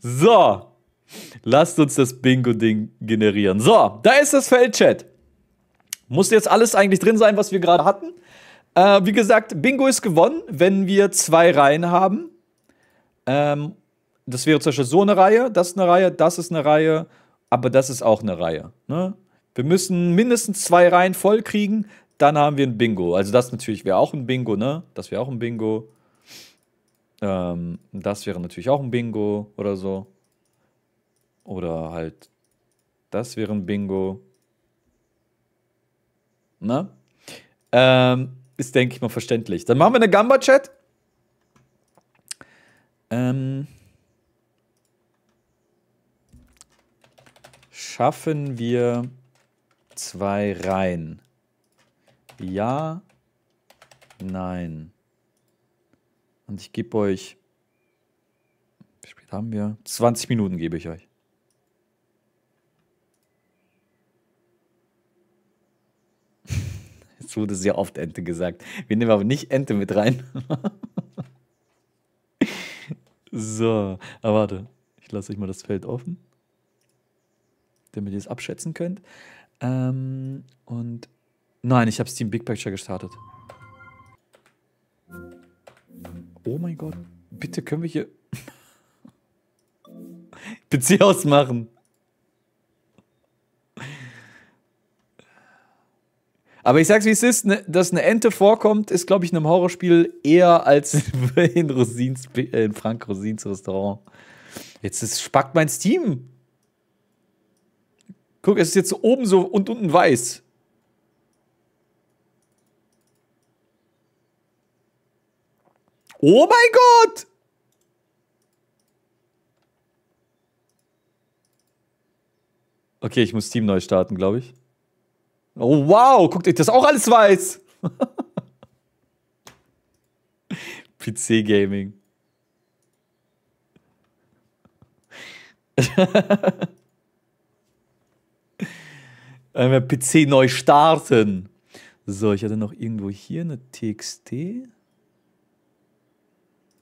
So. Lasst uns das Bingo-Ding generieren. So, da ist das Feld, Chat. Muss jetzt alles eigentlich drin sein, was wir gerade hatten. Äh, wie gesagt, Bingo ist gewonnen, wenn wir zwei Reihen haben. Ähm, das wäre zum Beispiel so eine Reihe, das ist eine Reihe, das ist eine Reihe, aber das ist auch eine Reihe. Ne? Wir müssen mindestens zwei Reihen voll kriegen, dann haben wir ein Bingo. Also das natürlich wäre auch ein Bingo, ne? Das wäre auch ein Bingo. Ähm, das wäre natürlich auch ein Bingo oder so. Oder halt, das wäre ein Bingo. Ne? Ähm, ist, denke ich mal, verständlich. Dann machen wir eine Gamba-Chat. Ähm, schaffen wir zwei Reihen? Ja, nein. Und ich gebe euch, wie spät haben wir? 20 Minuten gebe ich euch. Es wurde sehr oft Ente gesagt. Wir nehmen aber nicht Ente mit rein. so, aber warte. Ich lasse euch mal das Feld offen, damit ihr es abschätzen könnt. Ähm, und nein, ich habe Steam Big Picture gestartet. Oh mein Gott. Bitte können wir hier PC ausmachen. Aber ich sag's wie es ist, ne, dass eine Ente vorkommt, ist, glaube ich, in einem Horrorspiel eher als in, Rosins, in Frank Rosins Restaurant. Jetzt ist, spackt mein Steam. Guck, es ist jetzt oben so und unten weiß. Oh mein Gott! Okay, ich muss Steam neu starten, glaube ich. Oh wow, guckt euch das auch alles weiß. PC Gaming. PC neu starten. So, ich hatte noch irgendwo hier eine TXT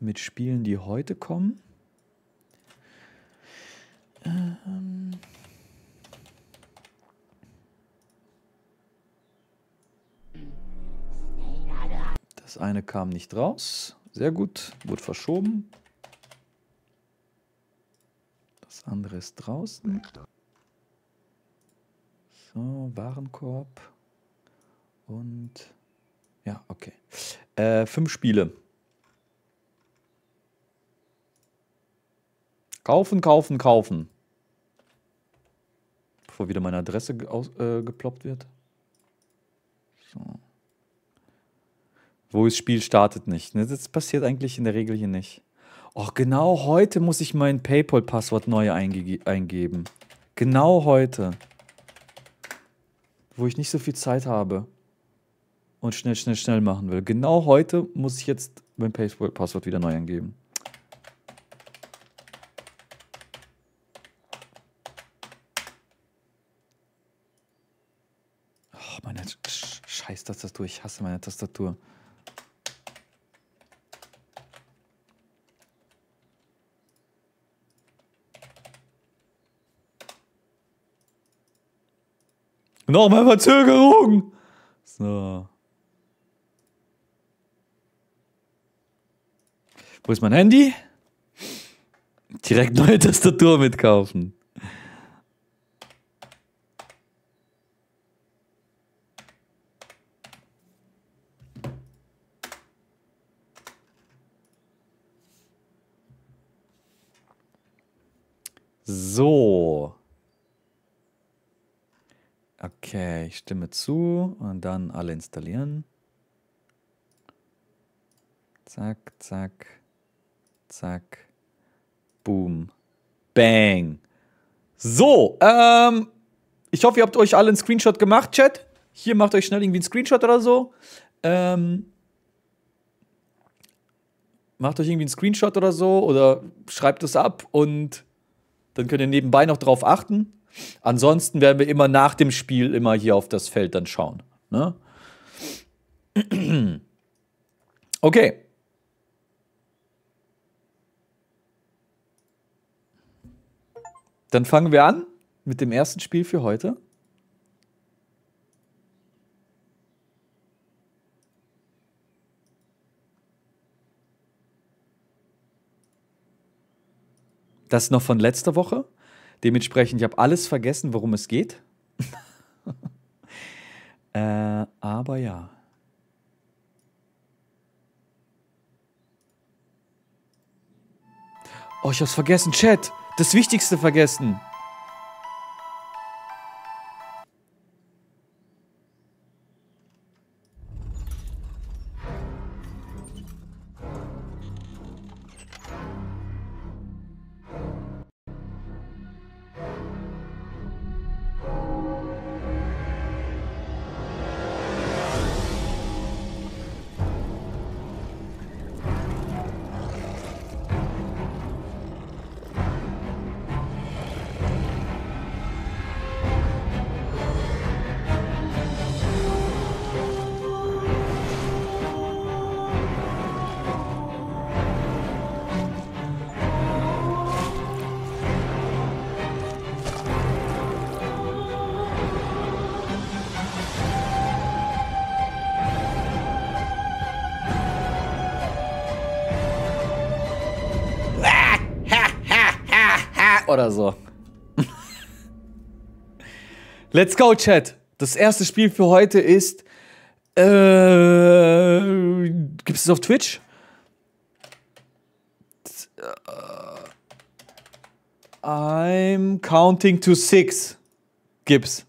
mit Spielen, die heute kommen. Ähm das eine kam nicht raus. Sehr gut, wurde verschoben. Das andere ist draußen. So, Warenkorb. Und ja, okay. Äh, fünf Spiele. Kaufen, kaufen, kaufen. Bevor wieder meine Adresse aus, äh, geploppt wird. So. Wo das Spiel startet nicht. Ne? Das passiert eigentlich in der Regel hier nicht. Oh, genau heute muss ich mein PayPal-Passwort neu einge eingeben. Genau heute. Wo ich nicht so viel Zeit habe. Und schnell, schnell, schnell machen will. Genau heute muss ich jetzt mein PayPal-Passwort wieder neu eingeben. Scheiß Tastatur. Ich hasse meine Tastatur. Nochmal Verzögerung. So. Wo ist mein Handy? Direkt neue Tastatur mitkaufen. So. Okay, ich stimme zu und dann alle installieren. Zack, zack, zack, boom, bang. So, ähm, ich hoffe, ihr habt euch alle einen Screenshot gemacht, Chat. Hier macht euch schnell irgendwie einen Screenshot oder so. Ähm, macht euch irgendwie einen Screenshot oder so oder schreibt es ab und dann könnt ihr nebenbei noch drauf achten. Ansonsten werden wir immer nach dem Spiel immer hier auf das Feld dann schauen. Ne? Okay. Dann fangen wir an mit dem ersten Spiel für heute. Das ist noch von letzter Woche. Dementsprechend, ich habe alles vergessen, worum es geht. äh, aber ja. Oh, ich hab's vergessen, Chat. Das Wichtigste vergessen. Let's go, Chat. Das erste Spiel für heute ist. Äh, Gibt es auf Twitch? I'm counting to six. Gibt's.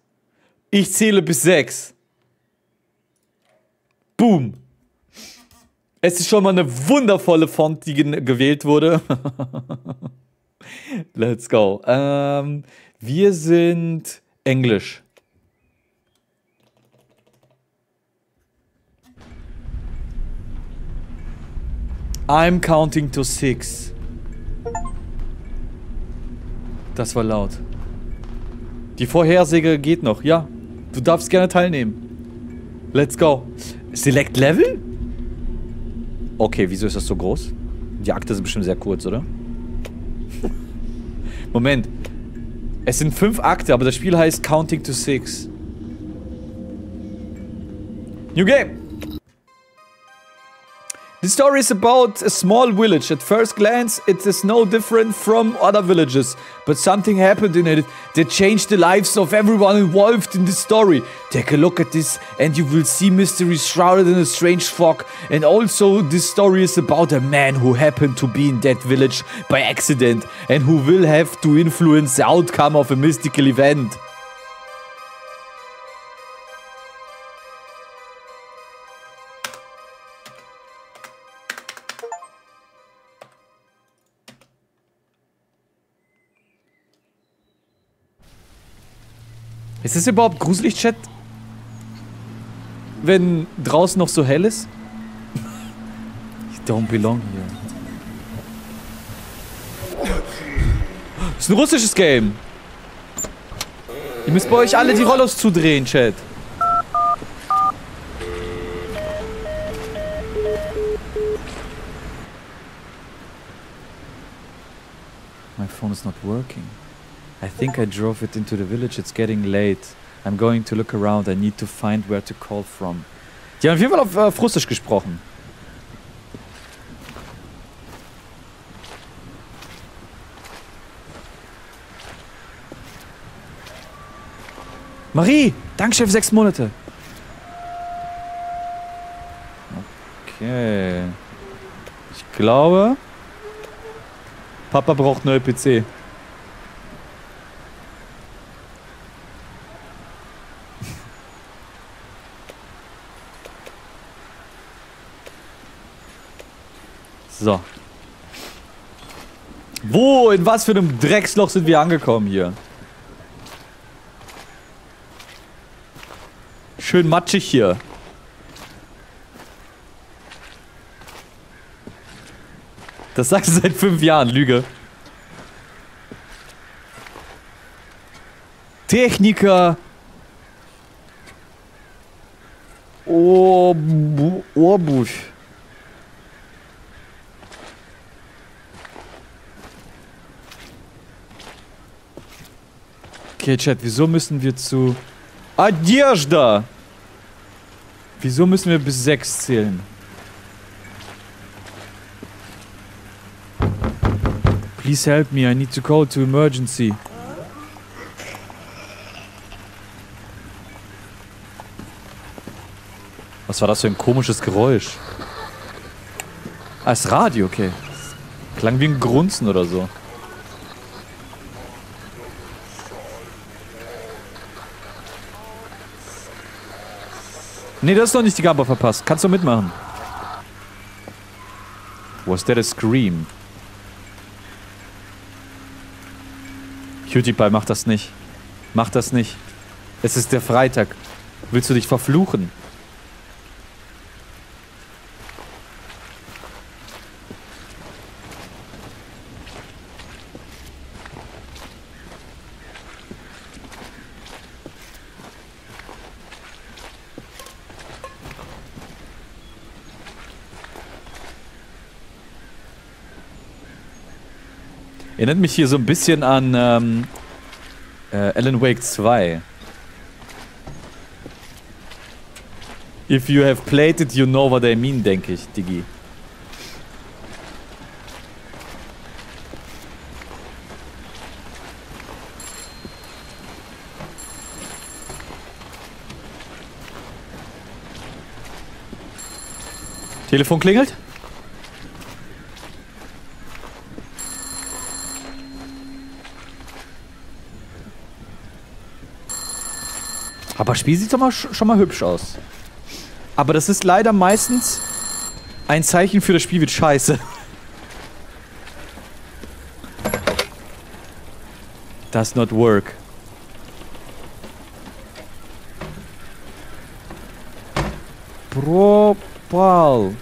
Ich zähle bis sechs. Boom. Es ist schon mal eine wundervolle Font, die gewählt wurde. Let's go. Ähm, wir sind Englisch. I'm counting to six. Das war laut. Die Vorhersage geht noch, ja. Du darfst gerne teilnehmen. Let's go. Select Level? Okay, wieso ist das so groß? Die Akte sind bestimmt sehr kurz, oder? Moment. Es sind fünf Akte, aber das Spiel heißt Counting to Six. New Game. The story is about a small village. At first glance, it is no different from other villages. But something happened in it that changed the lives of everyone involved in the story. Take a look at this and you will see mysteries shrouded in a strange fog. And also, this story is about a man who happened to be in that village by accident and who will have to influence the outcome of a mystical event. Ist es überhaupt gruselig, Chat? Wenn draußen noch so hell ist? Ich don't belong here. Ist ein russisches Game. Ihr müsst bei euch alle die Rollos zudrehen, Chat. My phone is not working. I think I drove it into the village. It's getting late. I'm going to look around. I need to find where to call from. Die haben auf jeden Fall auf äh, Russisch gesprochen. Marie, Dankeschön für sechs Monate. Okay. Ich glaube, Papa braucht neue PC. So. Wo, in was für einem Drecksloch sind wir angekommen hier? Schön matschig hier. Das sagst du seit fünf Jahren, Lüge. Techniker. Ohrbusch. Okay, Chat, wieso müssen wir zu... Adjezda! Wieso müssen wir bis 6 zählen? Please help me, I need to call to emergency. Was war das für ein komisches Geräusch? Ah, ist Radio, okay. Klang wie ein Grunzen oder so. Nee, das ist doch nicht die Gabe verpasst. Kannst du mitmachen. Was that a scream? Cutie Pie, mach das nicht. Mach das nicht. Es ist der Freitag. Willst du dich verfluchen? Erinnert mich hier so ein bisschen an ähm, äh, Alan Wake 2. If you have played it, you know what I mean, denke ich, Digi. Telefon klingelt? Aber Spiel sieht doch mal, schon mal hübsch aus. Aber das ist leider meistens ein Zeichen für das Spiel wird scheiße. Does not work. Propal.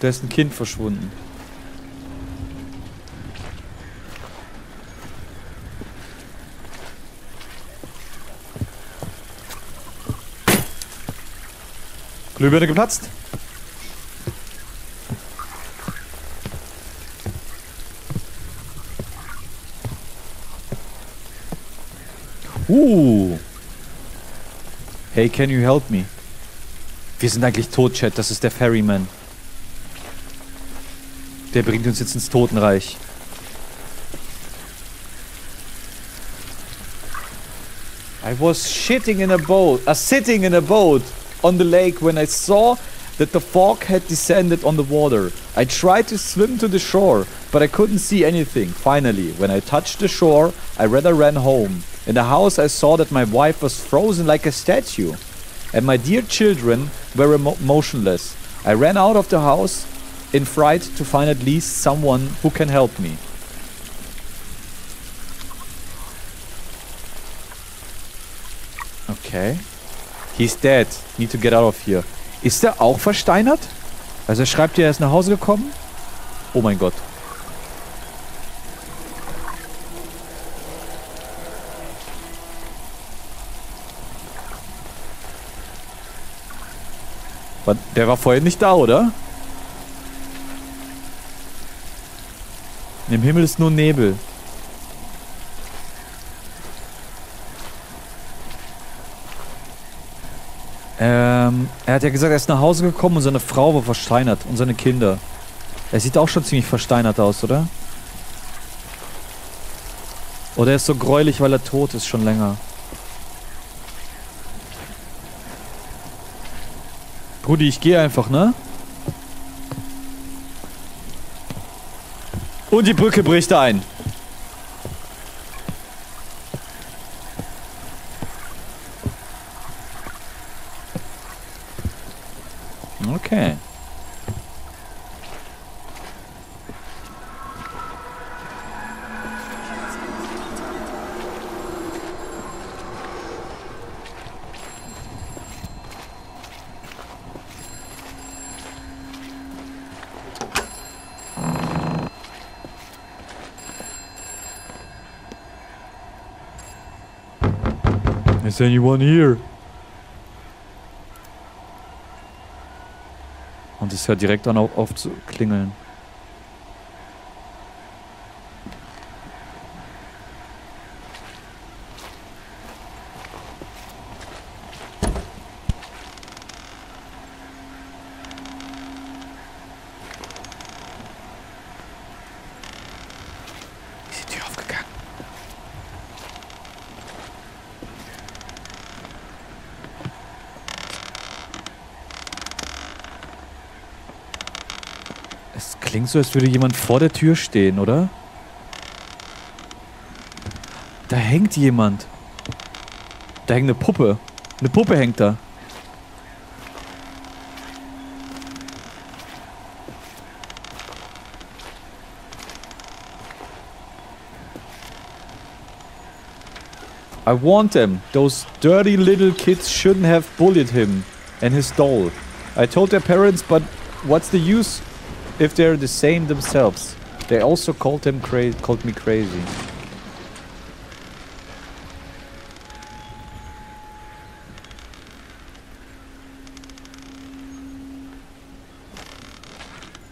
Ist ein Kind verschwunden. Glühbirne geplatzt. Uh. Hey, can you help me? Wir sind eigentlich tot, Chat. Das ist der Ferryman. Der bringt uns jetzt ins Totenreich. I was shitting in a boat. Uh, sitting in a boat. On the lake when I saw that the fog had descended on the water. I tried to swim to the shore, but I couldn't see anything. Finally, when I touched the shore, I rather ran home. In the house, I saw that my wife was frozen like a statue, and my dear children were motionless. I ran out of the house in fright to find at least someone who can help me. Okay. He's dead. Need to get out of here. Ist er auch versteinert? Also er schreibt, er ist nach Hause gekommen? Oh mein Gott. Der war vorher nicht da, oder? Im Himmel ist nur Nebel. Ähm, er hat ja gesagt, er ist nach Hause gekommen und seine Frau war versteinert und seine Kinder. Er sieht auch schon ziemlich versteinert aus, oder? Oder er ist so gräulich, weil er tot ist schon länger. Brudi, ich gehe einfach, ne? Und die Brücke bricht ein. Okay. Is anyone here? Und es hört direkt dann auch auf zu klingeln. Klingt so, als würde jemand vor der Tür stehen, oder? Da hängt jemand. Da hängt eine Puppe. Eine Puppe hängt da. I warned them. Those dirty little kids shouldn't have bullied him and his doll. I told their parents, but what's the use if they're the same themselves? They also called them cra called me crazy.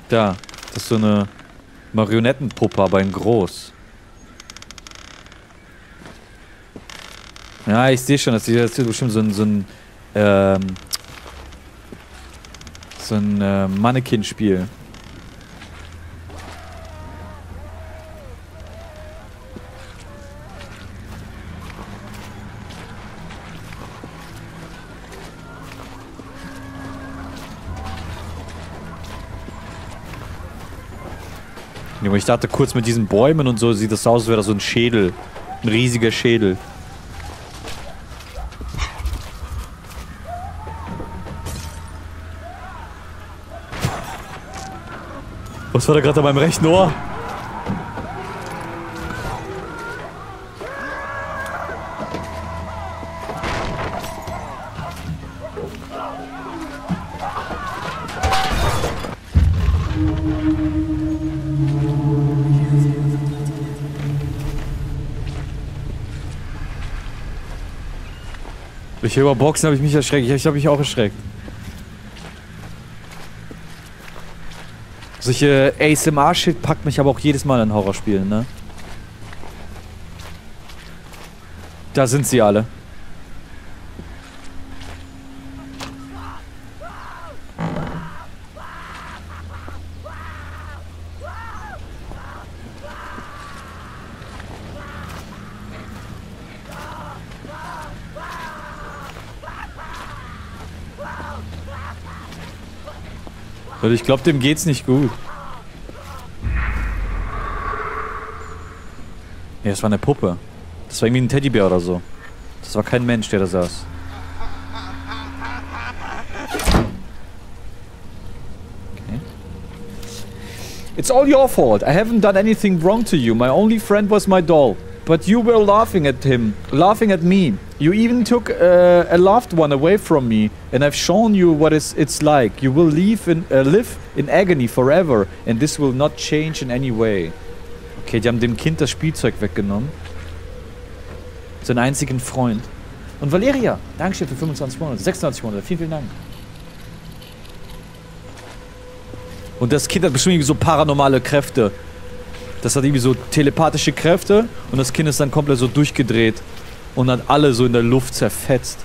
Da, das ist so eine Marionettenpuppe, aber in groß. Ja, ich sehe schon, das ist bestimmt so ein, so ein, ähm, so ein äh, Mannequin-Spiel. Ich dachte kurz mit diesen Bäumen und so sieht das aus, als wäre das so ein Schädel. Ein riesiger Schädel. Was war da gerade an meinem rechten Ohr? Ich höre Boxen, habe ich mich erschreckt. Ich habe mich auch erschreckt. Solche ASMR-Shit packt mich aber auch jedes Mal in Horrorspielen, ne? Da sind sie alle. Weil ich glaube, dem geht's nicht gut. Ja, das war eine Puppe. Das war irgendwie ein Teddybär oder so. Das war kein Mensch, der da saß. Okay. It's all your fault. I haven't done anything wrong to you. My only friend was my doll. But you were laughing at him, laughing at me. You even took uh, a loved one away from me, and I've shown you what it's like. You will in, uh, live in agony forever, and this will not change in any way. Okay, die haben dem Kind das Spielzeug weggenommen. Seinen einzigen Freund. Und Valeria, Dankeschön für 25 Monate, 26 Monate, vielen, vielen Dank. Und das Kind hat bestimmt so paranormale Kräfte. Das hat irgendwie so telepathische Kräfte und das Kind ist dann komplett so durchgedreht und hat alle so in der Luft zerfetzt.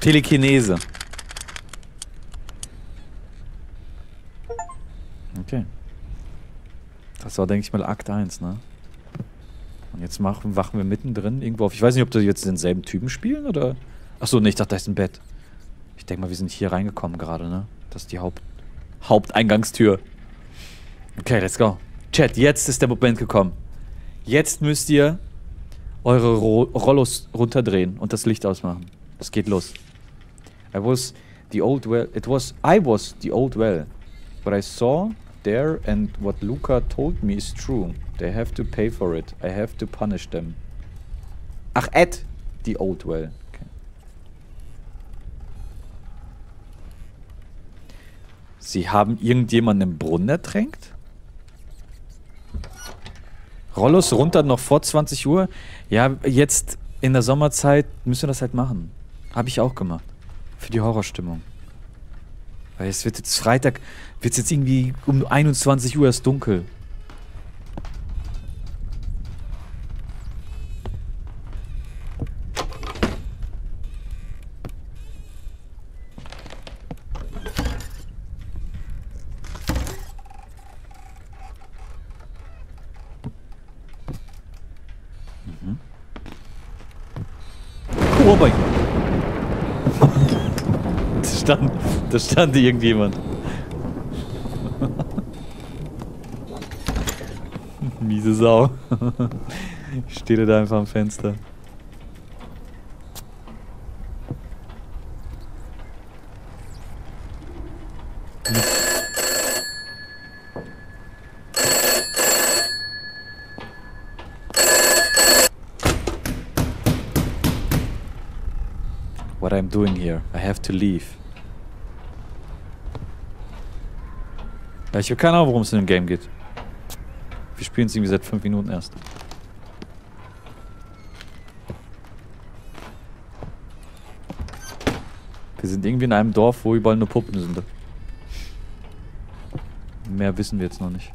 Telekinese. Okay. Das war, denke ich mal, Akt 1, ne? Und jetzt machen, wachen wir mittendrin irgendwo auf. Ich weiß nicht, ob die jetzt denselben Typen spielen oder. Achso, ne, ich dachte, da ist ein Bett. Ich denke mal, wir sind hier reingekommen gerade, ne? Das ist die Haupt Haupteingangstür. Okay, let's go. Chat, jetzt ist der Moment gekommen. Jetzt müsst ihr eure Ro Rollos runterdrehen und das Licht ausmachen. Es geht los. I was the old well. It was I was the old well. But I saw there and what Luca told me is true. They have to pay for it. I have to punish them. Ach, at the old well. Okay. Sie haben irgendjemanden im Brunnen ertränkt? Rollos runter noch vor 20 Uhr? Ja, jetzt in der Sommerzeit müssen wir das halt machen. Habe ich auch gemacht. Für die Horrorstimmung. Weil es wird jetzt Freitag, wird es jetzt irgendwie um 21 Uhr erst dunkel. Mhm. Oh mein Gott. Stand da stand irgendjemand. Miese Sau. ich stehe da einfach am Fenster. What I'm doing here. I have to leave. Ja, ich habe keine Ahnung, worum es in dem Game geht. Wir spielen es irgendwie seit 5 Minuten erst. Wir sind irgendwie in einem Dorf, wo überall nur Puppen sind. Mehr wissen wir jetzt noch nicht.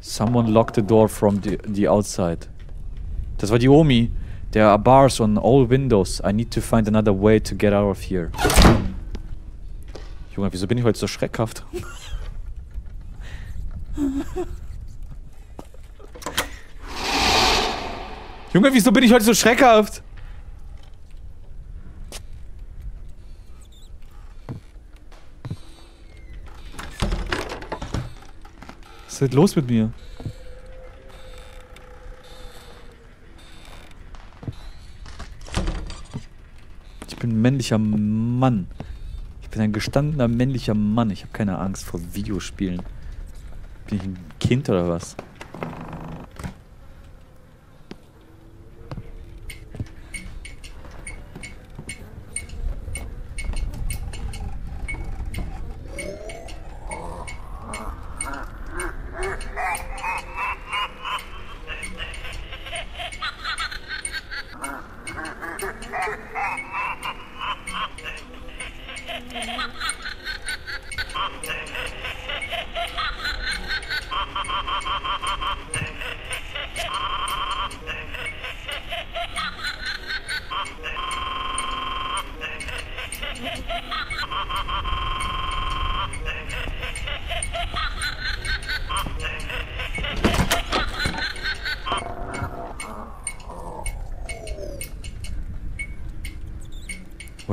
Someone locked the door from the, the outside. Das war die Omi. There are bars on all windows. I need to find another way to get out of here. Junge, wieso bin ich heute so schreckhaft? Junge, wieso bin ich heute so schreckhaft? Was ist denn los mit mir? Bin ein männlicher Mann. Ich bin ein gestandener männlicher Mann. Ich habe keine Angst vor Videospielen. Bin ich ein Kind oder was?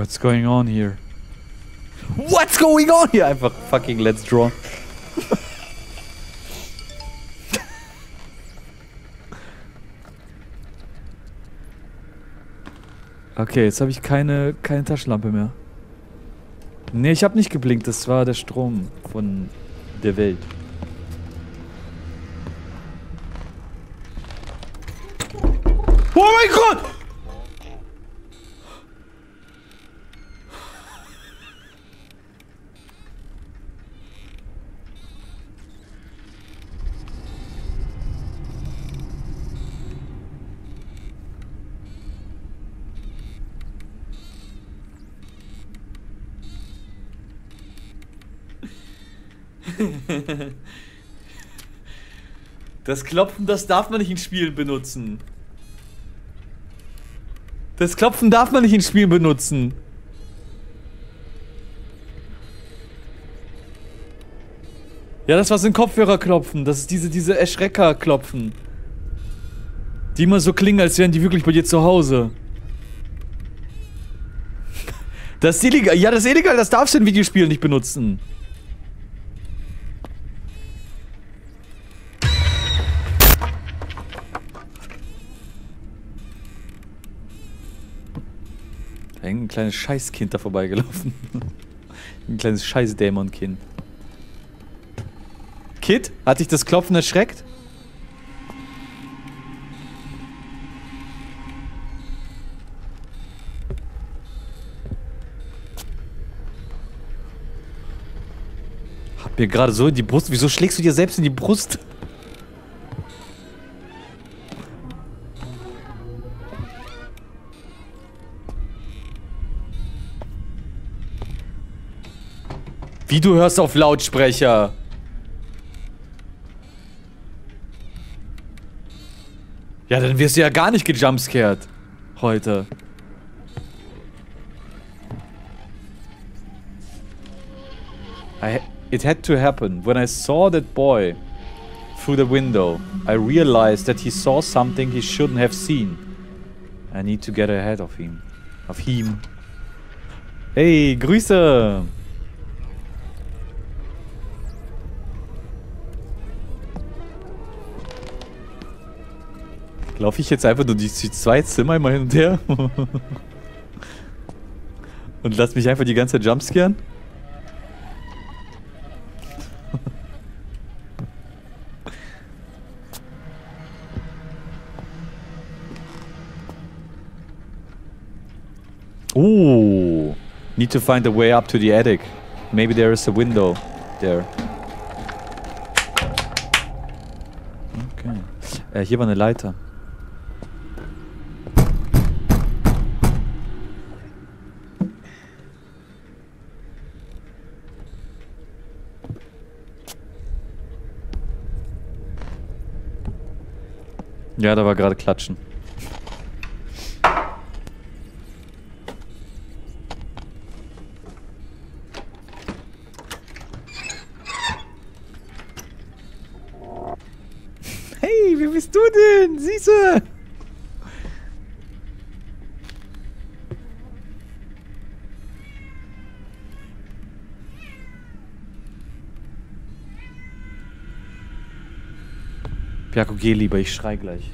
What's going on here? What's going on here? Einfach fucking let's draw. okay, jetzt habe ich keine, keine Taschenlampe mehr. Nee, ich habe nicht geblinkt. Das war der Strom von der Welt. Oh mein Gott! Das Klopfen, das darf man nicht in Spielen benutzen. Das Klopfen darf man nicht in Spielen benutzen. Ja, das war so ein Kopfhörerklopfen. Das ist diese, diese Erschrecker-Klopfen. Die immer so klingen, als wären die wirklich bei dir zu Hause. Das ist illegal. Ja, das ist illegal. Das darfst du in Videospielen nicht benutzen. Kleines Scheißkind da vorbeigelaufen. Ein kleines Scheißdämonkind. Kid, hat dich das Klopfen erschreckt? Hab mir gerade so in die Brust. Wieso schlägst du dir selbst in die Brust? Wie du hörst auf Lautsprecher? Ja, dann wirst du ja gar nicht gejumpscared. Heute. I, it had to happen. When I saw that boy through the window. I realized that he saw something he shouldn't have seen. I need to get ahead of him. Of him. Hey, Grüße! Laufe ich jetzt einfach nur die zwei Zimmer immer hin und her? und lass mich einfach die ganze Zeit jumpscaren? Ooh. Need to find a way up to the attic. Maybe there is a window there. Okay. Äh, hier war eine Leiter. Ja, da war gerade Klatschen. Hey, wie bist du denn? Süße! Piako, geh lieber, ich schrei gleich.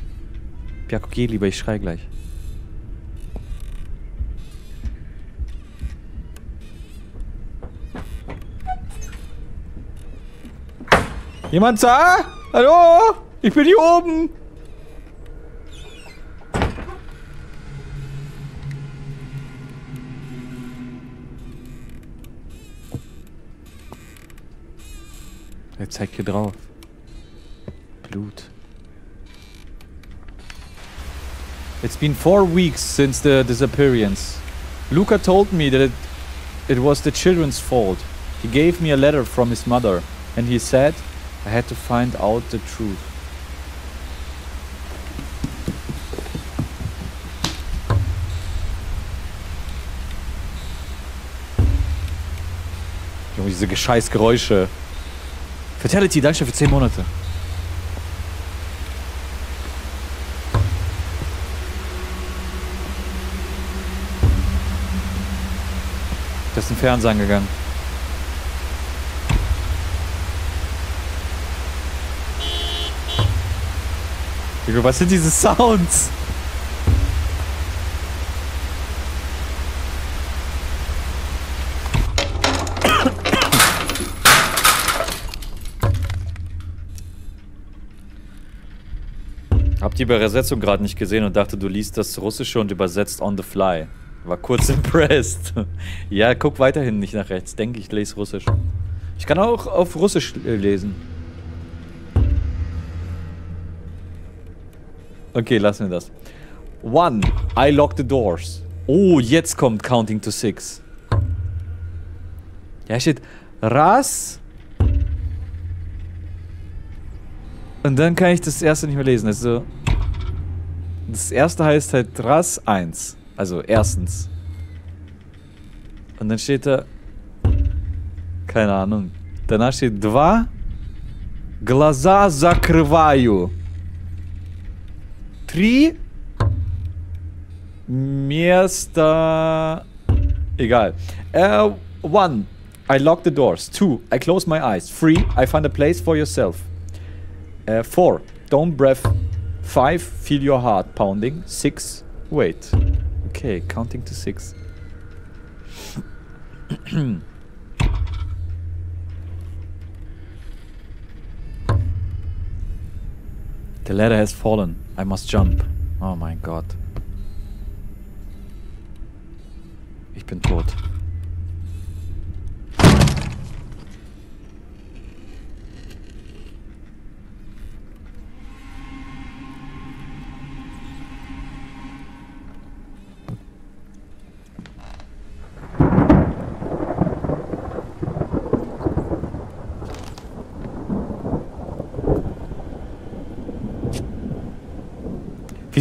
Piako, geh lieber, ich schrei gleich. Jemand da? Hallo? Ich bin hier oben. Er zeigt hier drauf. Been four weeks since the disappearance. Luca told me that it, it was the children's fault. He gave me a letter from his mother, and he said I had to find out the truth. Junge, diese scheiß. Fatality, für 10 Monate. Das ist ein Fernseher angegangen. Junge, was sind diese Sounds? Hab die Übersetzung gerade nicht gesehen und dachte, du liest das Russische und übersetzt on the fly. War kurz impressed. Ja, guck weiterhin nicht nach rechts. Denke ich, lese Russisch. Ich kann auch auf Russisch äh, lesen. Okay, lassen wir das. One, I lock the doors. Oh, jetzt kommt Counting to Six. Ja, steht Ras. Und dann kann ich das erste nicht mehr lesen. Also, das erste heißt halt Ras 1. Also erstens. Und dann steht da. Keine Ahnung. Danach steht два. Глаза закрываю. Три. Место. Egal. Uh, one. I lock the doors. Two. I close my eyes. Three. I find a place for yourself. Uh, four. Don't breath. Five. Feel your heart pounding. Six. Wait. Okay, counting to six. the ladder has fallen. I must jump. Oh mein Gott. Ich bin tot.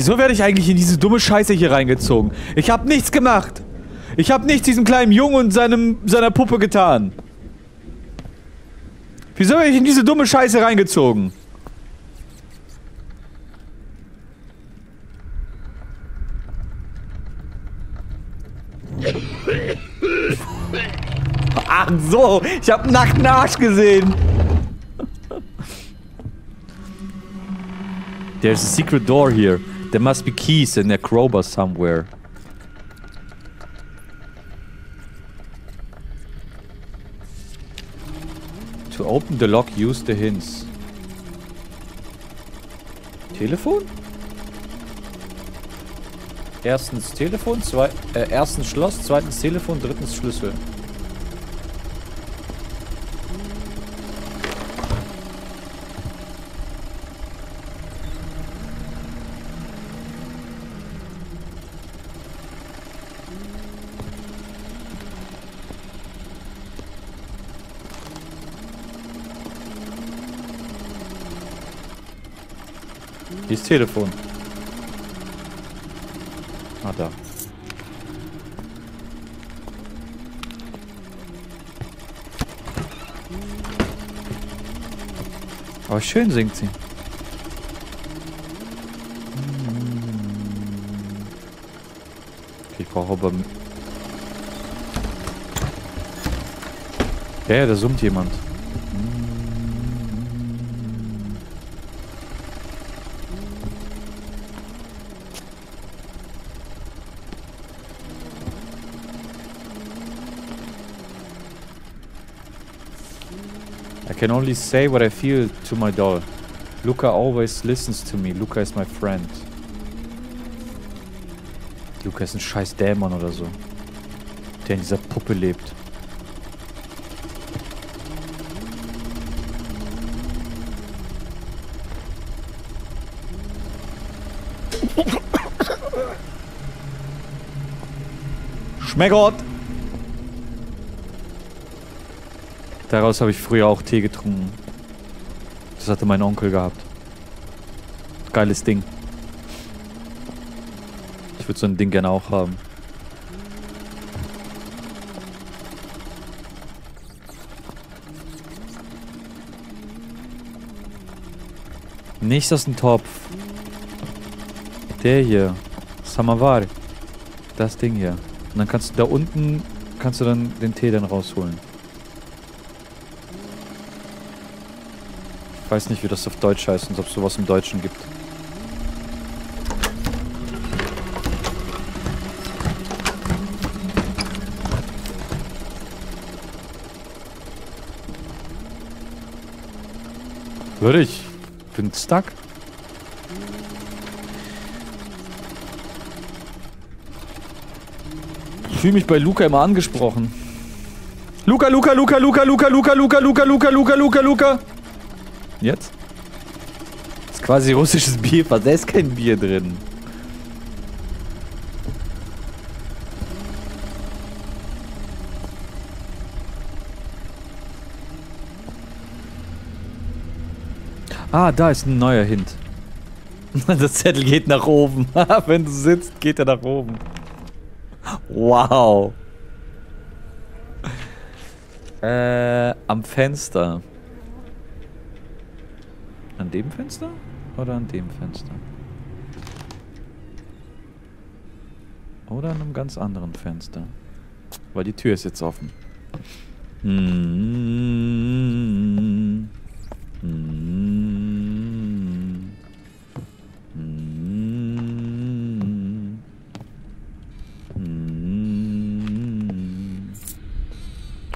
Wieso werde ich eigentlich in diese dumme Scheiße hier reingezogen? Ich habe nichts gemacht. Ich habe nichts diesem kleinen Jungen und seinem, seiner Puppe getan. Wieso werde ich in diese dumme Scheiße reingezogen? Ach so, ich habe einen nackten Arsch gesehen. There's a secret door here. There must be keys in a crowbar somewhere. To open the lock, use the hints. Telefon? Erstens Telefon, zwei, äh, erstens Schloss, zweitens Telefon, drittens Schlüssel. Telefon. Ah, da. Aber schön singt sie. Ich brauche aber... Ja, ja, da summt jemand. I can only say what I feel to my doll. Luca always listens to me. Luca is my friend. Luca ist ein scheiß Dämon oder so. Der in dieser Puppe lebt. Schmeckert! Daraus habe ich früher auch Tee getrunken. Das hatte mein Onkel gehabt. Geiles Ding. Ich würde so ein Ding gerne auch haben. Nicht aus dem Topf. Der hier. Samavar. Das Ding hier. Und dann kannst du da unten, kannst du dann den Tee dann rausholen. Ich weiß nicht, wie das auf Deutsch heißt und ob es sowas im Deutschen gibt. Würde ich. Bin stuck. Ich fühle mich bei Luca immer angesprochen. Luca, Luca, Luca, Luca, Luca, Luca, Luca, Luca, Luca, Luca, Luca, Luca. Quasi russisches Bier, fast da ist kein Bier drin. Ah, da ist ein neuer Hint. Das Zettel geht nach oben. Wenn du sitzt, geht er nach oben. Wow. Äh, am Fenster. An dem Fenster? Oder an dem Fenster? Oder an einem ganz anderen Fenster. Weil die Tür ist jetzt offen. Mm -hmm. Mm -hmm. Mm -hmm.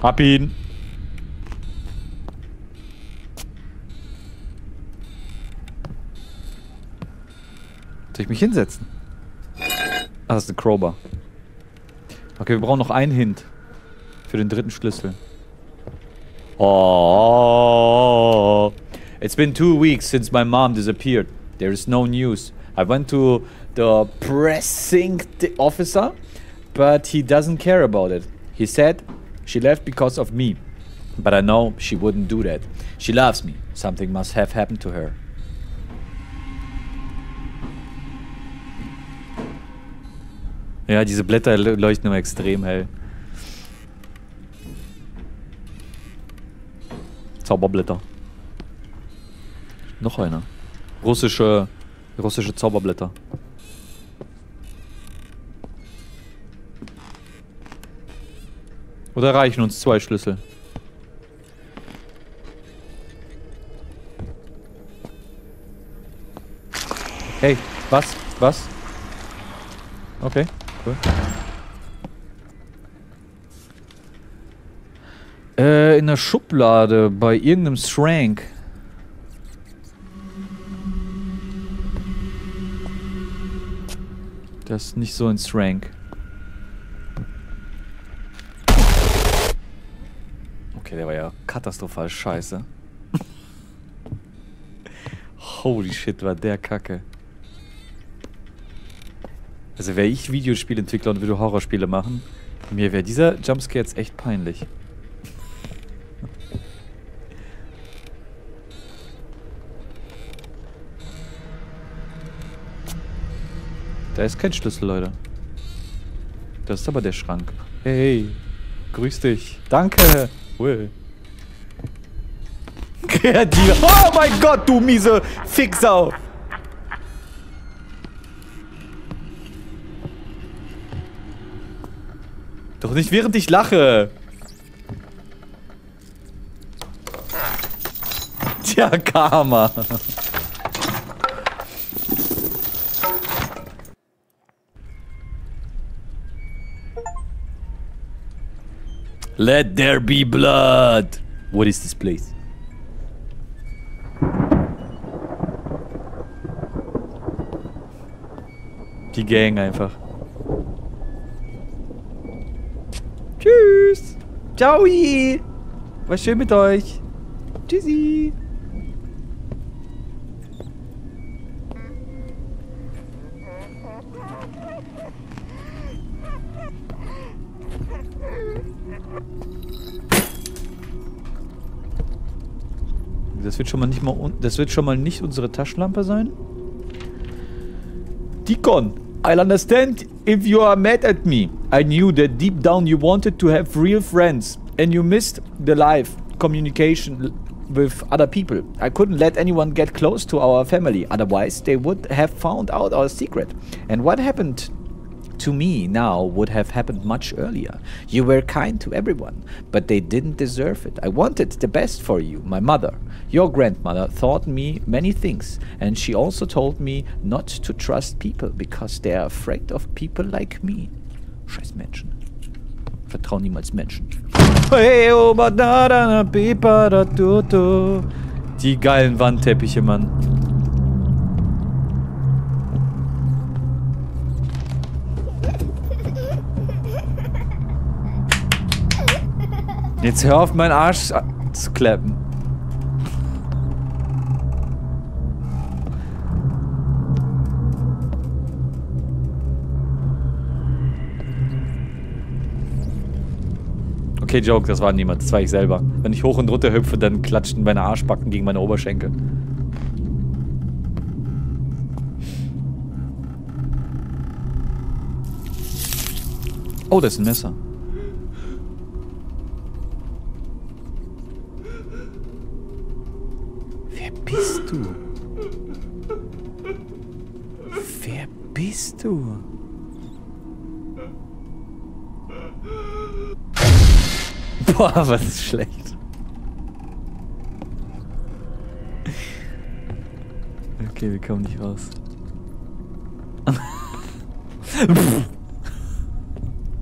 Hab ihn! Soll ich mich hinsetzen? Ah, das ist eine Crowbar. Okay, wir brauchen noch einen Hint. Für den dritten Schlüssel. Oh. It's been two weeks since my mom disappeared. There is no news. I went to the pressing officer, but he doesn't care about it. He said she left because of me. But I know she wouldn't do that. She loves me. Something must have happened to her. Ja, diese Blätter leuchten immer extrem hell. Zauberblätter. Noch einer. Russische, russische Zauberblätter. Oder reichen uns zwei Schlüssel? Hey, was? Was? Okay, cool. Äh, in der Schublade bei irgendeinem Schrank. Das ist nicht so ein Schrank. Okay, der war ja katastrophal scheiße. Holy shit, war der kacke. Also wäre ich Videospielentwickler und würde Horrorspiele machen, mir wäre dieser Jumpscare jetzt echt peinlich. Da ist kein Schlüssel, Leute. Das ist aber der Schrank. Hey, grüß dich. Danke. Will. Kreativ. Oh mein Gott, du miese Fixau. Nicht während ich lache. Tja, Karma. Let there be blood. What is this place? Die Gang einfach. Ciao. War schön mit euch. Tschüssi. Das wird schon mal nicht mal das wird schon mal nicht unsere Taschenlampe sein. Deacon, I'll understand if you are mad at me. I knew that deep down you wanted to have real friends and you missed the live communication with other people. I couldn't let anyone get close to our family, otherwise they would have found out our secret. And what happened to me now would have happened much earlier. You were kind to everyone, but they didn't deserve it. I wanted the best for you, my mother. Your grandmother taught me many things, and she also told me not to trust people because they are afraid of people like me. Scheiß Menschen. Vertrau niemals Menschen. Die geilen Wandteppiche, Mann. Jetzt hör auf, meinen Arsch zu klappen. Okay, Joke, das war niemand. Das war ich selber. Wenn ich hoch und runter hüpfe, dann klatschten meine Arschbacken gegen meine Oberschenkel. Oh, das ist ein Messer. Du? Boah, was ist schlecht. Okay, wir kommen nicht raus.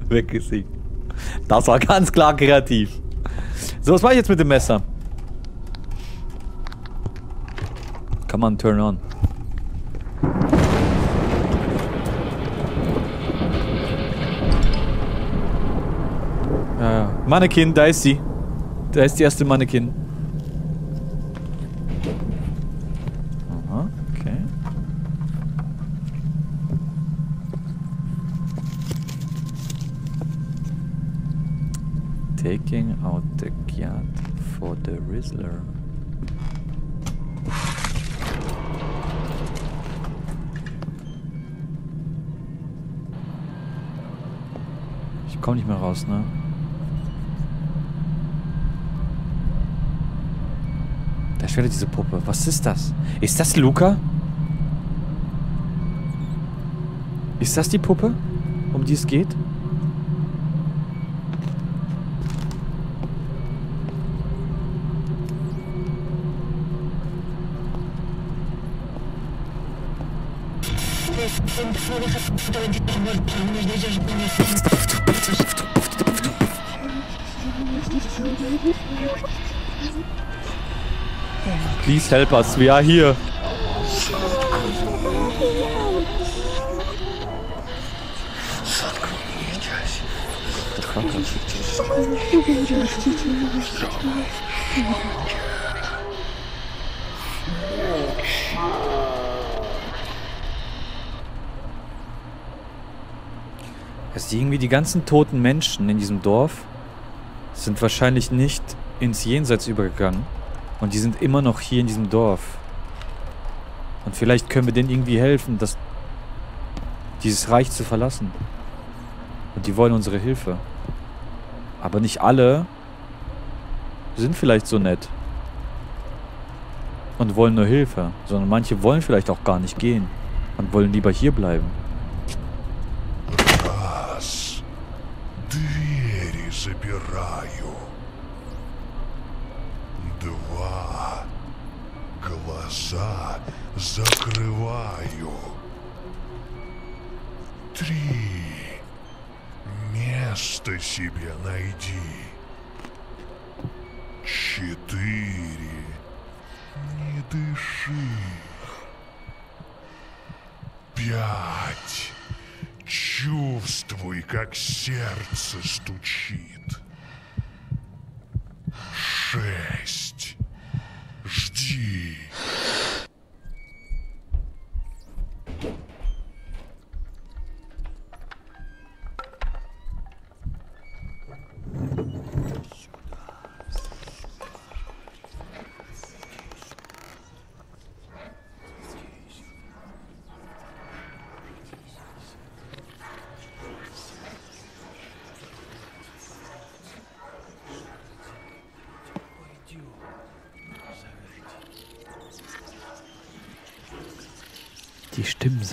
Weggesiegt. Das war ganz klar kreativ. So, was mache ich jetzt mit dem Messer? Come on, turn on. Mannequin, da ist sie. Da ist die erste Mannequin. Aha, okay. Taking out the cat for the Rizzler. Ich komm nicht mehr raus, ne? Ich werde diese Puppe. Was ist das? Ist das Luca? Ist das die Puppe, um die es geht? Please help us, we are here. Also irgendwie die ganzen toten Menschen in diesem Dorf sind wahrscheinlich nicht ins Jenseits übergegangen. Und die sind immer noch hier in diesem Dorf. Und vielleicht können wir denen irgendwie helfen, das, dieses Reich zu verlassen. Und die wollen unsere Hilfe. Aber nicht alle sind vielleicht so nett. Und wollen nur Hilfe. Sondern manche wollen vielleicht auch gar nicht gehen. Und wollen lieber hier bleiben. Глаза закрываю. Три. Место себе найди. Четыре. Не дыши. Пять. Чувствуй, как сердце стучит. Шесть. Saúde.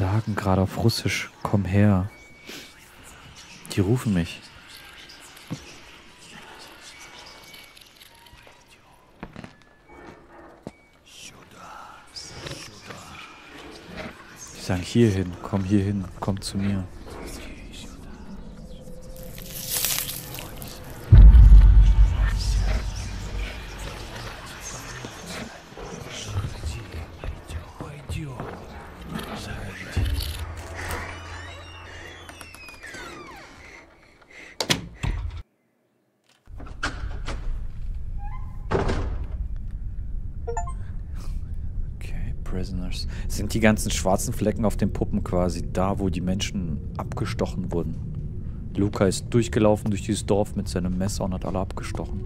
Sagen gerade auf Russisch, komm her. Die rufen mich. Die sagen hierhin, komm hierhin, komm zu mir. Die ganzen schwarzen Flecken auf den Puppen quasi da, wo die Menschen abgestochen wurden? Luca ist durchgelaufen durch dieses Dorf mit seinem Messer und hat alle abgestochen.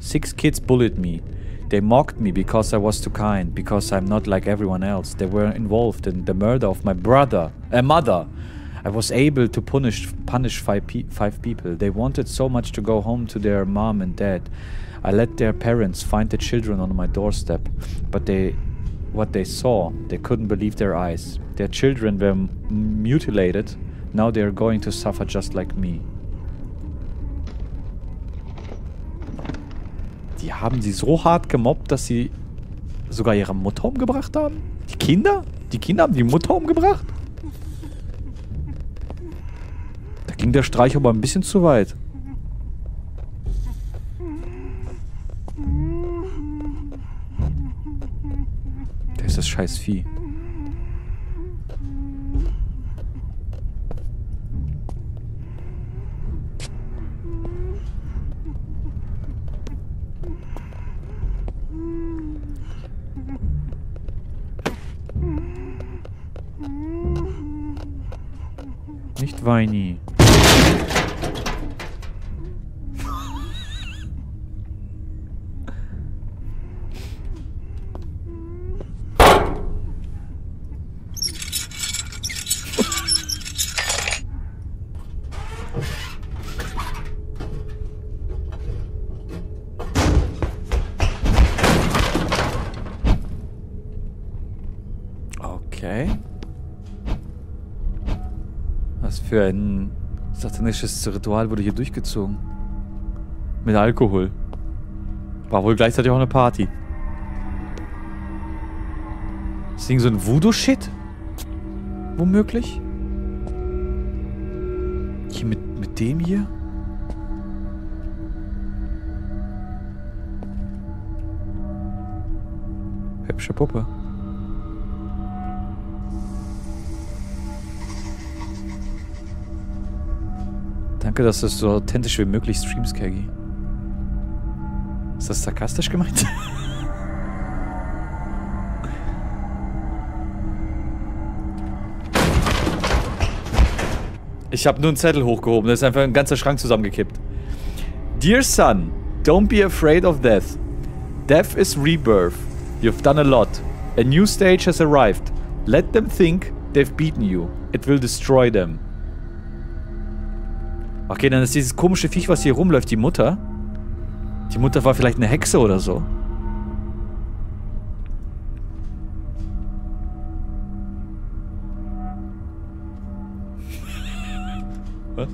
Six kids bullied me. They mocked me because I was too kind, because I'm not like everyone else. They were involved in the murder of my brother, uh, mother. I was able to punish punish five, pe- five people. They wanted so much to go home to their mom and dad. I let their parents find the children on my doorstep, but they what they saw, they couldn't believe their eyes. Their children were mutilated. Now they are going to suffer just like me. Die haben sie so hart gemobbt, dass sie sogar ihre Mutter umgebracht haben? Die Kinder? Die Kinder haben die Mutter umgebracht? Da ging der Streich aber ein bisschen zu weit. Da ist das scheiß Vieh. Nicht Weini. Satanisches Ritual wurde hier durchgezogen? Mit Alkohol. War wohl gleichzeitig auch eine Party. Ist das so ein Voodoo-Shit? Womöglich? Hier mit, mit dem hier? Hübsche Puppe. Danke, dass du so authentisch wie möglich streamst, Kagi. Ist das sarkastisch gemeint? Ich habe nur einen Zettel hochgehoben, da ist einfach ein ganzer Schrank zusammengekippt. Dear son, don't be afraid of death. Death is rebirth. You've done a lot. A new stage has arrived. Let them think they've beaten you. It will destroy them. Okay, dann ist dieses komische Viech, was hier rumläuft, die Mutter. Die Mutter war vielleicht eine Hexe oder so. Was?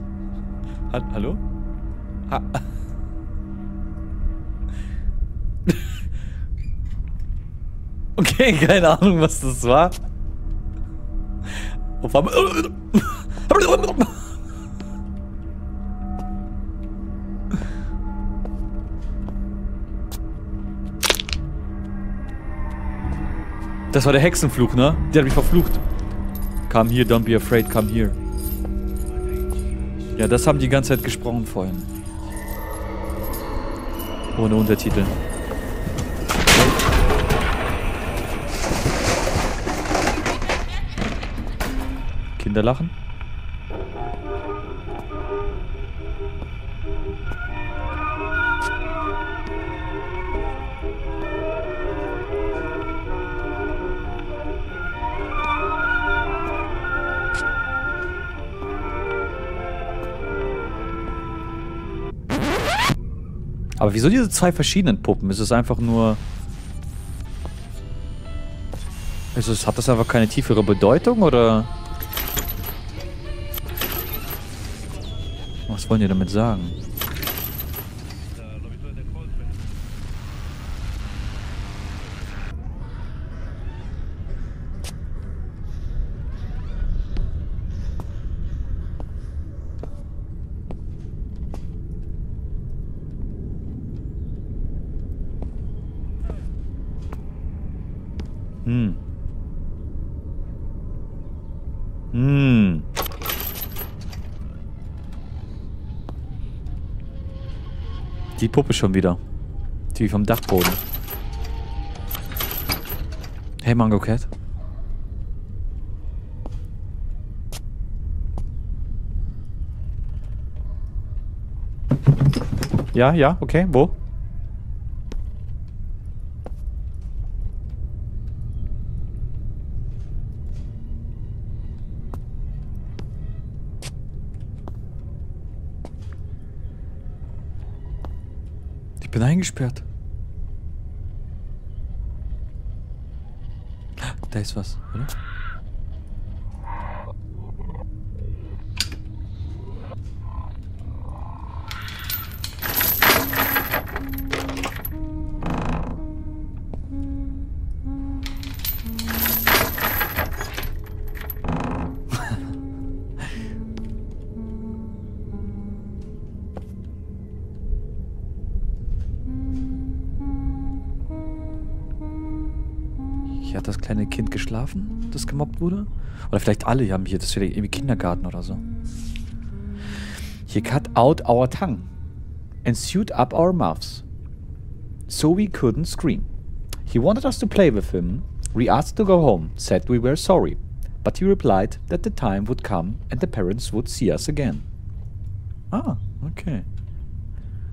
Ha Hallo? Ha okay, keine Ahnung, was das war. Auf einmal... Das war der Hexenfluch, ne? Der hat mich verflucht. Come here, don't be afraid, come here. Ja, das haben die ganze Zeit gesprochen vorhin. Ohne Untertitel. Kinder lachen? Aber wieso diese zwei verschiedenen Puppen? Ist es einfach nur... Ist es, hat das einfach keine tiefere Bedeutung, oder... Was wollen die damit sagen? Hm. Hm. Die Puppe schon wieder. Die vom Dachboden. Hey Mango Cat. Ja, ja, okay, wo? Bin eingesperrt. Da ist was, oder? Wurde. Oder vielleicht alle haben hier, das ist irgendwie Kindergarten oder so. He cut out our tongue and sewed up our mouths. So we couldn't scream. He wanted us to play with him. We asked to go home, said we were sorry. But he replied that the time would come and the parents would see us again. Ah, okay.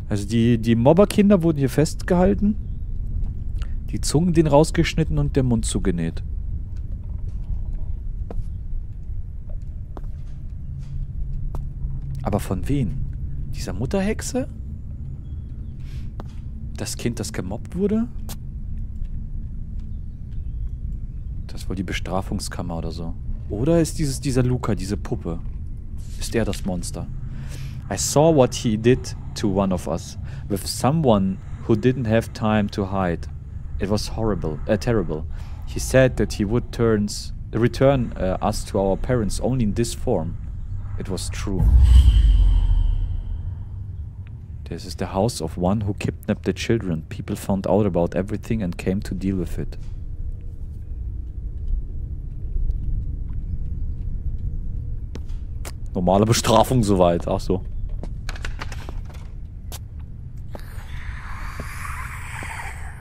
Also die, die Mobberkinder wurden hier festgehalten. Die Zungen denen rausgeschnitten und der Mund zugenäht. Aber von wen? Dieser Mutterhexe? Das Kind, das gemobbt wurde? Das ist wohl die Bestrafungskammer oder so. Oder ist dieses dieser Luca, diese Puppe? Ist er das Monster? I saw what he did to one of us, with someone who didn't have time to hide. It was horrible, uh, terrible. He said that he would turns, return uh, us to our parents only in this form. It was true. This is the house of one who kidnapped the children. People found out about everything and came to deal with it. Normale Bestrafung soweit. Ach so.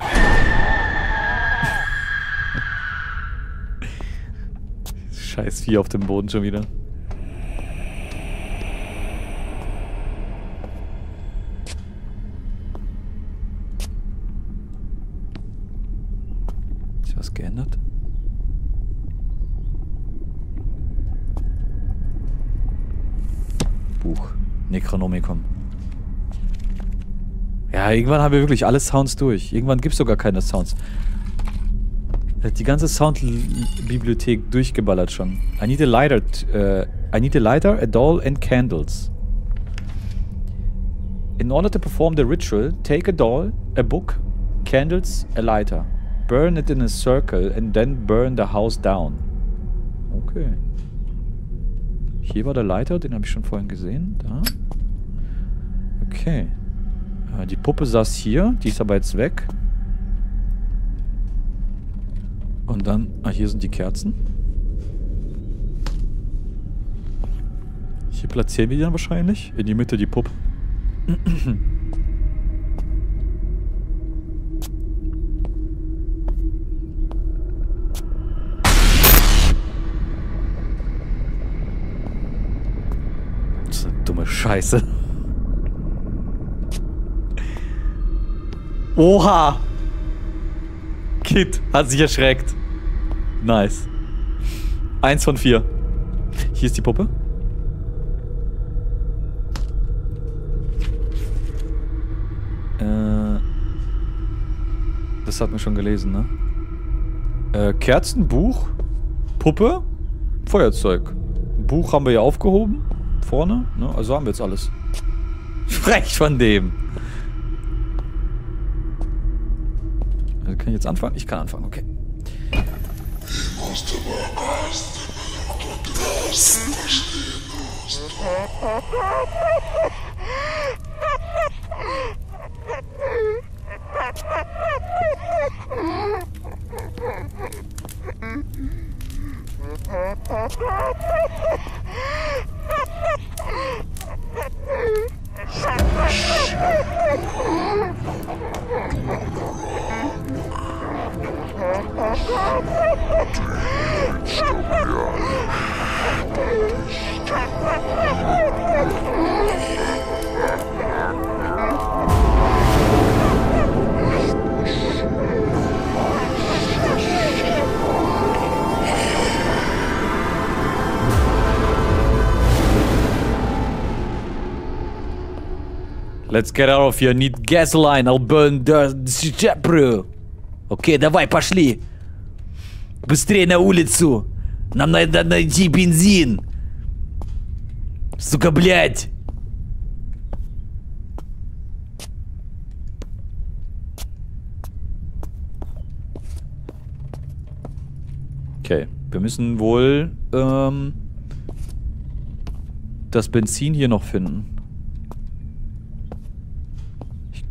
Scheiß Vieh auf dem Boden schon wieder. Geändert? Buch. Necronomicon. Ja, irgendwann haben wir wirklich alle Sounds durch. Irgendwann gibt es sogar keine Sounds. Hat Die ganze Soundbibliothek durchgeballert schon. I need a lighter. Uh, I need a lighter, a doll and candles. In order to perform the ritual, take a doll, a book, candles, a lighter. Burn it in a circle and then burn the house down. Okay. Hier war der Leiter, den habe ich schon vorhin gesehen. Da. Okay. Äh, Die Puppe saß hier, die ist aber jetzt weg. Und dann, ah, hier sind die Kerzen. Hier platzieren wir die dann wahrscheinlich. In die Mitte die Puppe. dumme Scheiße. Oha! Kid hat sich erschreckt. Nice. Eins von vier. Hier ist die Puppe. Äh, das hatten wir schon gelesen, ne? Äh, Kerzen, Buch, Puppe, Feuerzeug. Buch haben wir ja aufgehoben. Vorne, ne? Also haben wir jetzt alles. Frech von dem. Also kann ich jetzt anfangen? Ich kann anfangen, okay. get out of here. Need gasoline. I'll burn the bro. Окей, давай, пошли. Быстрее на улицу. Нам надо найти бензин. Сука, блядь. Okay, wir müssen wohl ähm, das Benzin hier noch finden.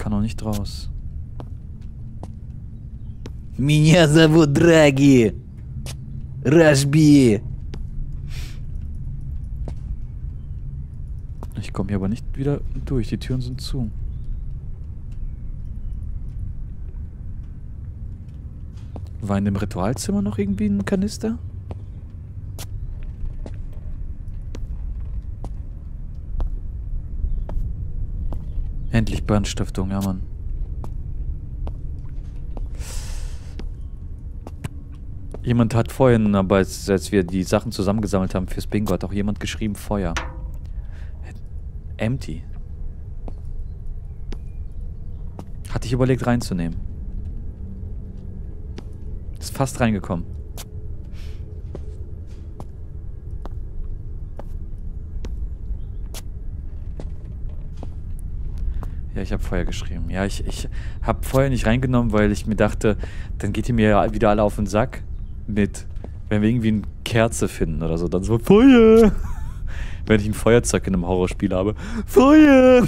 kann noch nicht raus. Меня зовут Драги. Рашби. Ich komme hier aber nicht wieder durch. Die Türen sind zu. War in dem Ritualzimmer noch irgendwie ein Kanister? Endlich Brandstiftung, ja Mann. Jemand hat vorhin, aber als, als wir die Sachen zusammengesammelt haben fürs Bingo, hat auch jemand geschrieben Feuer. Empty. Hatte ich überlegt reinzunehmen. Ist fast reingekommen. Ja, ich habe Feuer geschrieben. Ja, ich, ich habe Feuer nicht reingenommen, weil ich mir dachte, dann geht ihr mir ja wieder alle auf den Sack mit, wenn wir irgendwie eine Kerze finden oder so, dann so Feuer. wenn ich ein Feuerzeug in einem Horrorspiel habe. Feuer!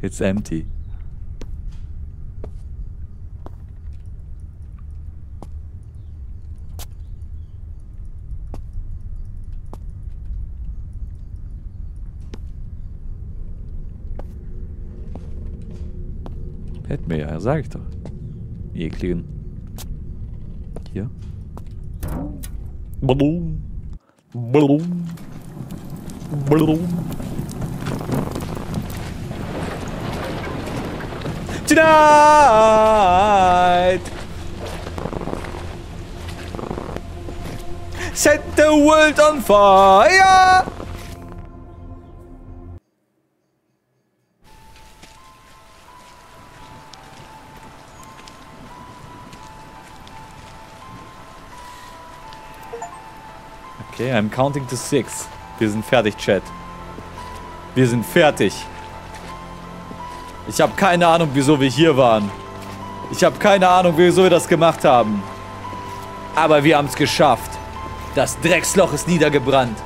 It's empty. Hätten wir ja, sag ich doch. Die ekligen. Hier. Blum. Blum. Blum. Tonight! Set the world on fire! Okay, I'm counting to six. Wir sind fertig, Chat. Wir sind fertig. Ich habe keine Ahnung, wieso wir hier waren. Ich habe keine Ahnung, wieso wir das gemacht haben. Aber wir haben es geschafft. Das Drecksloch ist niedergebrannt.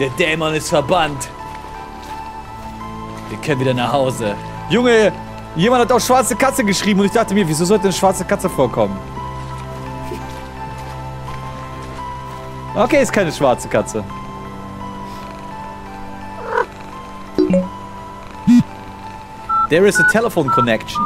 Der Dämon ist verbannt. Wir können wieder nach Hause. Junge, jemand hat auch schwarze Katze geschrieben und ich dachte mir, wieso sollte eine schwarze Katze vorkommen? Okay, ist keine schwarze Katze. There is a telephone connection.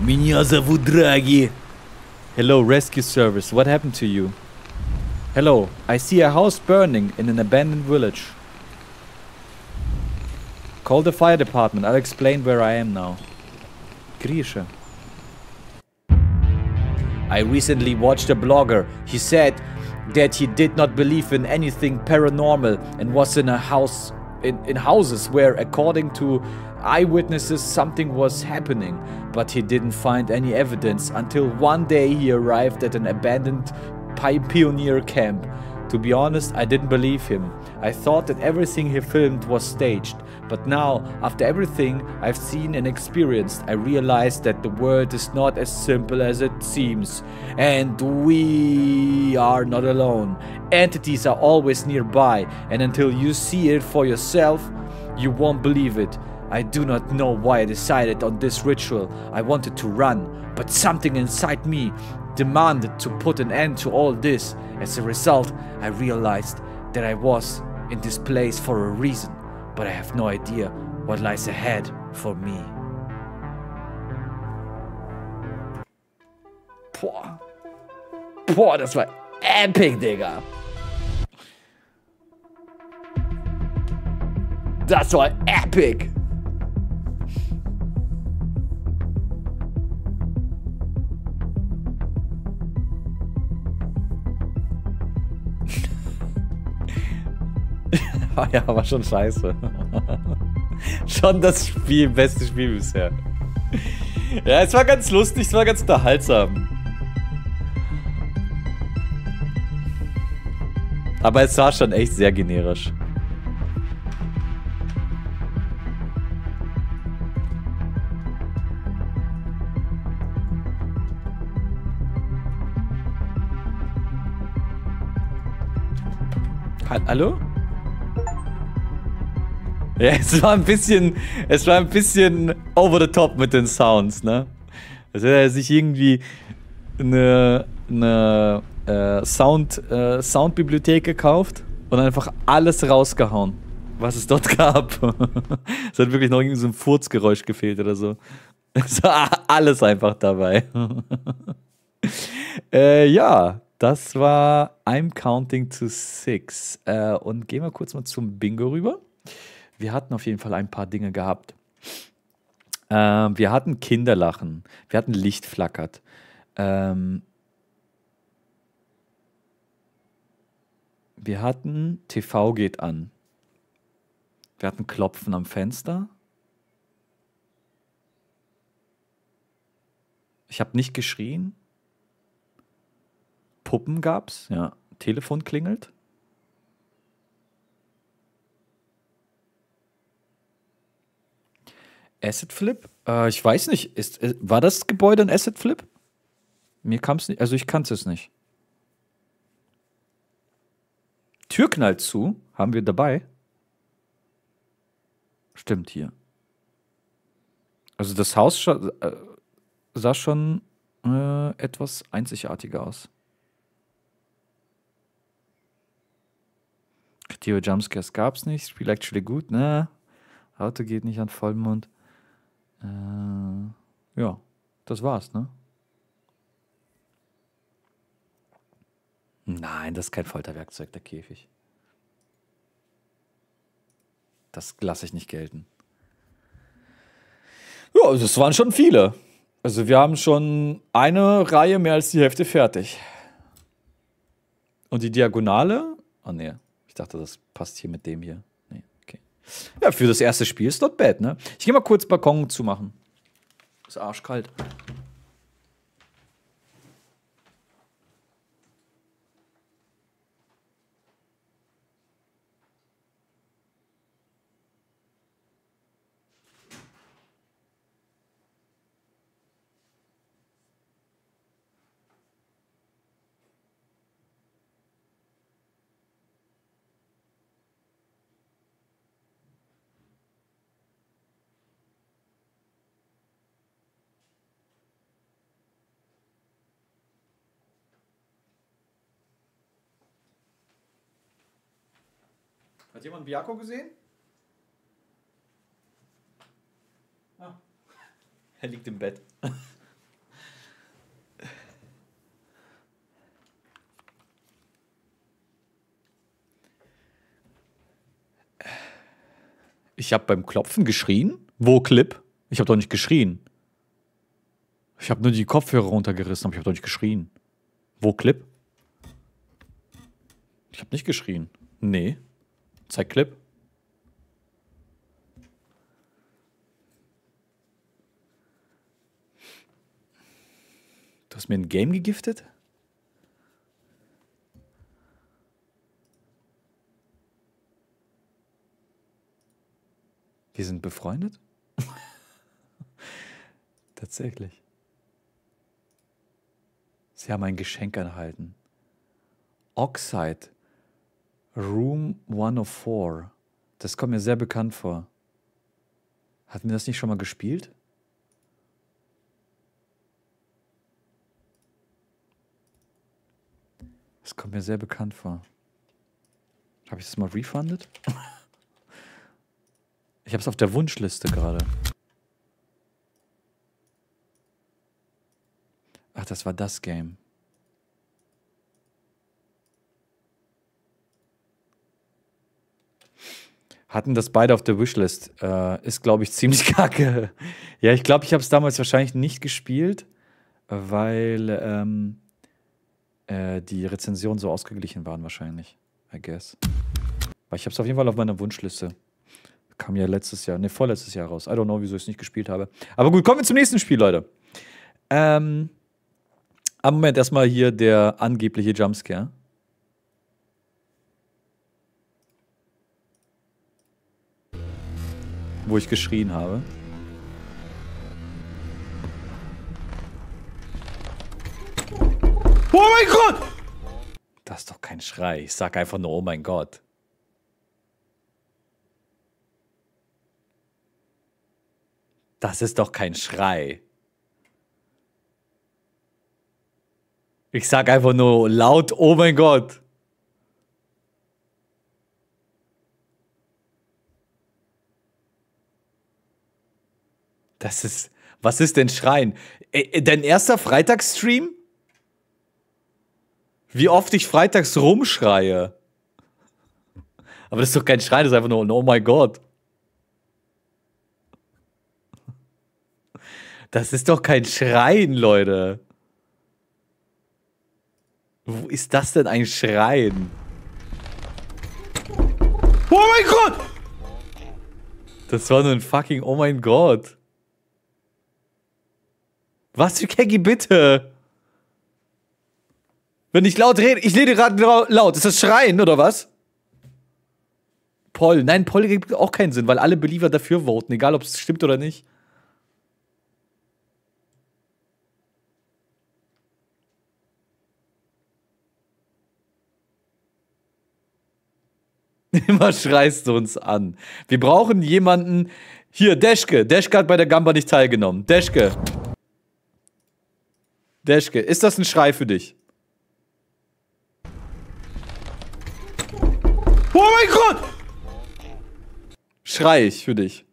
Меня зовут Драги. Hello, rescue service. What happened to you? Hello, I see a house burning in an abandoned village. Call the fire department. I'll explain where I am now. Grisha. I recently watched a blogger. He said that he did not believe in anything paranormal and was in a house in, in houses where according to eyewitnesses something was happening, but he didn't find any evidence until one day he arrived at an abandoned pioneer camp. To be honest, I didn't believe him. I thought that everything he filmed was staged. But now, after everything I've seen and experienced, I realize that the world is not as simple as it seems. And we are not alone. Entities are always nearby, and until you see it for yourself, you won't believe it. I do not know why I decided on this ritual. I wanted to run, but something inside me demanded to put an end to all this. As a result, I realized that I was in this place for a reason but I have no idea what lies ahead for me. Boah. Boah, das war epic, Digga. Das war epic. ja, war schon scheiße. schon das Spiel, beste Spiel bisher. Ja, es war ganz lustig, es war ganz unterhaltsam. Aber es war schon echt sehr generisch. Hallo? Ja, es war ein bisschen, es war ein bisschen over the top mit den Sounds, ne? Also er sich irgendwie eine, eine äh, Sound, äh, Soundbibliothek gekauft und einfach alles rausgehauen, was es dort gab. es hat wirklich noch irgendwie so ein Furzgeräusch gefehlt oder so. Es war alles einfach dabei. äh, ja, das war I'm Counting to Six. Äh, und gehen wir kurz mal zum Bingo rüber wir hatten auf jeden Fall ein paar Dinge gehabt. Ähm, wir hatten Kinderlachen, wir hatten Licht flackert. Ähm, wir hatten TV geht an. Wir hatten Klopfen am Fenster. Ich habe nicht geschrien. Puppen gab's, ja. Telefon klingelt. Asset Flip? Äh, ich weiß nicht. Ist, äh, war das Gebäude ein Asset Flip? Mir kam es nicht. Also ich kannte es nicht. Tür knallt zu. Haben wir dabei? Stimmt hier. Also das Haus scha äh, sah schon äh, etwas einzigartiger aus. Tio Jumpscares gab's nicht. Spiel actually gut, ne? Auto geht nicht an Vollmond. Äh, ja, das war's, ne? Nein, das ist kein Folterwerkzeug, der Käfig. Das lasse ich nicht gelten. Ja, also es waren schon viele. Also wir haben schon eine Reihe mehr als die Hälfte fertig. Und die Diagonale? Oh ne, ich dachte, das passt hier mit dem hier. Ja, für das erste Spiel ist not bad, ne? Ich gehe mal kurz Balkon zumachen. Ist arschkalt. Biako gesehen? Ah. Er liegt im Bett. Ich habe beim Klopfen geschrien. Wo Clip? Ich habe doch nicht geschrien. Ich habe nur die Kopfhörer runtergerissen, aber ich habe doch nicht geschrien. Wo Clip? Ich habe nicht geschrien. Nee. Zeig Clip. Du hast mir ein Game gegiftet? Wir sind befreundet? Tatsächlich. Sie haben ein Geschenk erhalten. Oxide Room 104. Das kommt mir sehr bekannt vor. Hatten wir das nicht schon mal gespielt? Das kommt mir sehr bekannt vor. Habe ich das mal refunded? ich habe es auf der Wunschliste gerade. Ach, das war das Game. Hatten das beide auf der Wishlist. Äh, ist, glaube ich, ziemlich kacke. ja, ich glaube, ich habe es damals wahrscheinlich nicht gespielt, weil ähm, äh, die Rezensionen so ausgeglichen waren wahrscheinlich. I guess. Weil ich habe es auf jeden Fall auf meiner Wunschliste. Kam ja letztes Jahr, ne, vorletztes Jahr raus. I don't know, wieso ich es nicht gespielt habe. Aber gut, kommen wir zum nächsten Spiel, Leute. Ähm, am Moment erstmal hier der angebliche Jumpscare. Wo ich geschrien habe. Oh mein Gott! Das ist doch kein Schrei. Ich sag einfach nur, oh mein Gott. Das ist doch kein Schrei. Ich sag einfach nur laut, oh mein Gott. Das ist. Was ist denn Schreien? Dein erster Freitagsstream? Wie oft ich freitags rumschreie. Aber das ist doch kein Schreien, das ist einfach nur Oh mein Gott. Das ist doch kein Schreien, Leute. Wo ist das denn ein Schreien? Oh mein Gott! Das war nur ein fucking Oh mein Gott. Was für Keggy, bitte? Wenn ich laut rede, ich rede gerade laut. Ist das Schreien oder was? Poll. Nein, Poll gibt auch keinen Sinn, weil alle Believer dafür voten, egal ob es stimmt oder nicht. Immer schreist du uns an. Wir brauchen jemanden. Hier, Deschke. Deschke hat bei der Gamba nicht teilgenommen. Deschke. Deschke, ist das ein Schrei für dich? Oh mein Gott! Schrei ich für dich.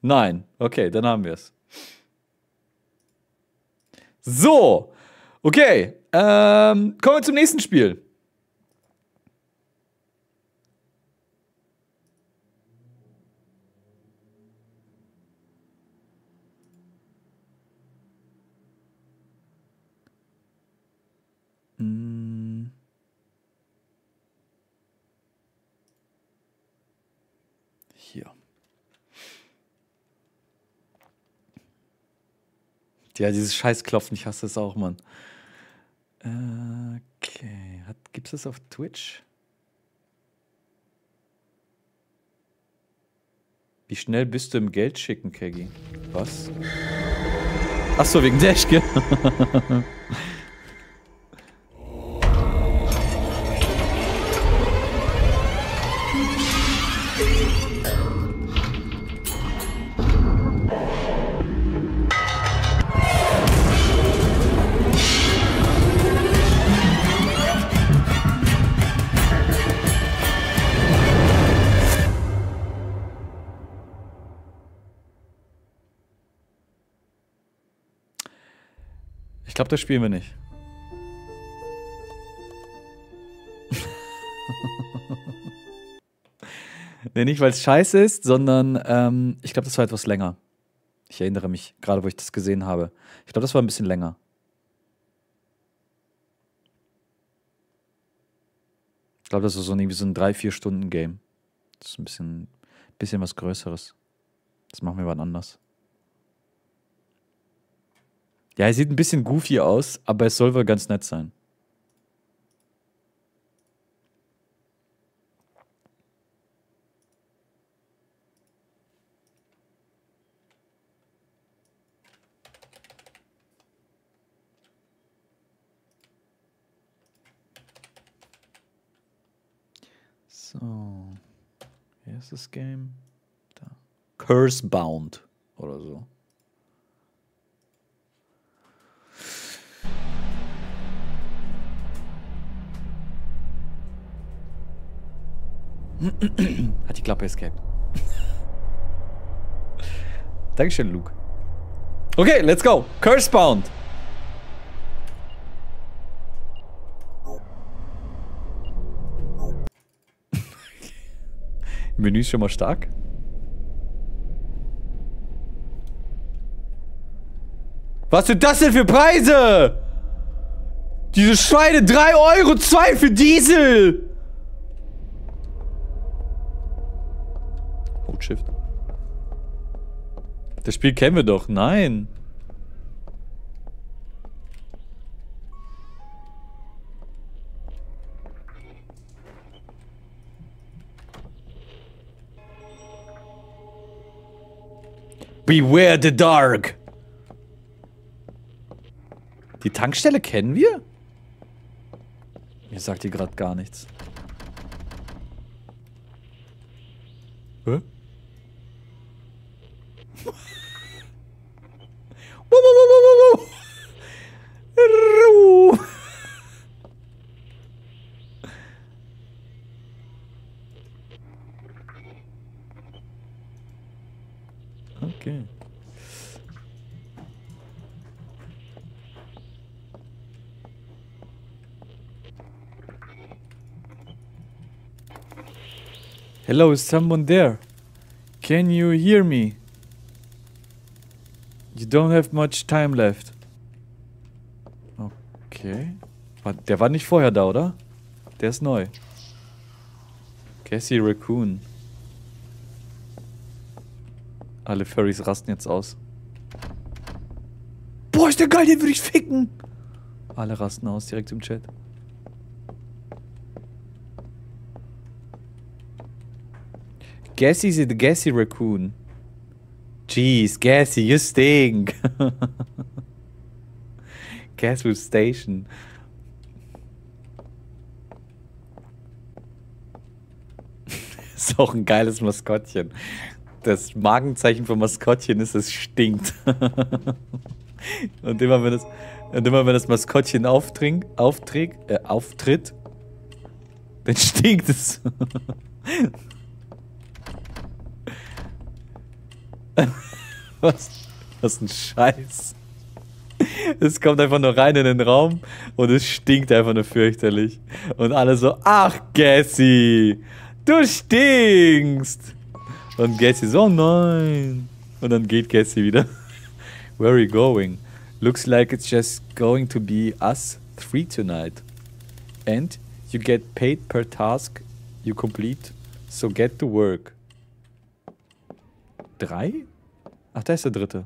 Nein. Okay, dann haben wir es. So. Okay. Ähm, kommen wir zum nächsten Spiel. Hm. Hier. Ja, dieses Scheißklopfen, ich hasse es auch, Mann. Okay. Hat, gibt's das auf Twitch? Wie schnell bist du im Geld schicken, Keggy? Was? Achso, wegen Dash, gell? Ich glaube, das spielen wir nicht. nee, nicht weil es scheiße ist, sondern ähm, ich glaube, das war etwas länger. Ich erinnere mich, gerade wo ich das gesehen habe. Ich glaube, das war ein bisschen länger. Ich glaube, das ist so irgendwie so ein 3-4 Stunden Game. Das ist ein bisschen, bisschen was Größeres. Das machen wir wann anders. Ja, er sieht ein bisschen goofy aus, aber es soll wohl ganz nett sein. So. Hier ist das Game. Da. Cursebound oder so. Hat die Klappe escaped. Dankeschön, Luke. Okay, let's go. Cursebound. Menü ist schon mal stark. Was sind das denn für Preise? Diese Schweine 3 Euro 2 für Diesel. Das Spiel kennen wir doch. Nein. Beware the Dark. Die Tankstelle kennen wir? Mir sagt ihr gerade gar nichts. Hä? Okay. Hello, is someone there? Can you hear me? You don't have much time left. Okay. Der war nicht vorher da, oder? Der ist neu. Cassie Raccoon. Alle Furries rasten jetzt aus. Boah, ist der geil, den würde ich ficken! Alle rasten aus, direkt im Chat. Gassy's the Gassy Raccoon. Jeez, Gassy, you stink. Gaswood Station. ist auch ein geiles Maskottchen. Das Magenzeichen vom Maskottchen ist, es stinkt. und immer wenn das, und immer wenn das Maskottchen auftrinkt, aufträgt, äh, auftritt, dann stinkt es. was, was ein Scheiß. Es kommt einfach nur rein in den Raum und es stinkt einfach nur fürchterlich. Und alle so, ach Gassi, du stinkst. Und Gassi so, oh nein. Und dann geht Gassi wieder. Where are you going? Looks like it's just going to be us three tonight. And you get paid per task you complete, so get to work. Drei? Ach, da ist der dritte.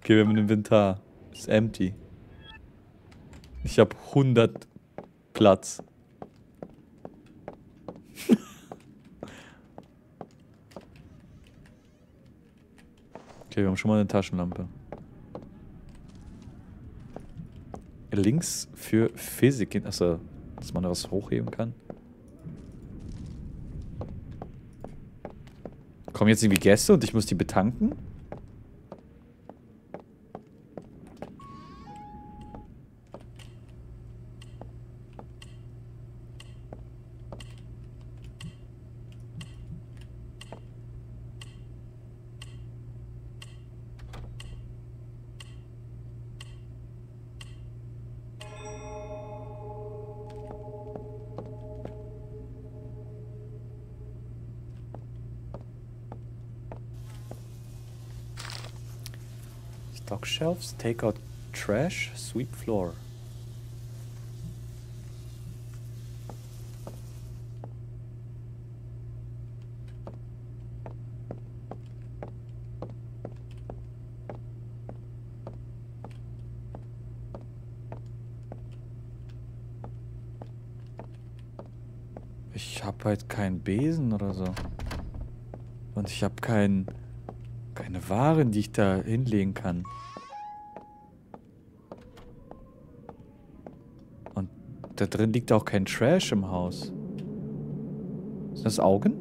okay, wir haben ein Inventar. Ist empty. Ich habe 100 Platz. Okay, wir haben schon mal eine Taschenlampe. Links für Physik. Achso, dass man das hochheben kann. Kommen jetzt irgendwie Gäste und ich muss die betanken? Take out trash, sweep floor. Ich habe halt keinen Besen oder so. Und ich habe keinen keine Waren, die ich da hinlegen kann. Und da drin liegt auch kein Trash im Haus. Sind das Augen?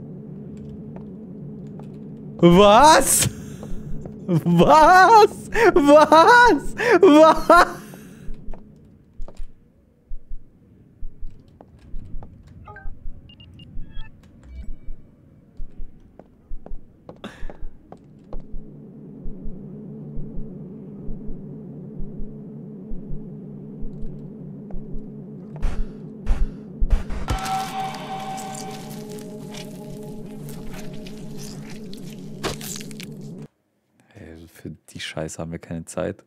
Was? Was? Was? Was? Scheiße, haben wir keine Zeit.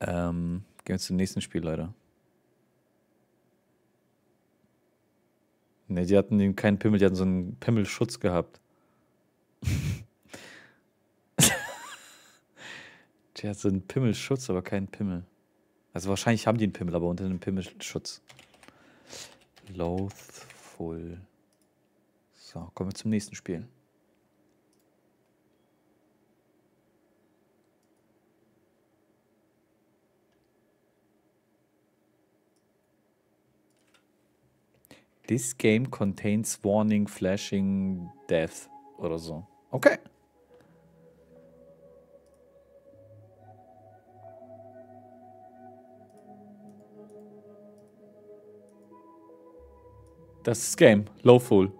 Ähm, gehen wir zum nächsten Spiel, Leute. Ne, die hatten keinen Pimmel, die hatten so einen Pimmelschutz gehabt. die hat so einen Pimmelschutz, aber keinen Pimmel. Also wahrscheinlich haben die einen Pimmel, aber unter einem Pimmelschutz. Loathful. So, kommen wir zum nächsten Spiel. This game contains warning, flashing, death oder so. Okay. Das ist Game. Lowful.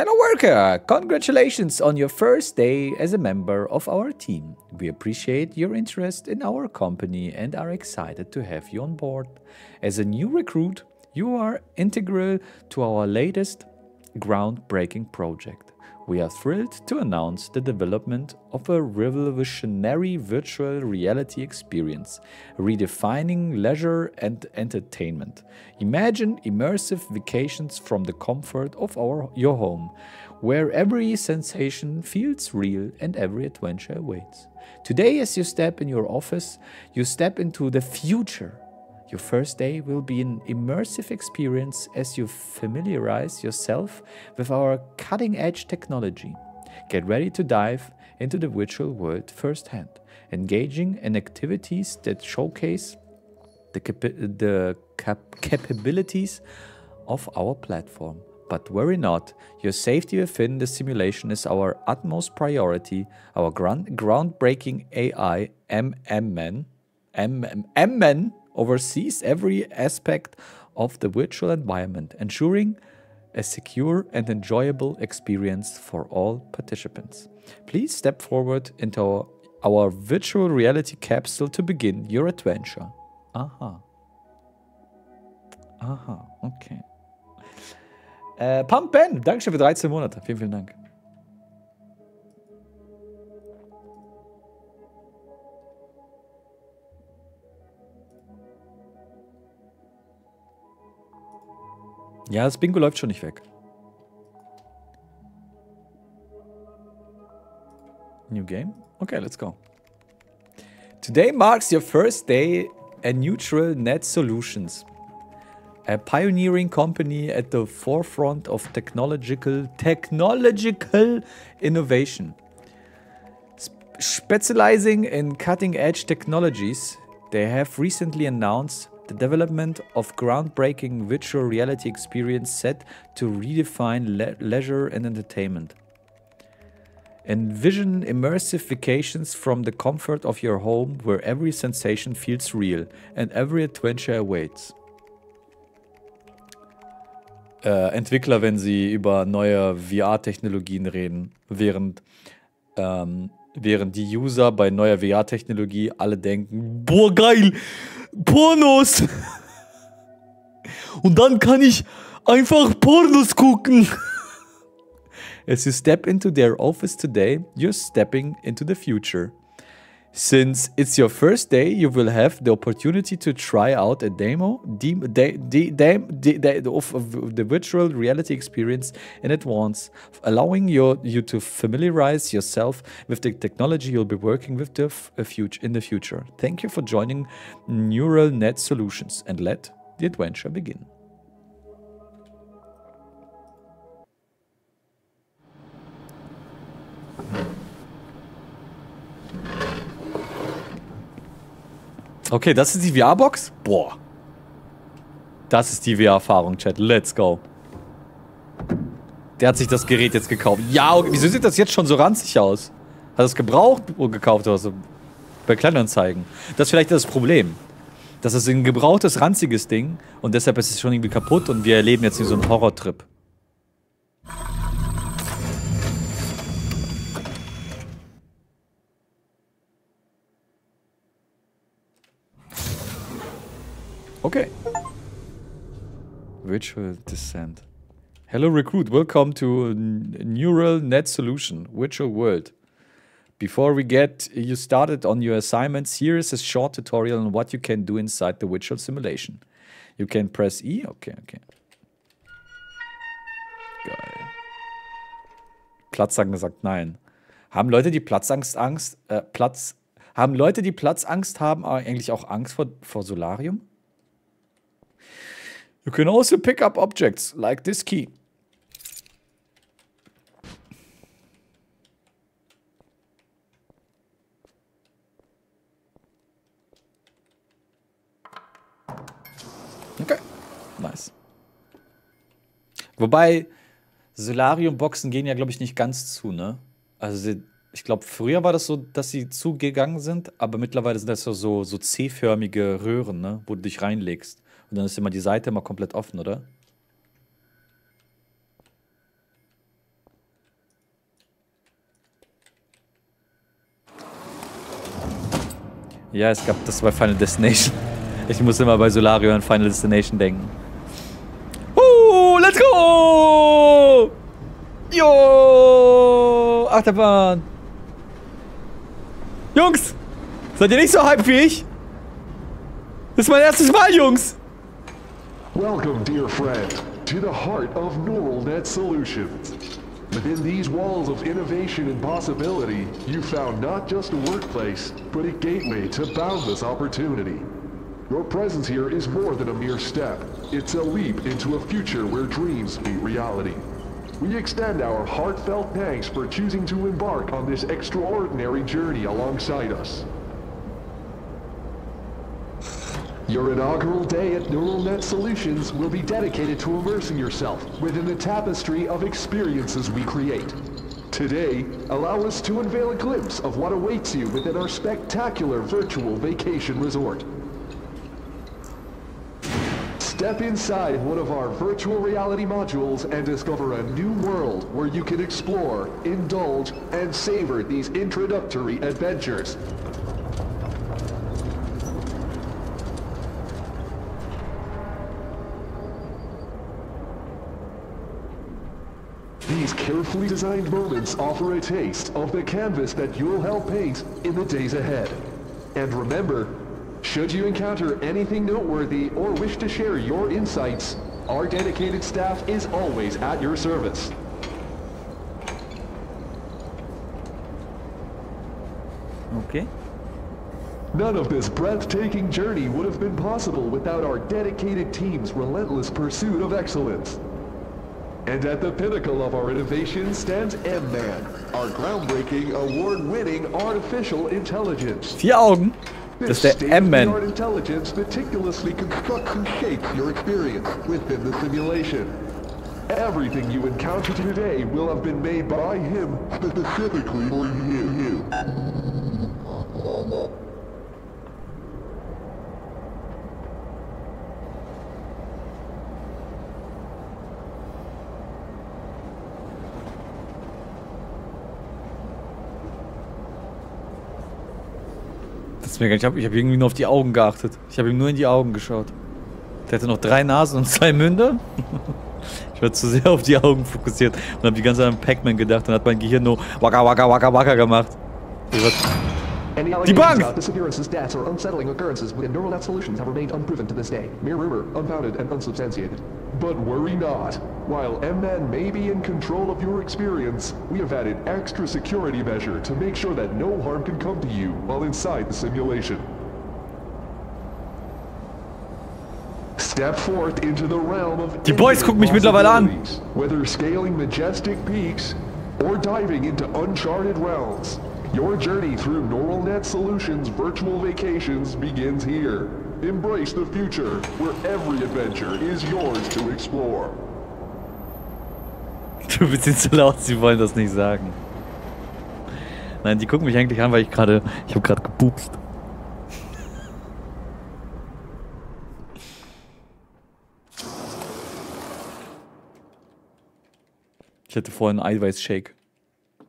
Hello worker! Congratulations on your first day as a member of our team. We appreciate your interest in our company and are excited to have you on board. As a new recruit, you are integral to our latest groundbreaking project. We are thrilled to announce the development of a revolutionary virtual reality experience, redefining leisure and entertainment. Imagine immersive vacations from the comfort of our, your home, where every sensation feels real and every adventure awaits. Today, as you step in your office, you step into the future. Your first day will be an immersive experience as you familiarize yourself with our cutting edge technology. Get ready to dive into the virtual world firsthand, engaging in activities that showcase the, the cap- capabilities of our platform. But worry not, your safety within the simulation is our utmost priority. Our ground- groundbreaking AI, MMN, MMN, oversees every aspect of the virtual environment, ensuring a secure and enjoyable experience for all participants. Please step forward into our, our virtual reality capsule to begin your adventure. Aha. Aha, okay. Äh, Pump Ben, Dankeschön für 13 Monate. Vielen, vielen Dank. Ja, das Bingo läuft schon nicht weg. New game? Okay, let's go. Today marks your first day at Neutral Net Solutions, a pioneering company at the forefront of technological technological innovation. Specializing in cutting-edge technologies, they have recently announced the development of groundbreaking virtual reality experience set to redefine le- leisure and entertainment. Envision immersive vacations from the comfort of your home where every sensation feels real and every adventure awaits. Äh, Entwickler, wenn sie über neue VR-Technologien reden, während, ähm, während die User bei neuer VR-Technologie alle denken, boah geil, Pornos! Und dann kann ich einfach Pornos gucken. As you step into their office today, you're stepping into the future. Since it's your first day, you will have the opportunity to try out a demo dem, de, de, de, of, the virtual reality experience in advance, allowing your, you to familiarize yourself with the technology you'll be working with the in the future. Thank you for joining Neural Net Solutions and let the adventure begin. Okay, das ist die VR-Box? Boah. Das ist die VR-Erfahrung, Chat. Let's go. Der hat sich das Gerät jetzt gekauft. Ja, okay. wieso sieht das jetzt schon so ranzig aus? Hat es gebraucht oder gekauft oder so? Bei Kleinanzeigen. Das ist vielleicht das Problem. Das ist ein gebrauchtes, ranziges Ding und deshalb ist es schon irgendwie kaputt und wir erleben jetzt hier so einen Horrortrip. Okay. Virtual Descent. Hello, recruit. Welcome to Neural Net Solution, Virtual World. Before we get you started on your assignments, here is a short tutorial on what you can do inside the virtual simulation. You can press E. Okay, okay. Geil. Platzangst sagt nein. Haben Leute, die Platzangst Angst, äh, Platz, haben Leute, die Platzangst haben, eigentlich auch Angst vor, vor Solarium? You can also pick up objects like this key. Okay, nice. Wobei Solarium-Boxen gehen ja, glaube ich, nicht ganz zu, ne? Also sie, ich glaube, früher war das so, dass sie zugegangen sind, aber mittlerweile sind das so, so, so C-förmige Röhren, ne? Wo du dich reinlegst. Und dann ist immer die Seite immer komplett offen, oder? Ja, es gab das bei Final Destination. Ich muss immer bei Solario an Final Destination denken. Uh, let's go! Achterbahn. Jungs! Seid ihr nicht so hype wie ich? Das ist mein erstes Mal, Jungs! Welcome, dear friend, to the heart of Neural Net Solutions. Within these walls of innovation and possibility, you found not just a workplace, but a gateway to boundless opportunity. Your presence here is more than a mere step. It's a leap into a future where dreams meet reality. We extend our heartfelt thanks for choosing to embark on this extraordinary journey alongside us. Your inaugural day at Neural Net Solutions will be dedicated to immersing yourself within the tapestry of experiences we create. Today, allow us to unveil a glimpse of what awaits you within our spectacular virtual vacation resort. Step inside one of our virtual reality modules and discover a new world where you can explore, indulge, and savor these introductory adventures. These carefully designed moments offer a taste of the canvas that you'll help paint in the days ahead. And remember, should you encounter anything noteworthy or wish to share your insights, our dedicated staff is always at your service. Okay. None of this breathtaking journey would have been possible without our dedicated team's relentless pursuit of excellence. And at the pinnacle of our innovation stands M-Man, our groundbreaking, award-winning artificial intelligence. Vier Augen. Das ist der M-Man. intelligence meticulously constructs and shapes your experience within the simulation. Everything you encounter today will have been made by him specifically for you. Mir gar nicht. Ich habe hab irgendwie nur auf die Augen geachtet. Ich habe ihm nur in die Augen geschaut. Der hatte noch drei Nasen und zwei Münder. Ich war zu sehr auf die Augen fokussiert und habe die ganze Zeit an Pac-Man gedacht und hat mein Gehirn nur waka waka waka waka gemacht. Die Bank! disappearances, deaths, or unsettling occurrences within Neural Net Solutions have remained unproven to this day. Mere rumor, unfounded and unsubstantiated. But worry not. While M-Man may be in control of your experience, we have added extra security measure to make sure that no harm can come to you while inside the simulation. Step forth into the realm of Die Boys gucken mich mittlerweile an. Whether scaling majestic peaks or diving into uncharted realms, your journey through Neural Net Solutions virtual vacations begins here. Embrace the future, where every adventure is yours to explore. Du bist jetzt zu laut, sie wollen das nicht sagen. Nein, die gucken mich eigentlich an, weil ich gerade. Ich habe gerade gebubst. Ich hatte vorhin einen Eiweißshake.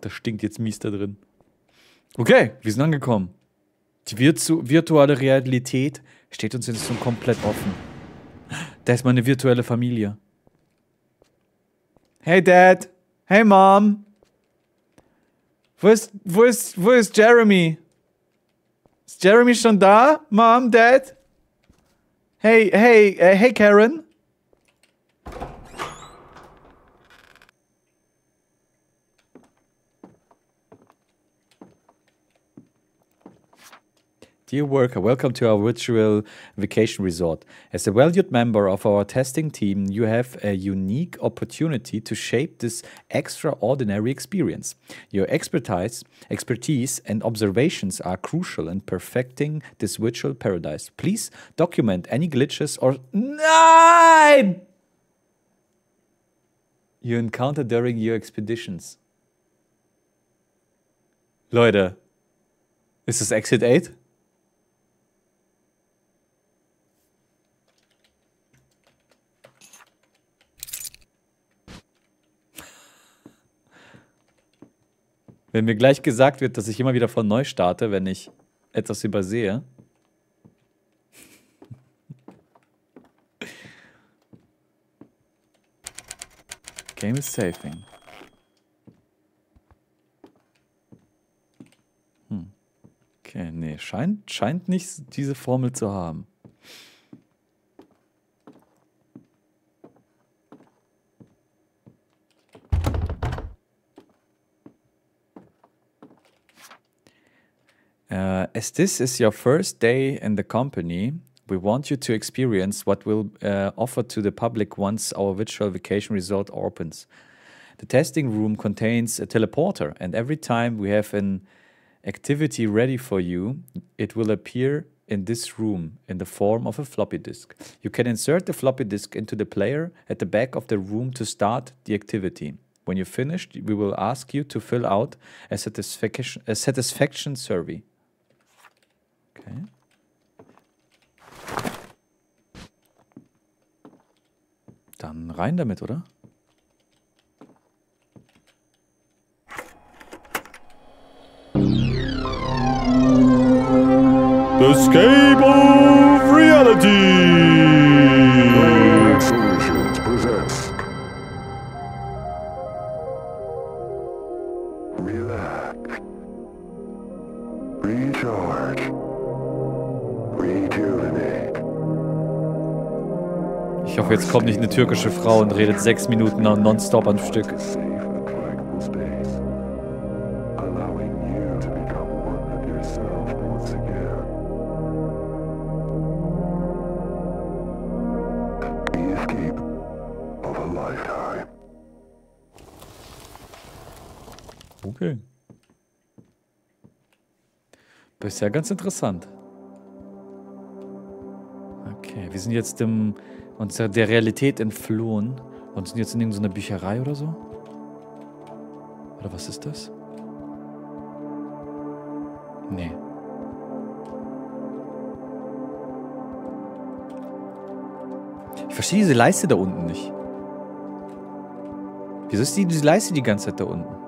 Das stinkt jetzt mies da drin. Okay, wir sind angekommen. Die virtu virtuelle Realität steht uns jetzt schon komplett offen. Da ist meine virtuelle Familie. Hey Dad. Hey Mom. Wo ist, wo ist, wo ist Jeremy? Ist Jeremy schon da? Mom, Dad? Hey, hey, äh, hey Karen. Dear worker, welcome to our virtual vacation resort. As a valued member of our testing team, you have a unique opportunity to shape this extraordinary experience. Your expertise, expertise and observations are crucial in perfecting this virtual paradise. Please document any glitches or Nein! You encounter during your expeditions. Leute, ist das Exit 8? Wenn mir gleich gesagt wird, dass ich immer wieder von neu starte, wenn ich etwas übersehe. Game is saving. Hm. Okay, nee, scheint, scheint nicht diese Formel zu haben. Uh, as this is your first day in the company, we want you to experience what we'll uh, offer to the public once our virtual vacation resort opens. The testing room contains a teleporter, and every time we have an activity ready for you, it will appear in this room in the form of a floppy disk. You can insert the floppy disk into the player at the back of the room to start the activity. When you're finished, we will ask you to fill out a satisfaction, a satisfaction survey. Okay. Dann rein damit, oder? The Escape of Reality! Hoffe, jetzt kommt nicht eine türkische Frau und redet sechs Minuten nonstop am Stück. Okay. Bisher ganz interessant. Okay, wir sind jetzt dem, uns der der Realität entflohen und sind jetzt in irgendeiner Bücherei oder so. Oder was ist das? Nee. Ich verstehe diese Leiste da unten nicht. Wieso ist die, diese Leiste die ganze Zeit da unten?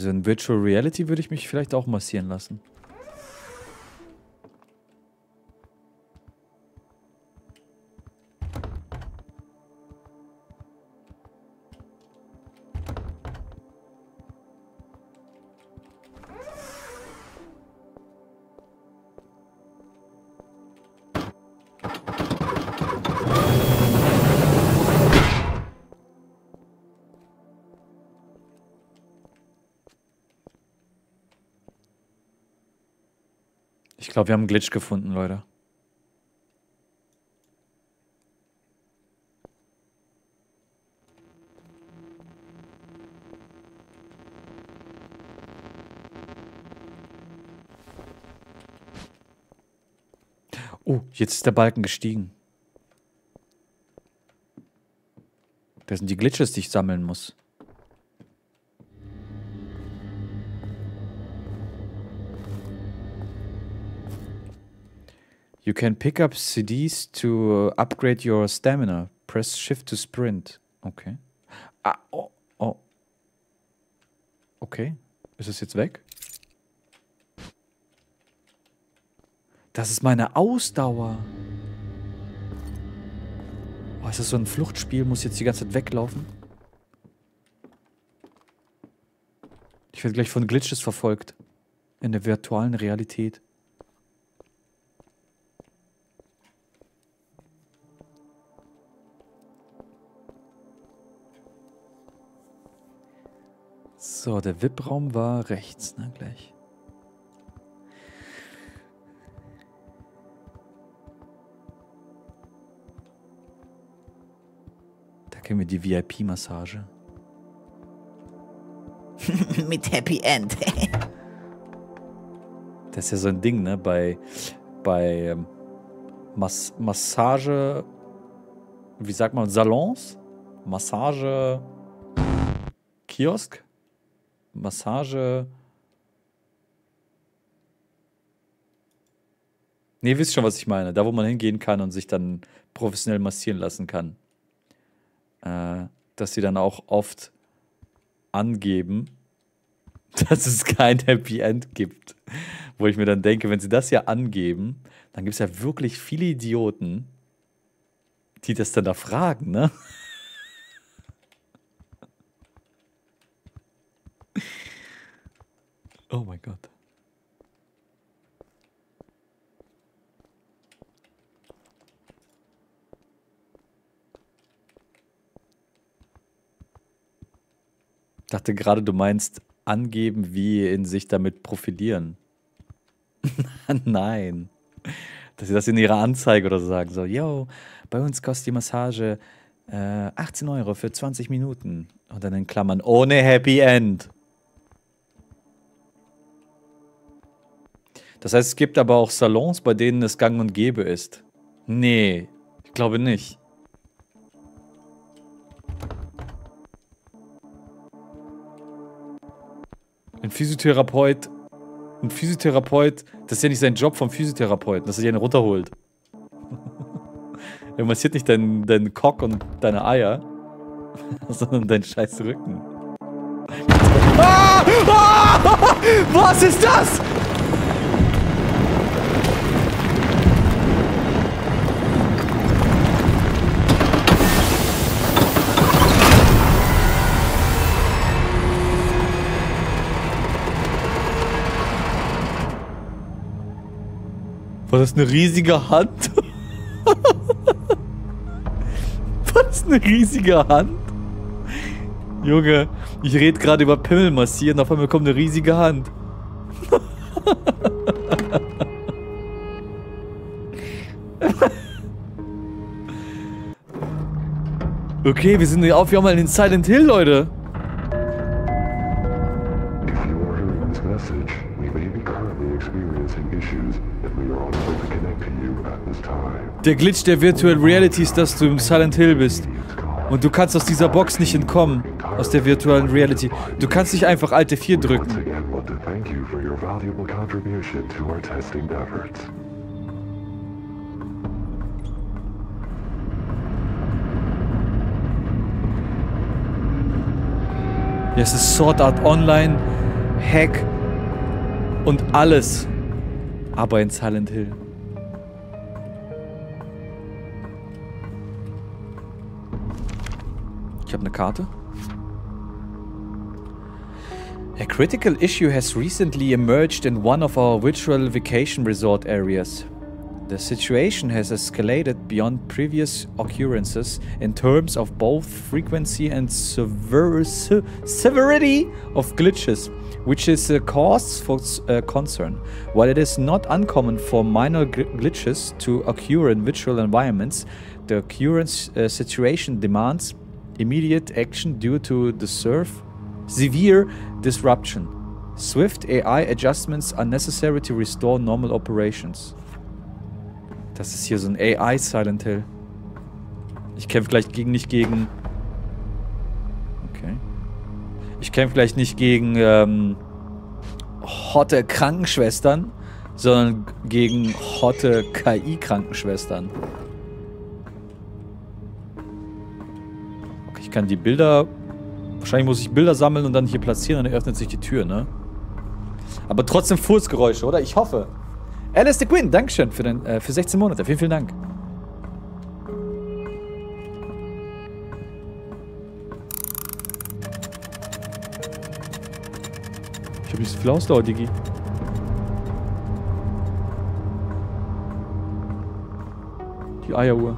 Also in Virtual Reality würde ich mich vielleicht auch massieren lassen. Glaube, wir haben einen Glitch gefunden, Leute. Oh, jetzt ist der Balken gestiegen. Das sind die Glitches, die ich sammeln muss. You can pick up CDs to uh, upgrade your stamina. Press Shift to sprint. Okay. Ah, oh, oh. Okay. Ist es jetzt weg? Das ist meine Ausdauer. Oh, ist das so ein Fluchtspiel? Muss jetzt die ganze Zeit weglaufen? Ich werde gleich von Glitches verfolgt. In der virtuellen Realität. So, der VIP-Raum war rechts, ne, gleich. Da kennen wir die VIP-Massage. Mit Happy End. Das ist ja so ein Ding, ne? Bei, bei ähm, Mas Massage, wie sagt man, Salons? Massage, Kiosk? Massage. Nee, wisst schon, was ich meine. Da, wo man hingehen kann und sich dann professionell massieren lassen kann. Äh, dass sie dann auch oft angeben, dass es kein Happy End gibt. Wo ich mir dann denke, wenn sie das ja angeben, dann gibt es ja wirklich viele Idioten, die das dann da fragen, ne? Oh mein Gott. Ich dachte gerade, du meinst angeben, wie in sich damit profilieren. Nein. Dass sie das in ihrer Anzeige oder so sagen. So, yo, bei uns kostet die Massage äh, 18 Euro für 20 Minuten. Und dann in Klammern ohne Happy End. Das heißt, es gibt aber auch Salons, bei denen es gang und gäbe ist. Nee, ich glaube nicht. Ein Physiotherapeut, ein Physiotherapeut, das ist ja nicht sein Job vom Physiotherapeuten, dass er dir einen runterholt. er massiert nicht deinen, deinen Cock und deine Eier, sondern deinen scheiß Rücken. Ah! Ah! Was ist das? War das eine riesige Hand? War das eine riesige Hand? Junge, ich rede gerade über Pimmel massieren, auf einmal kommt eine riesige Hand. okay, wir sind auf einmal in Silent Hill, Leute. Der Glitch der Virtual Reality ist, dass du im Silent Hill bist. Und du kannst aus dieser Box nicht entkommen. Aus der virtuellen Reality. Du kannst nicht einfach Alte 4 Once drücken. Ja, es ist Sword Art Online, Hack und alles. Aber in Silent Hill. Ich habe eine Karte. A critical issue has recently emerged in one of our virtual vacation resort areas. The situation has escalated beyond previous occurrences in terms of both frequency and sever- se- severity of glitches, which is a cause for uh, concern. While it is not uncommon for minor glitches to occur in virtual environments, the current uh, situation demands immediate action due to the surf severe disruption. Swift AI adjustments are necessary to restore normal operations. Das ist hier so ein AI Silent Hill. Ich kämpfe gleich gegen nicht gegen. Okay. Ich kämpfe gleich nicht gegen ähm, hotte Krankenschwestern, sondern gegen hotte KI-Krankenschwestern. Okay, ich kann die Bilder. Wahrscheinlich muss ich Bilder sammeln und dann hier platzieren, dann öffnet sich die Tür, ne? Aber trotzdem Fußgeräusche, oder? Ich hoffe. Alice the Quinn, Dankeschön für, den, äh, für 16 Monate. Vielen, vielen Dank. Ich hab nicht so viel Ausdauer, Digi. Die Eieruhr.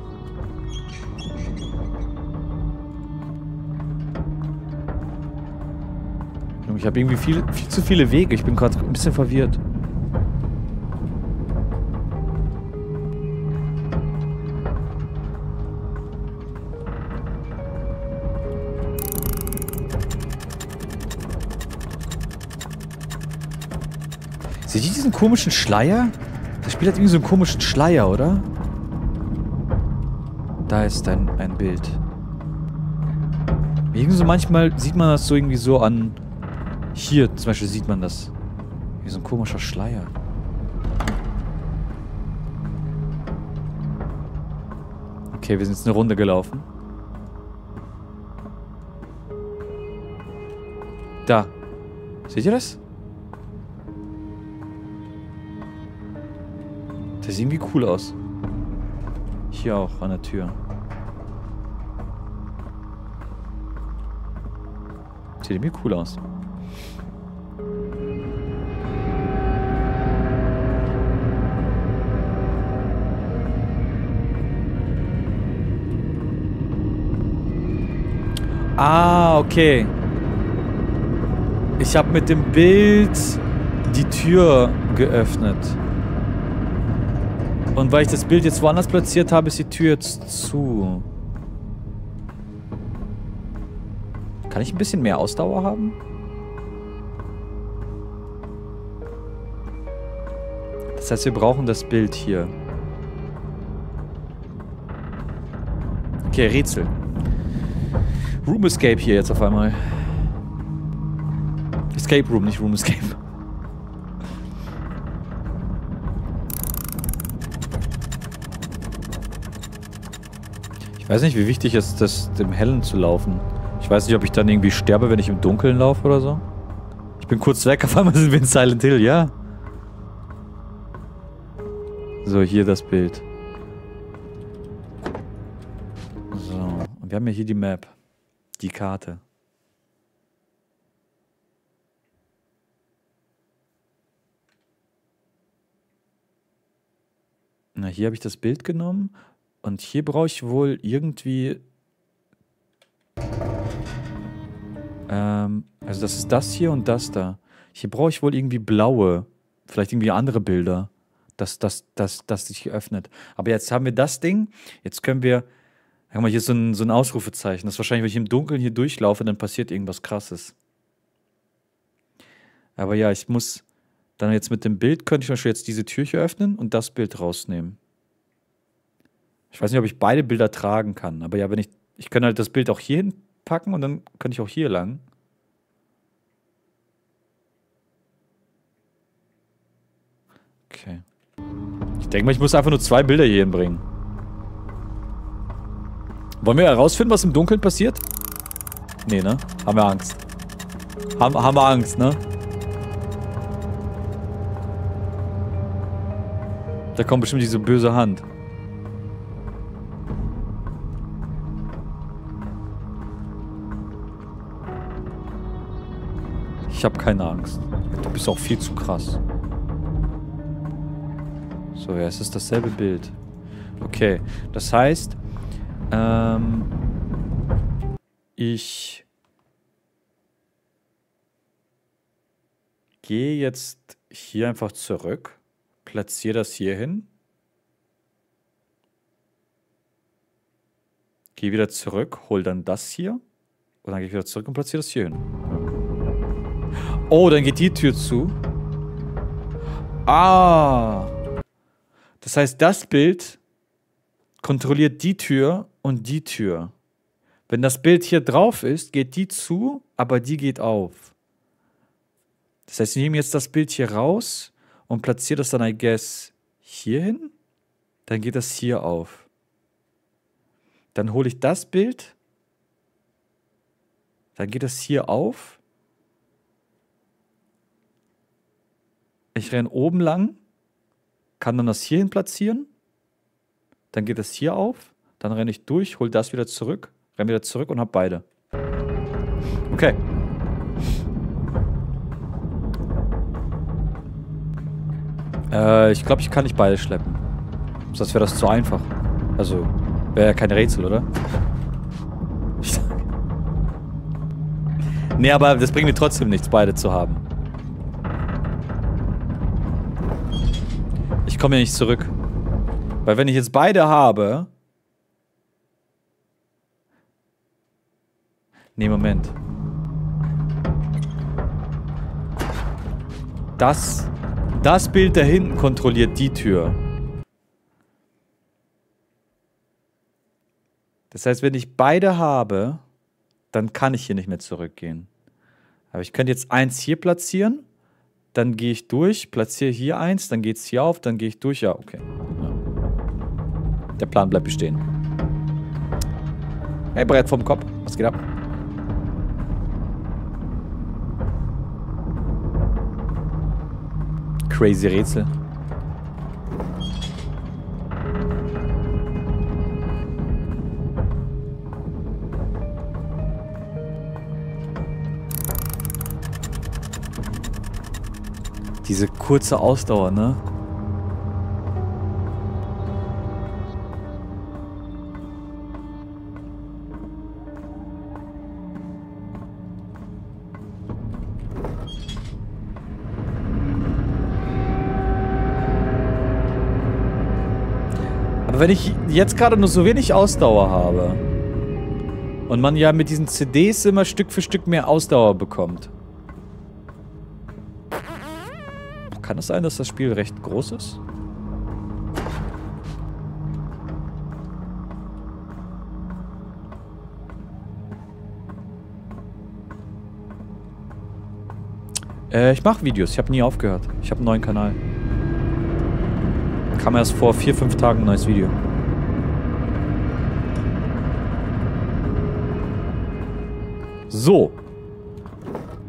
Ich habe irgendwie viel, viel zu viele Wege. Ich bin gerade ein bisschen verwirrt. Seht ihr diesen komischen Schleier? Das Spiel hat irgendwie so einen komischen Schleier, oder? Da ist ein, ein Bild. Irgendwie so manchmal sieht man das so irgendwie so an. Hier zum Beispiel sieht man das. Wie so ein komischer Schleier. Okay, wir sind jetzt eine Runde gelaufen. Da. Seht ihr das? Das sieht irgendwie cool aus. Hier auch an der Tür. Sieht irgendwie cool aus. Ah, okay. Ich habe mit dem Bild die Tür geöffnet. Und weil ich das Bild jetzt woanders platziert habe, ist die Tür jetzt zu. Kann ich ein bisschen mehr Ausdauer haben? Das heißt, wir brauchen das Bild hier. Okay, Rätsel. Room Escape hier jetzt auf einmal. Escape Room, nicht Room Escape. Ich weiß nicht, wie wichtig es ist, im Hellen zu laufen. Ich weiß nicht, ob ich dann irgendwie sterbe, wenn ich im Dunkeln laufe oder so. Ich bin kurz weg, auf einmal sind wir in Silent Hill, ja. So, hier das Bild. So, und wir haben ja hier die Map. Die Karte. Na, hier habe ich das Bild genommen und hier brauche ich wohl irgendwie... Ähm, also das ist das hier und das da. Hier brauche ich wohl irgendwie blaue, vielleicht irgendwie andere Bilder, dass das, sich öffnet. Aber jetzt haben wir das Ding, jetzt können wir... Guck mal, hier ist so ein, so ein Ausrufezeichen. Das ist wahrscheinlich, wenn ich im Dunkeln hier durchlaufe, dann passiert irgendwas krasses. Aber ja, ich muss dann jetzt mit dem Bild, könnte ich zum Beispiel jetzt diese Tür hier öffnen und das Bild rausnehmen. Ich weiß nicht, ob ich beide Bilder tragen kann. Aber ja, wenn ich, ich kann halt das Bild auch hier hinpacken und dann kann ich auch hier lang. Okay. Ich denke mal, ich muss einfach nur zwei Bilder hier hinbringen. Wollen wir herausfinden, was im Dunkeln passiert? Nee, ne? Haben wir Angst. Haben, haben wir Angst, ne? Da kommt bestimmt diese böse Hand. Ich habe keine Angst. Du bist auch viel zu krass. So, ja, es ist dasselbe Bild. Okay, das heißt, ähm, ich gehe jetzt hier einfach zurück, platziere das hier hin, gehe wieder zurück, hol dann das hier und dann gehe ich wieder zurück und platziere das hier hin. Oh, dann geht die Tür zu. Ah. Das heißt, das Bild kontrolliert die Tür und die Tür. Wenn das Bild hier drauf ist, geht die zu, aber die geht auf. Das heißt, ich nehme jetzt das Bild hier raus und platziere das dann, I guess, hier hin. Dann geht das hier auf. Dann hole ich das Bild. Dann geht das hier auf. Ich renne oben lang, kann dann das hier hin platzieren. Dann geht es hier auf. Dann renne ich durch, hole das wieder zurück, renne wieder zurück und habe beide. Okay. Äh, ich glaube, ich kann nicht beide schleppen. Sonst wäre das zu einfach. Also, wäre ja kein Rätsel, oder? nee, aber das bringt mir trotzdem nichts, beide zu haben. Ich komme ja nicht zurück. Weil wenn ich jetzt beide habe... Nee, Moment. Das, das Bild da hinten kontrolliert die Tür. Das heißt, wenn ich beide habe, dann kann ich hier nicht mehr zurückgehen. Aber ich könnte jetzt eins hier platzieren, dann gehe ich durch, platziere hier eins, dann geht es hier auf, dann gehe ich durch. Ja, okay. Der Plan bleibt bestehen. Hey, Brett vom Kopf. Was geht ab? Crazy Rätsel. Diese kurze Ausdauer, ne? Wenn ich jetzt gerade nur so wenig Ausdauer habe und man ja mit diesen CDs immer Stück für Stück mehr Ausdauer bekommt. Kann es sein, dass das Spiel recht groß ist? Äh, ich mache Videos. Ich habe nie aufgehört. Ich habe einen neuen Kanal. Kam erst vor vier, fünf Tagen ein neues Video. So.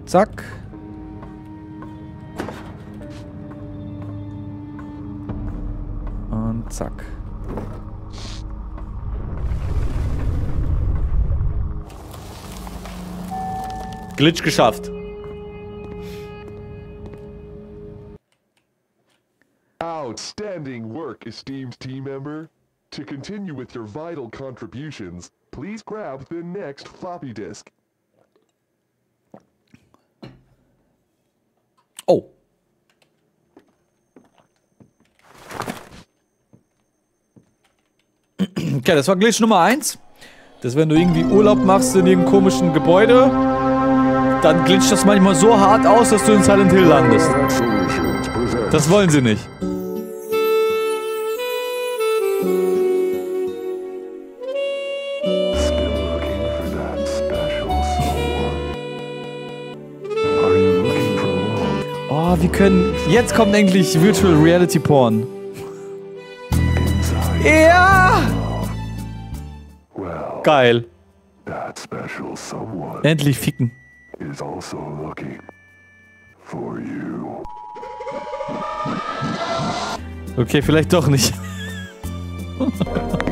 Zack. Und zack. Glitch geschafft. Outstanding work, esteemed team member. To continue with your vital contributions, please grab the next floppy disk. Oh. Okay, das war Glitch Nummer 1. Dass wenn du irgendwie Urlaub machst in irgendeinem komischen Gebäude, dann glitscht das manchmal so hart aus, dass du in Silent Hill landest. Das wollen sie nicht. Wir können. Jetzt kommt endlich Virtual Reality Porn. Ja! Geil. Endlich ficken. Okay, vielleicht doch nicht.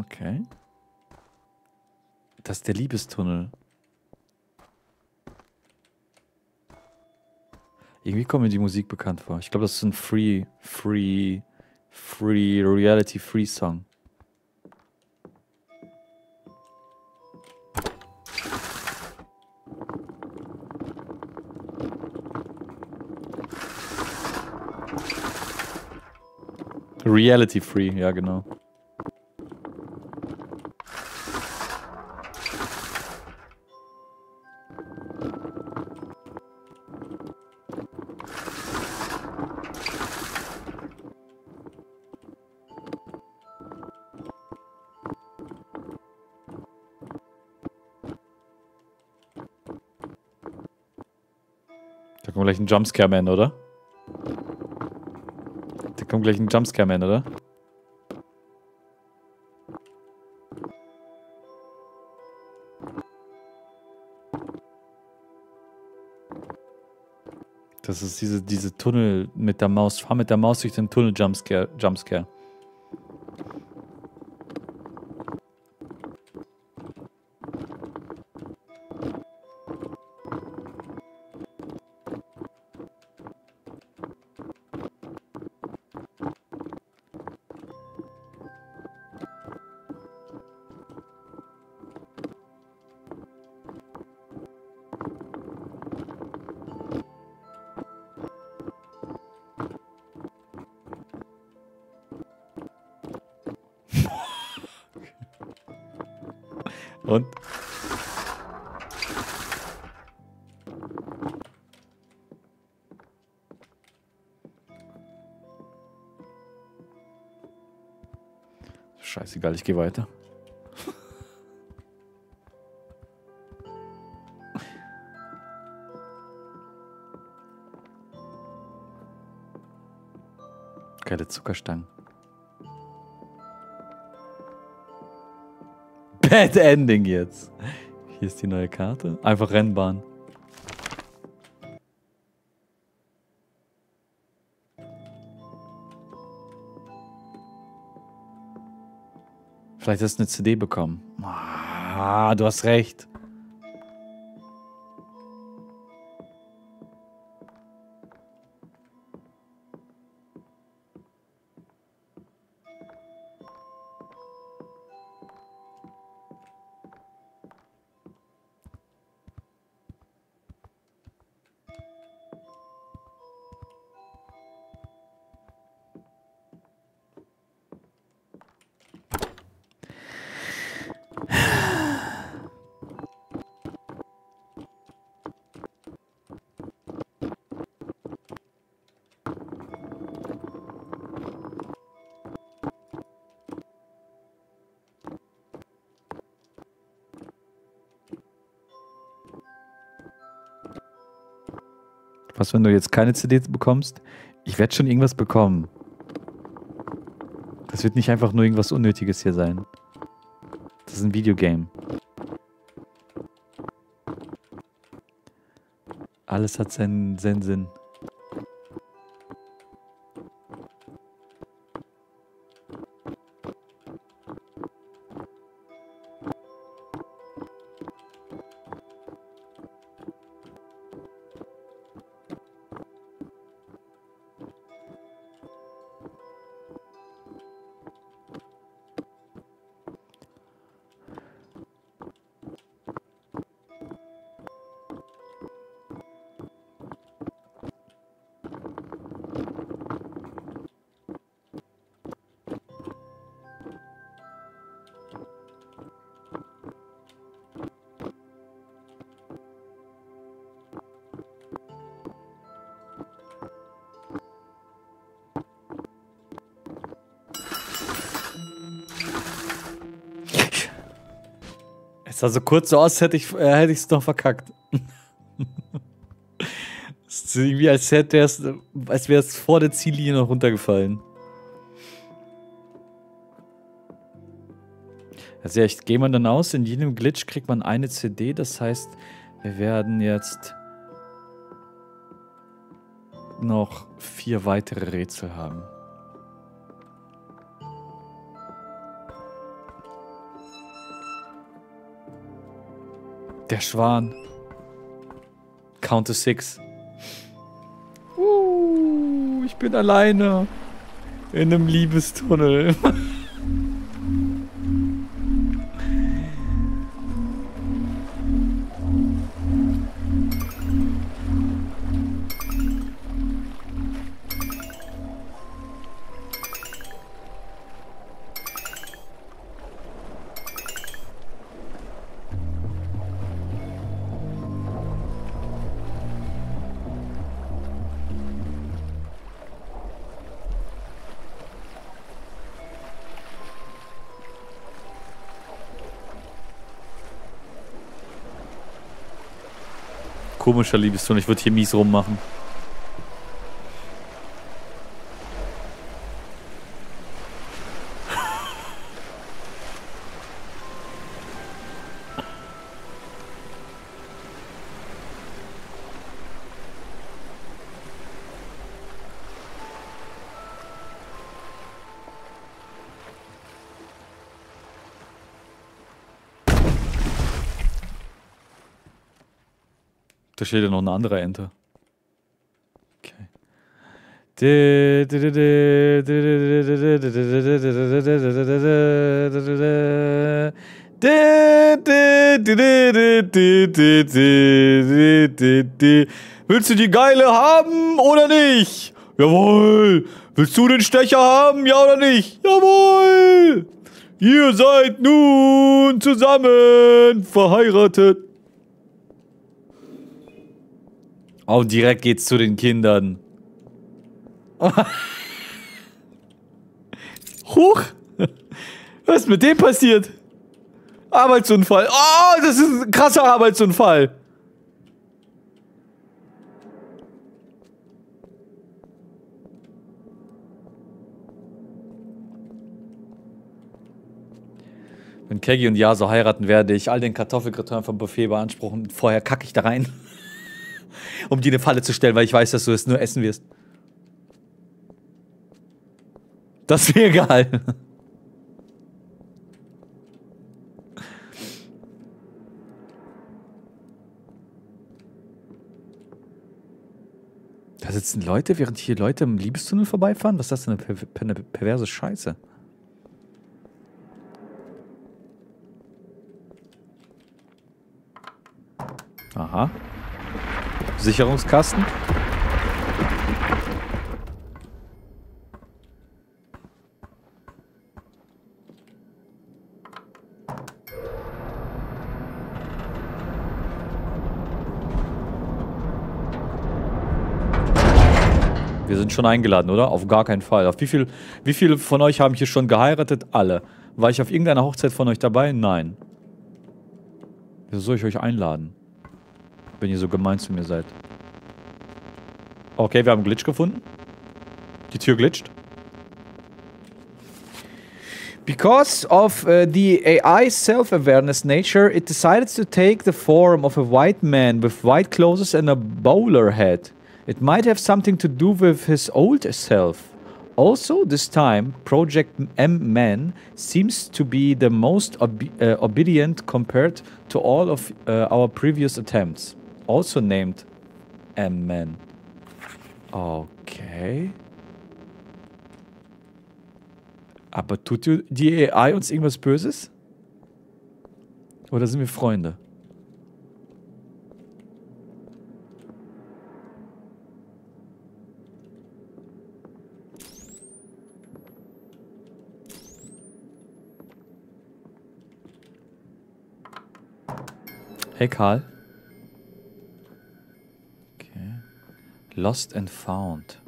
Okay. Das ist der Liebestunnel. Irgendwie kommt mir die Musik bekannt vor. Ich glaube, das ist ein Free, Free, Free, Reality Free Song. Reality Free, ja genau. Kommt gleich ein Jumpscare-Man, oder? Da kommt gleich ein Jumpscare-Man, oder? Das ist diese, diese Tunnel mit der Maus. Fahr mit der Maus durch den Tunnel Jumpscare. Jumpscare. Und? Scheißegal, ich gehe weiter. Keine Zuckerstangen. Bad Ending jetzt. Hier ist die neue Karte. Einfach Rennbahn. Vielleicht hast du eine CD bekommen. Ah, du hast recht. Was, wenn du jetzt keine CD bekommst? Ich werde schon irgendwas bekommen. Das wird nicht einfach nur irgendwas Unnötiges hier sein. Das ist ein Videogame. Alles hat seinen, seinen Sinn. Sah so kurz so aus, hätte ich äh, hätte es noch verkackt. Es ist irgendwie, als als wäre es vor der Ziellinie noch runtergefallen. Also ja, ich gehe mal dann aus, in jedem Glitch kriegt man eine CD, das heißt, wir werden jetzt noch vier weitere Rätsel haben. Der Schwan. Count to six. Uh, ich bin alleine. In einem Liebestunnel. Komischer Liebestunnel. Ich würde hier mies rummachen. Da steht ja noch eine andere Ente. Okay. Willst du die Geile haben oder nicht? Jawohl. Willst du den Stecher haben, ja oder nicht? Jawohl. Ihr seid nun zusammen verheiratet. Oh, direkt geht's zu den Kindern. Huch! Was ist mit dem passiert? Arbeitsunfall. Oh, das ist ein krasser Arbeitsunfall. Wenn Keggy und Yaso heiraten, werde ich all den Kartoffelgratin vom Buffet beanspruchen. Vorher kacke ich da rein um die eine Falle zu stellen, weil ich weiß, dass du es nur essen wirst. Das wäre geil. Da sitzen Leute, während hier Leute im Liebestunnel vorbeifahren? Was ist das denn eine, per eine perverse Scheiße? Aha. Sicherungskasten. Wir sind schon eingeladen, oder? Auf gar keinen Fall. Auf wie viel, wie viele von euch haben hier schon geheiratet? Alle. War ich auf irgendeiner Hochzeit von euch dabei? Nein. Wieso soll ich euch einladen? So gemein zu mir seid. Okay, wir haben einen Glitch gefunden. Die Tür glitscht. Because of uh, the AI's self-awareness nature, it decided to take the form of a white man with white clothes and a bowler hat. It might have something to do with his old self. Also, this time, Project M Man seems to be the most obe uh, obedient compared to all of uh, our previous attempts. Also named M Man. Okay. Aber tut die AI uns irgendwas Böses? Oder sind wir Freunde? Hey Karl. Lost and found.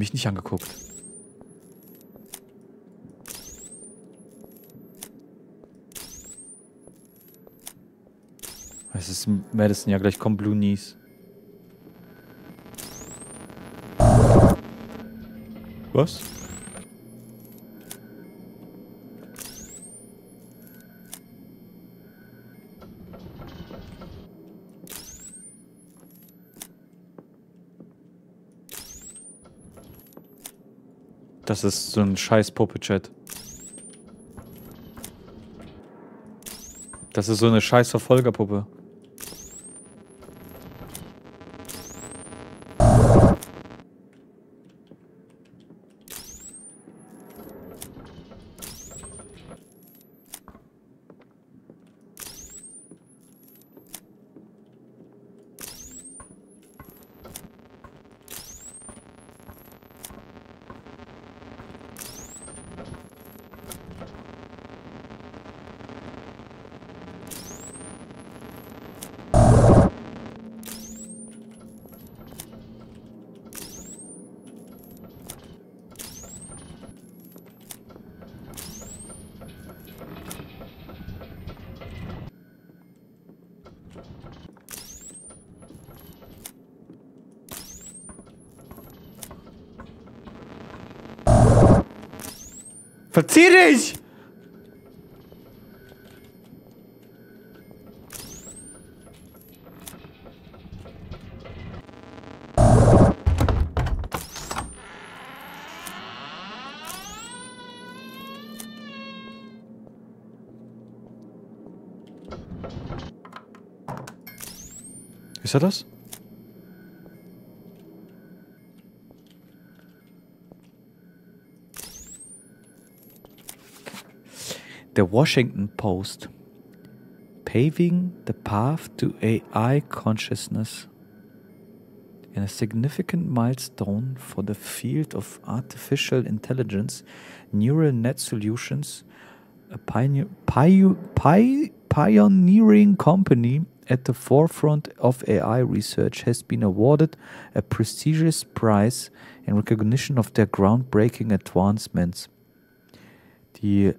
Nämlich nicht angeguckt. Es ist Madison ja gleich kommt Blue Knees. Was? Das ist so ein scheiß Puppe-Chat. Das ist so eine scheiß Verfolgerpuppe. Ist er das? The Washington Post. Paving the path to AI consciousness. and a significant milestone for the field of artificial intelligence, neural net solutions, a pioneer, pio- pi- pioneering company at the forefront of AI research, has been awarded a prestigious prize in recognition of their groundbreaking advancements. The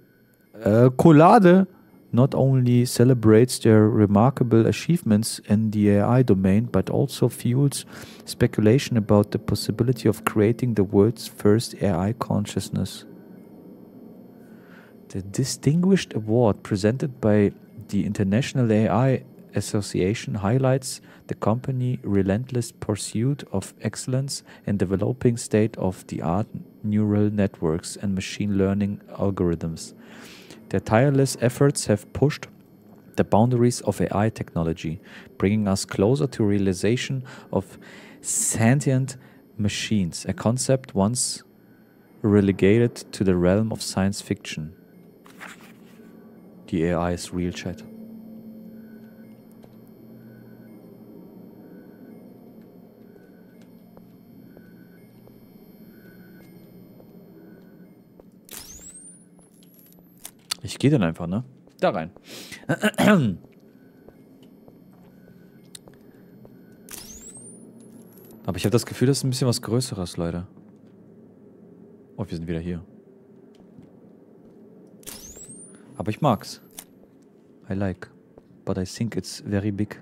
äh, Collade not only celebrates their remarkable achievements in the AI domain, but also fuels speculation about the possibility of creating the world's first AI consciousness. The distinguished award presented by the International AI Association highlights the company's relentless pursuit of excellence in developing state of the art neural networks and machine learning algorithms. Their tireless efforts have pushed the boundaries of AI technology, bringing us closer to realization of sentient machines, a concept once relegated to the realm of science fiction. The AI ist real, Chat. Ich gehe dann einfach, ne? Da rein. Aber ich habe das Gefühl, das ist ein bisschen was Größeres, Leute. Oh, wir sind wieder hier. Aber ich mag's. I like. But I think it's very big.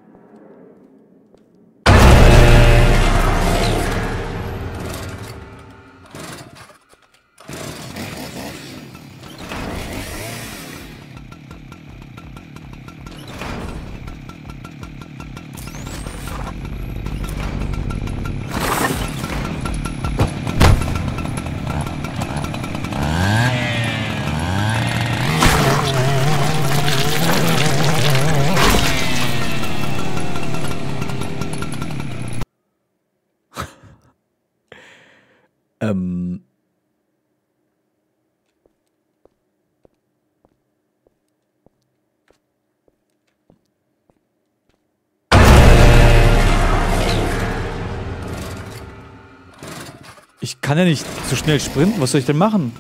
Kann ja nicht so schnell sprinten. Was soll ich denn machen?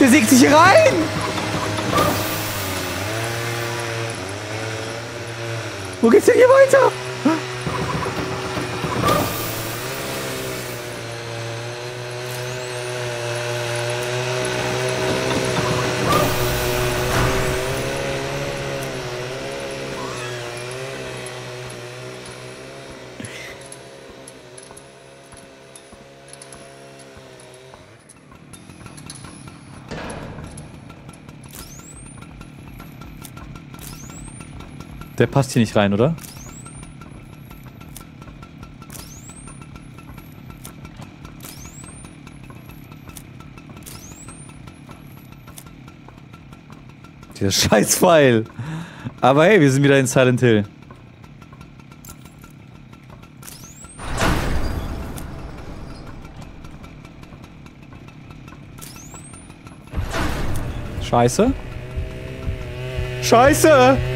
Der sägt sich rein! Wo geht's denn hier weiter? Der passt hier nicht rein, oder? Der Scheißpfeil. Aber hey, wir sind wieder in Silent Hill. Scheiße. Scheiße!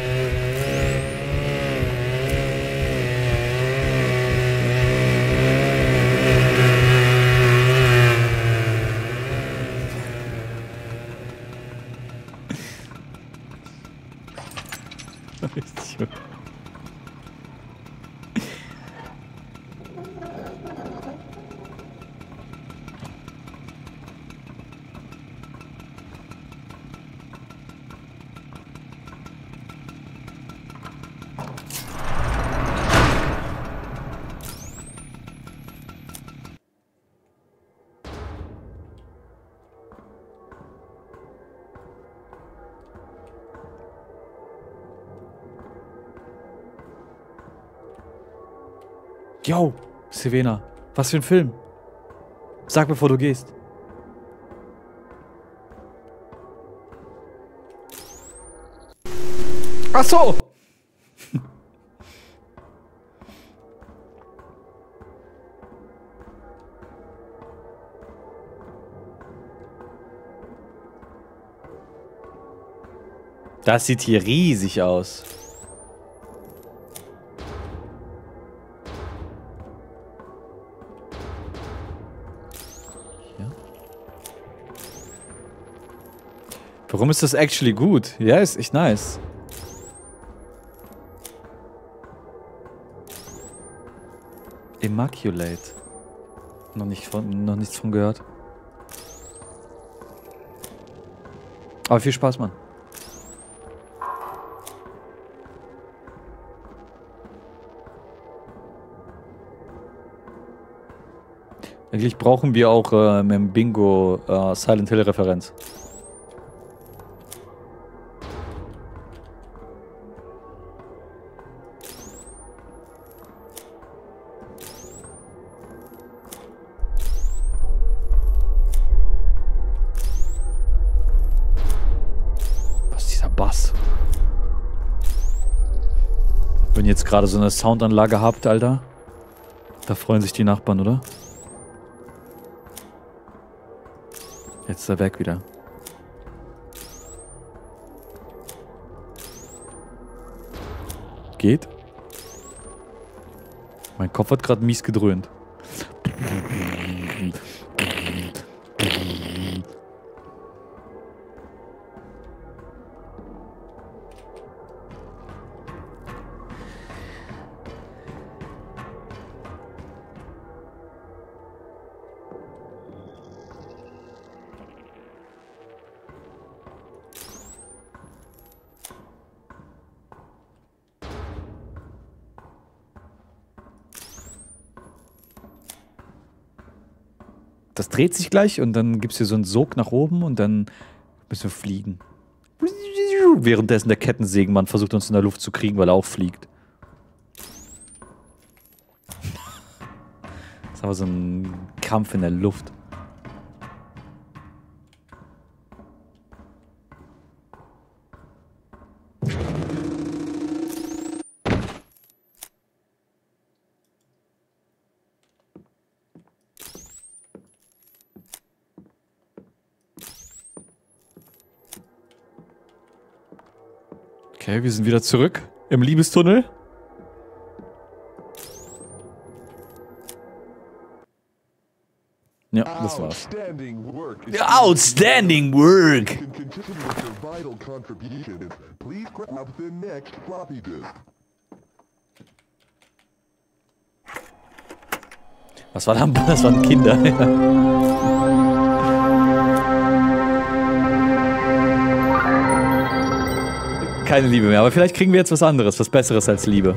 Yo, Sivena, was für ein Film. Sag, bevor du gehst. Ach so! Das sieht hier riesig aus. Warum ist das actually gut? Ja, ist echt nice. Immaculate. Noch, nicht von, noch nichts von gehört. Aber viel Spaß, Mann. Eigentlich brauchen wir auch äh, mit dem Bingo äh, Silent Hill Referenz. Gerade so eine Soundanlage habt, Alter, da freuen sich die Nachbarn, oder? Jetzt ist er weg wieder. Geht? Mein Kopf hat gerade mies gedröhnt. Dreht sich gleich und dann gibt es hier so einen Sog nach oben und dann müssen wir fliegen. Währenddessen der Kettensägenmann versucht uns in der Luft zu kriegen, weil er auch fliegt. Das ist aber so ein Kampf in der Luft. Okay, wir sind wieder zurück im Liebestunnel. Ja, das war's. Outstanding work. Was war da? Das waren Kinder. Keine Liebe mehr, aber vielleicht kriegen wir jetzt was anderes, was Besseres als Liebe.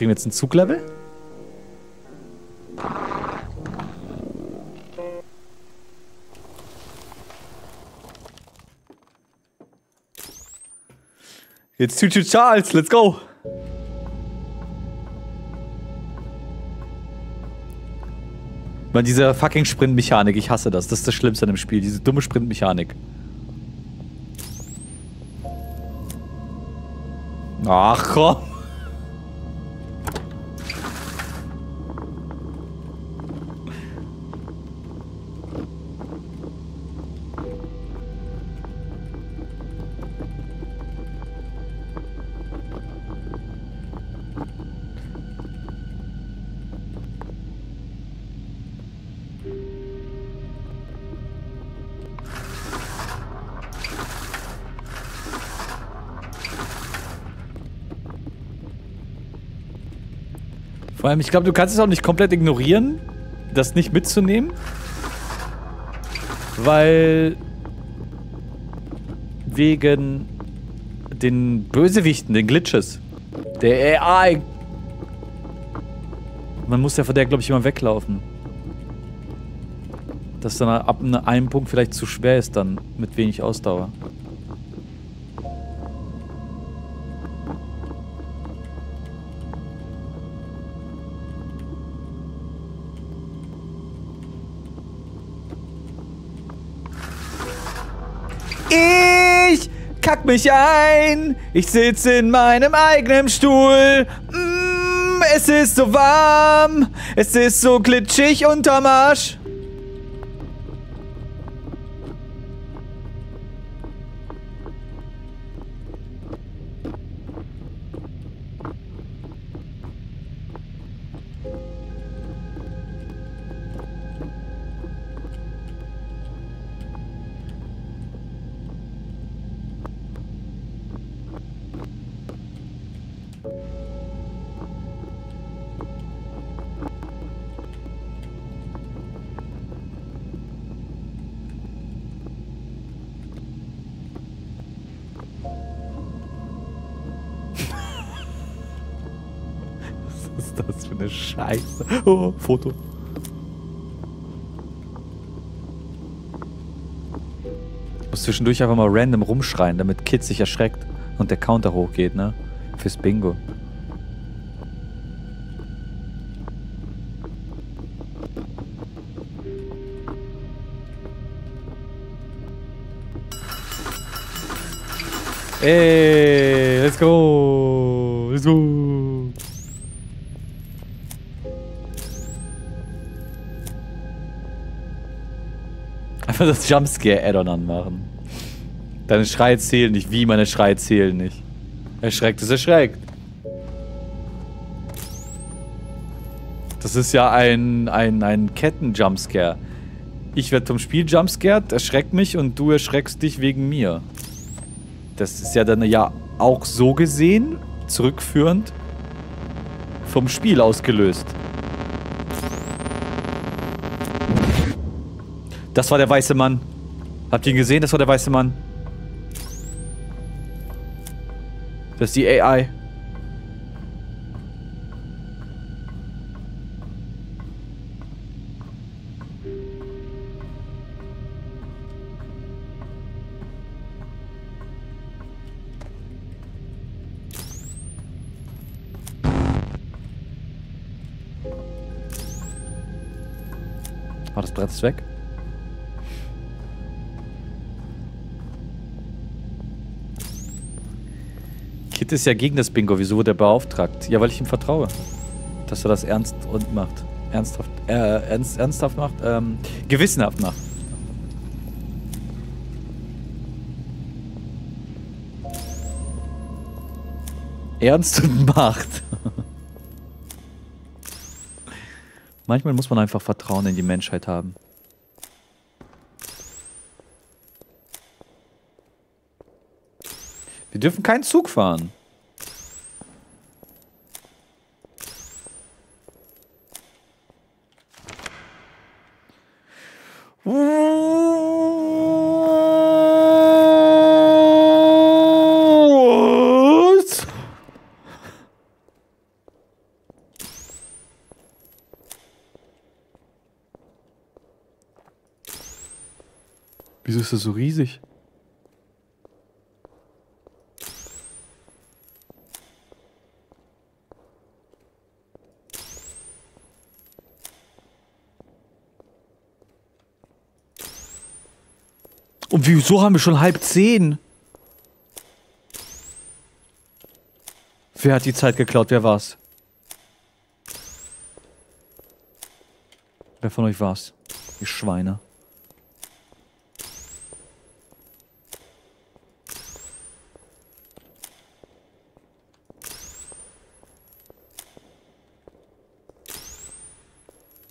Kriegen wir jetzt ein Zuglevel? Jetzt Choo Charles, let's go! Mann, diese fucking Sprintmechanik, ich hasse das. Das ist das Schlimmste an dem Spiel, diese dumme Sprintmechanik. Ach komm. Vor allem, ich glaube, du kannst es auch nicht komplett ignorieren, das nicht mitzunehmen. Weil wegen den Bösewichten, den Glitches, der AI Man muss ja von der, glaube ich, immer weglaufen. Dass dann ab einem Punkt vielleicht zu schwer ist dann mit wenig Ausdauer. Mich ein. Ich sitze in meinem eigenen Stuhl. Mm, es ist so warm. Es ist so glitschig unterm Arsch. Scheiße? Oh, Foto. Ich muss zwischendurch einfach mal random rumschreien, damit Kid sich erschreckt und der Counter hochgeht, ne? Fürs Bingo. Ey, let's go. Einfach das Jumpscare-Add-on anmachen. Deine Schreie zählen nicht. Wie meine Schreie zählen nicht? Erschreckt ist erschreckt. Das ist ja ein, ein, ein Ketten-Jumpscare. Ich werde vom Spiel jumpscared, erschreckt mich und du erschreckst dich wegen mir. Das ist ja dann ja auch so gesehen zurückführend vom Spiel ausgelöst. Das war der weiße Mann. Habt ihr ihn gesehen? Das war der weiße Mann. Das ist die AI. Das Brett ist weg. Kit ist ja gegen das Bingo. Wieso wurde er beauftragt? Ja, weil ich ihm vertraue. Dass er das ernst und macht. Ernsthaft, äh, ernst, ernsthaft macht? Ähm, gewissenhaft macht. Ernst und Macht. Manchmal muss man einfach Vertrauen in die Menschheit haben. Wir dürfen keinen Zug fahren. What? Wieso ist das so riesig? Wieso haben wir schon halb zehn? Wer hat die Zeit geklaut? Wer war's? Wer von euch war's? Ihr Schweine.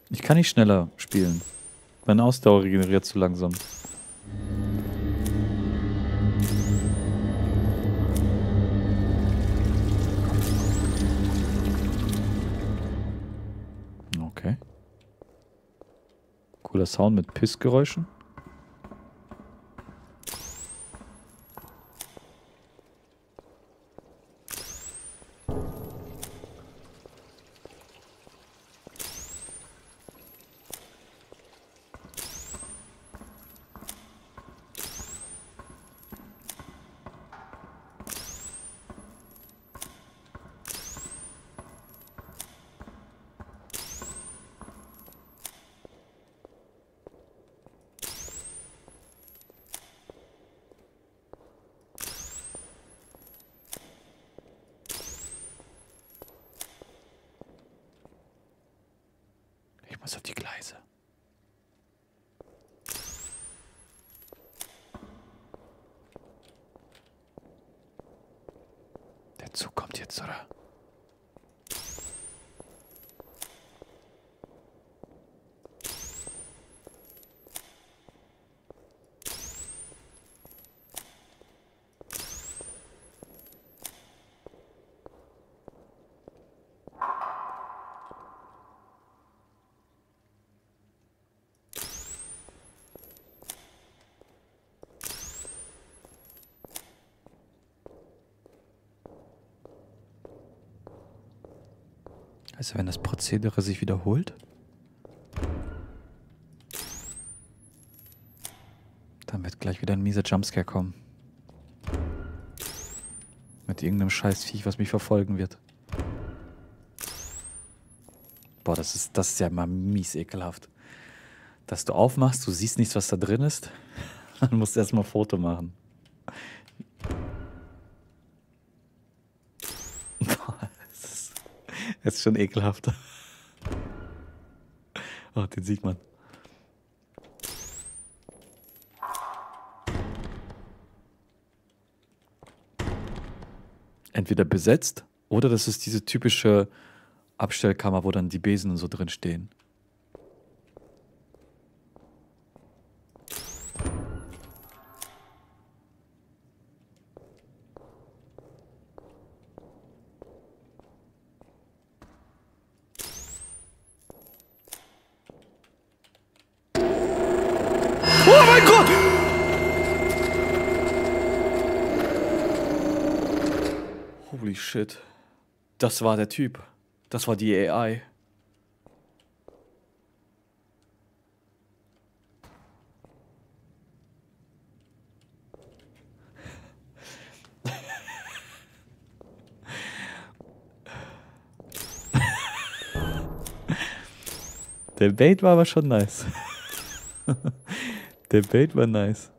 Ich kann nicht schneller spielen. Meine Ausdauer regeneriert zu langsam. Cooler Sound mit Pissgeräuschen. Ich muss auf die Gleise. Der Zug kommt jetzt, oder? Also wenn das Prozedere sich wiederholt, dann wird gleich wieder ein mieser Jumpscare kommen. Mit irgendeinem scheiß Viech, was mich verfolgen wird. Boah, das ist, das ist ja mal mies ekelhaft. Dass du aufmachst, du siehst nichts, was da drin ist. Dann musst du erstmal ein Foto machen. Boah, ist, das ist schon ekelhaft. Oh, den sieht man. Entweder besetzt oder das ist diese typische Abstellkammer, wo dann die Besen und so drin stehen. Oh mein Gott! Holy shit. Das war der Typ. Das war die AI. Der Bait war aber schon nice. Der Bait war nice.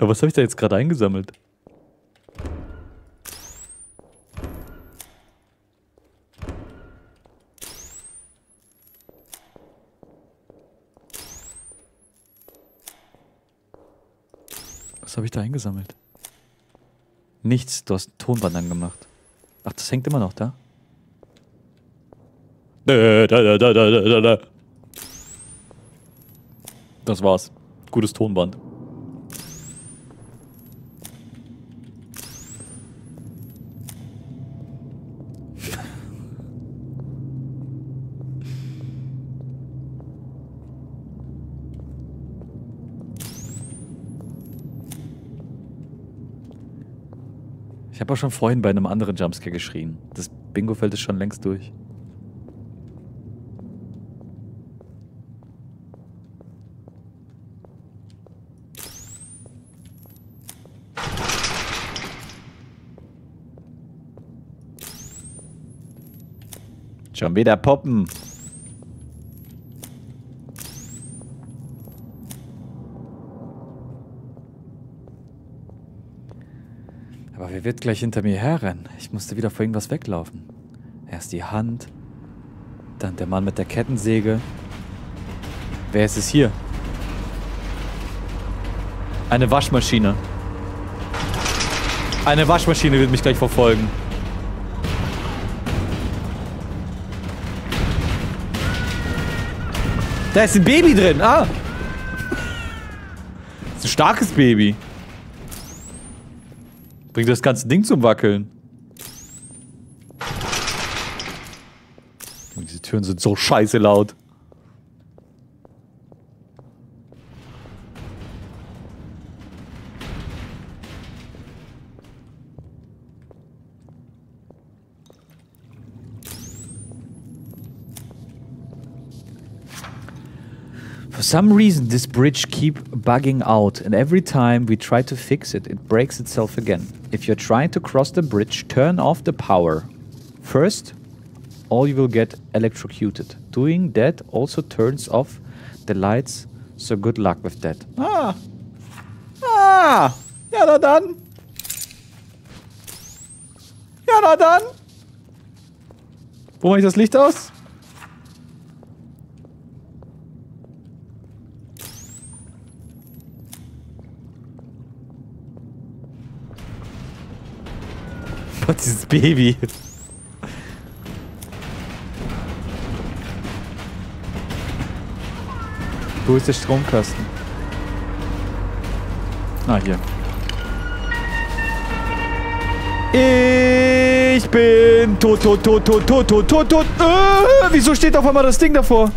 Aber was habe ich da jetzt gerade eingesammelt? Habe ich da eingesammelt? Nichts, du hast ein Tonband angemacht. Ach, das hängt immer noch da? Da, da, da, da, da, da, da. Das war's. Gutes Tonband. Habe auch schon vorhin bei einem anderen Jumpscare geschrien. Das Bingo-Feld ist schon längst durch. Schon wieder poppen. Wird gleich hinter mir herrennen? Ich musste wieder vor irgendwas weglaufen. Erst die Hand, dann der Mann mit der Kettensäge. Wer ist es hier? Eine Waschmaschine. Eine Waschmaschine wird mich gleich verfolgen. Da ist ein Baby drin. Ah. Das ist ein starkes Baby. Bringt das ganze Ding zum Wackeln. Und diese Türen sind so scheiße laut. Some reason, this bridge keep bugging out, and every time we try to fix it, it breaks itself again. If you're trying to cross the bridge, turn off the power. First, or you will get electrocuted. Doing that also turns off the lights, so good luck with that. Ah! Ah! Ja, na dann! Ja, na dann! Wo mache ich das Licht aus? Gott, dieses Baby. Wo ist der Stromkasten? Ah, hier. Ich bin tot, tot, tot, tot, tot, tot, tot, tot. Äh, wieso steht auf einmal das Ding davor?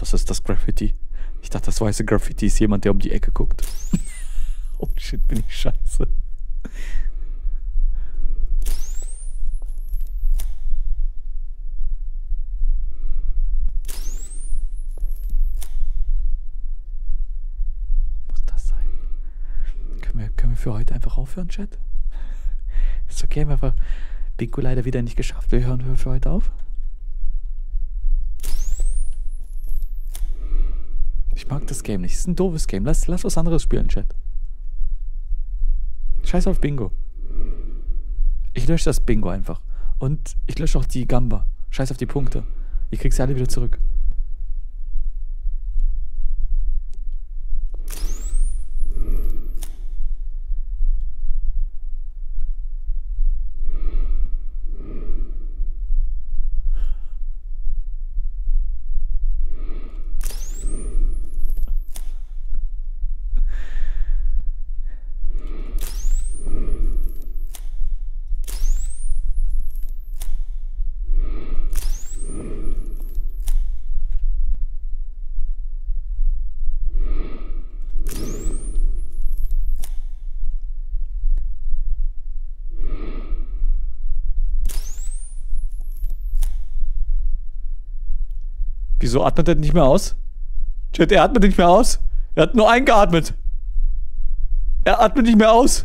Das ist das Graffiti. Ich dachte, das weiße Graffiti ist jemand, der um die Ecke guckt. oh shit, bin ich scheiße. Muss das sein? Können wir, für heute einfach aufhören, Chat? Ist okay, wir haben Bingo leider wieder nicht geschafft. Wir hören für heute auf. Mag das Game nicht. Es ist ein doofes Game. Lass, lass was anderes spielen, Chat. Scheiß auf Bingo. Ich lösche das Bingo einfach. Und ich lösche auch die Gamba. Scheiß auf die Punkte. Ich krieg sie alle wieder zurück. Wieso atmet er nicht mehr aus? Chat, er atmet nicht mehr aus. Er hat nur eingeatmet. Er atmet nicht mehr aus.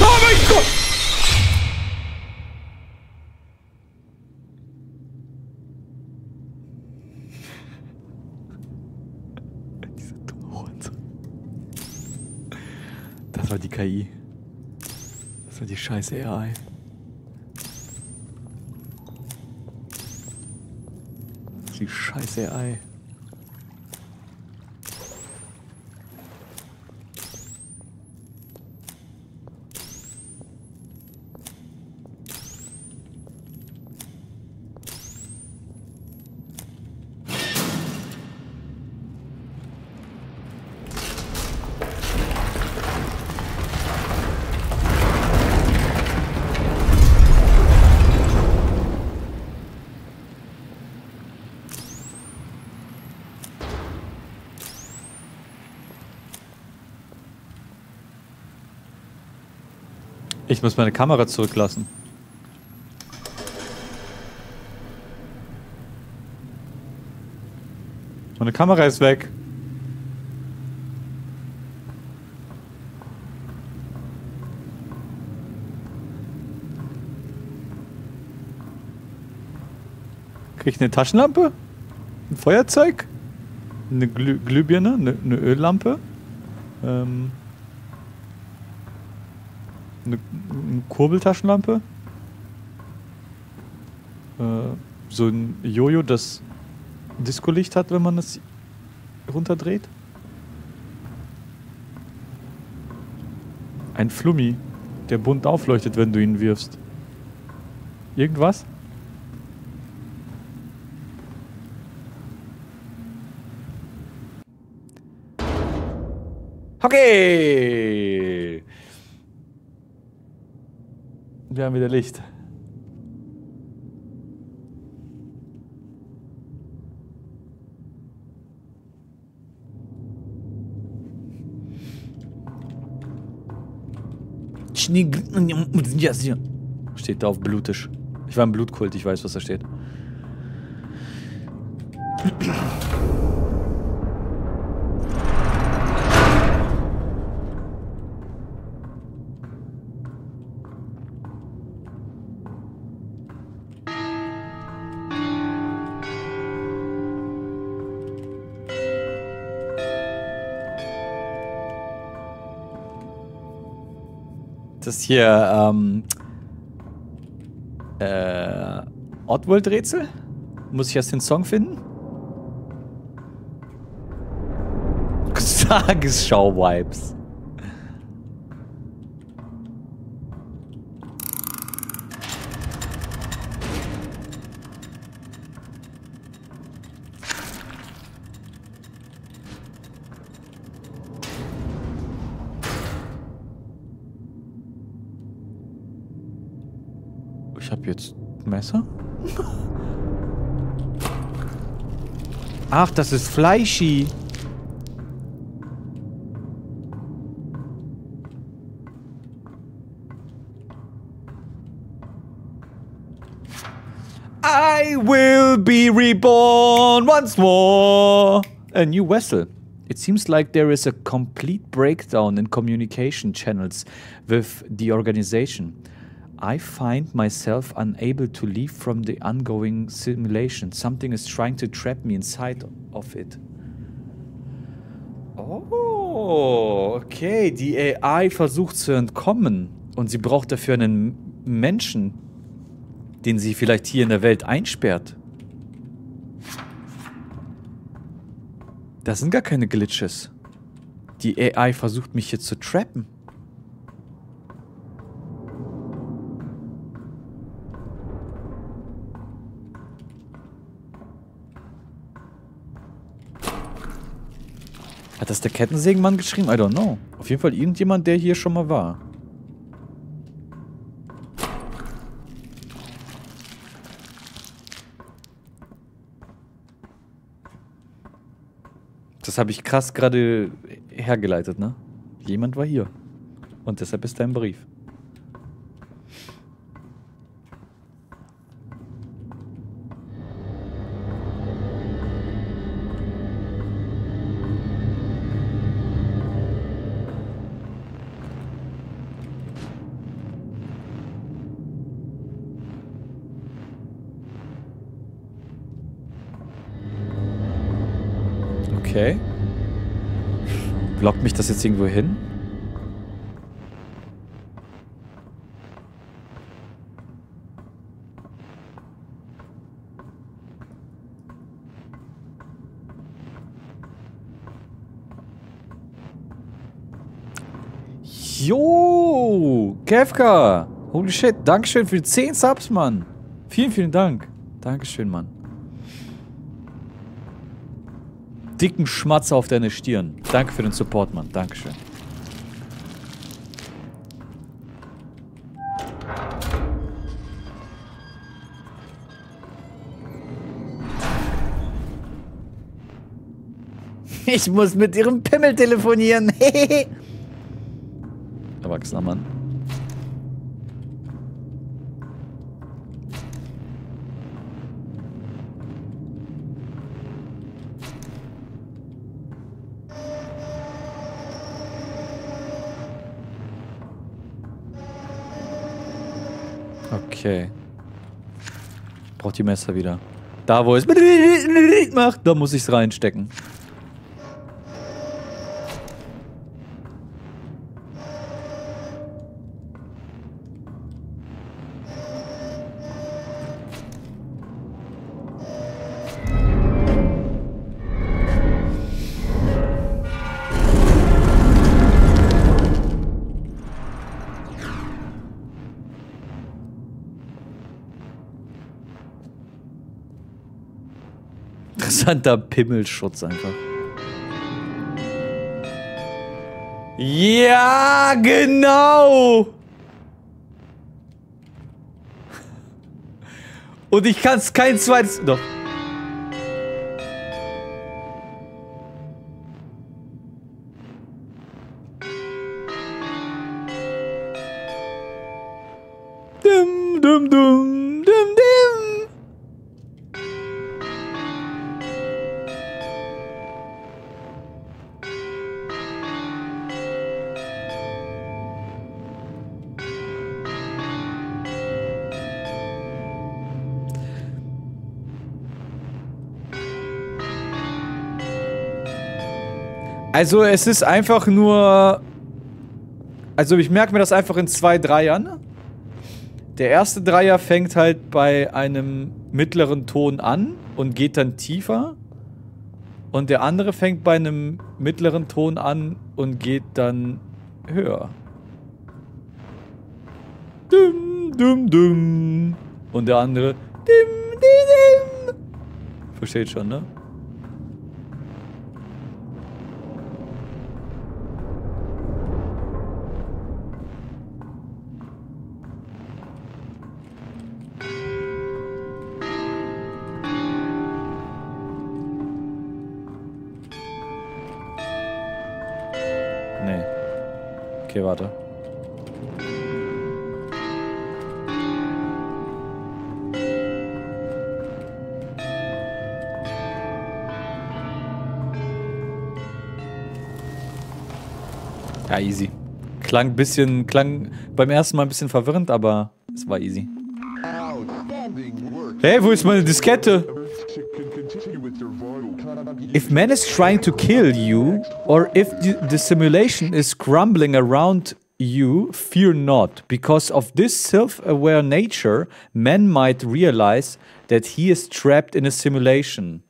Oh mein Gott! Dieser dumme Hurensohn. Das war die KI. Scheiße AI. Die scheiße AI. Ich muss meine Kamera zurücklassen. Meine Kamera ist weg. Krieg ich eine Taschenlampe? Ein Feuerzeug? Eine Glüh Glühbirne? Eine, eine Öllampe? Ähm eine, eine Kurbeltaschenlampe? Äh, so ein Jojo, das Discolicht hat, wenn man es runterdreht? Ein Flummi, der bunt aufleuchtet, wenn du ihn wirfst. Irgendwas? Okay. Wir haben wieder Licht. Steht da auf Blutisch. Ich war im Blutkult, ich weiß, was da steht. Hier, ähm, äh, Oddworld-Rätsel? Muss ich erst den Song finden? Tagesschau-Vibes. Ach, das ist Fleischi. I will be reborn once more. A new vessel. It seems like there is a complete breakdown in communication channels with the organization. I find myself unable to leave from the ongoing simulation. Something is trying to trap me inside of it. Oh, okay. Die AI versucht zu entkommen. Und sie braucht dafür einen Menschen, den sie vielleicht hier in der Welt einsperrt. Das sind gar keine Glitches. Die AI versucht mich hier zu trappen. Hat das der Kettensägenmann geschrieben? I don't know. Auf jeden Fall irgendjemand, der hier schon mal war. Das habe ich krass gerade hergeleitet, ne? Jemand war hier. Und deshalb ist da ein Brief. Lockt mich das jetzt irgendwo hin? Jo! Kefka! Holy shit, Dankeschön für die 10 Subs, Mann. Vielen, vielen Dank. Dankeschön, Mann. Dicken Schmatzer auf deine Stirn. Danke für den Support, Mann. Dankeschön. Ich muss mit ihrem Pimmel telefonieren. Erwachsener Mann. Okay. Braucht die Messer wieder. Da, wo es macht, da muss ich es reinstecken. Interessanter Pimmelschutz einfach. Ja, genau! Und ich kann es kein zweites... Doch. Also es ist einfach nur... Also ich merke mir das einfach in zwei Dreiern. Der erste Dreier fängt halt bei einem mittleren Ton an und geht dann tiefer. Und der andere fängt bei einem mittleren Ton an und geht dann höher. Dum, dum, dum. Und der andere. Dim, dim, dim. Versteht schon, ne? Klang ein bisschen, klang beim ersten Mal ein bisschen verwirrend, aber es war easy. Hey, wo ist meine Diskette? If man is trying to kill you, or if the, simulation is crumbling around you, fear not. Because of this self aware nature, man might realize that he is trapped in a simulation.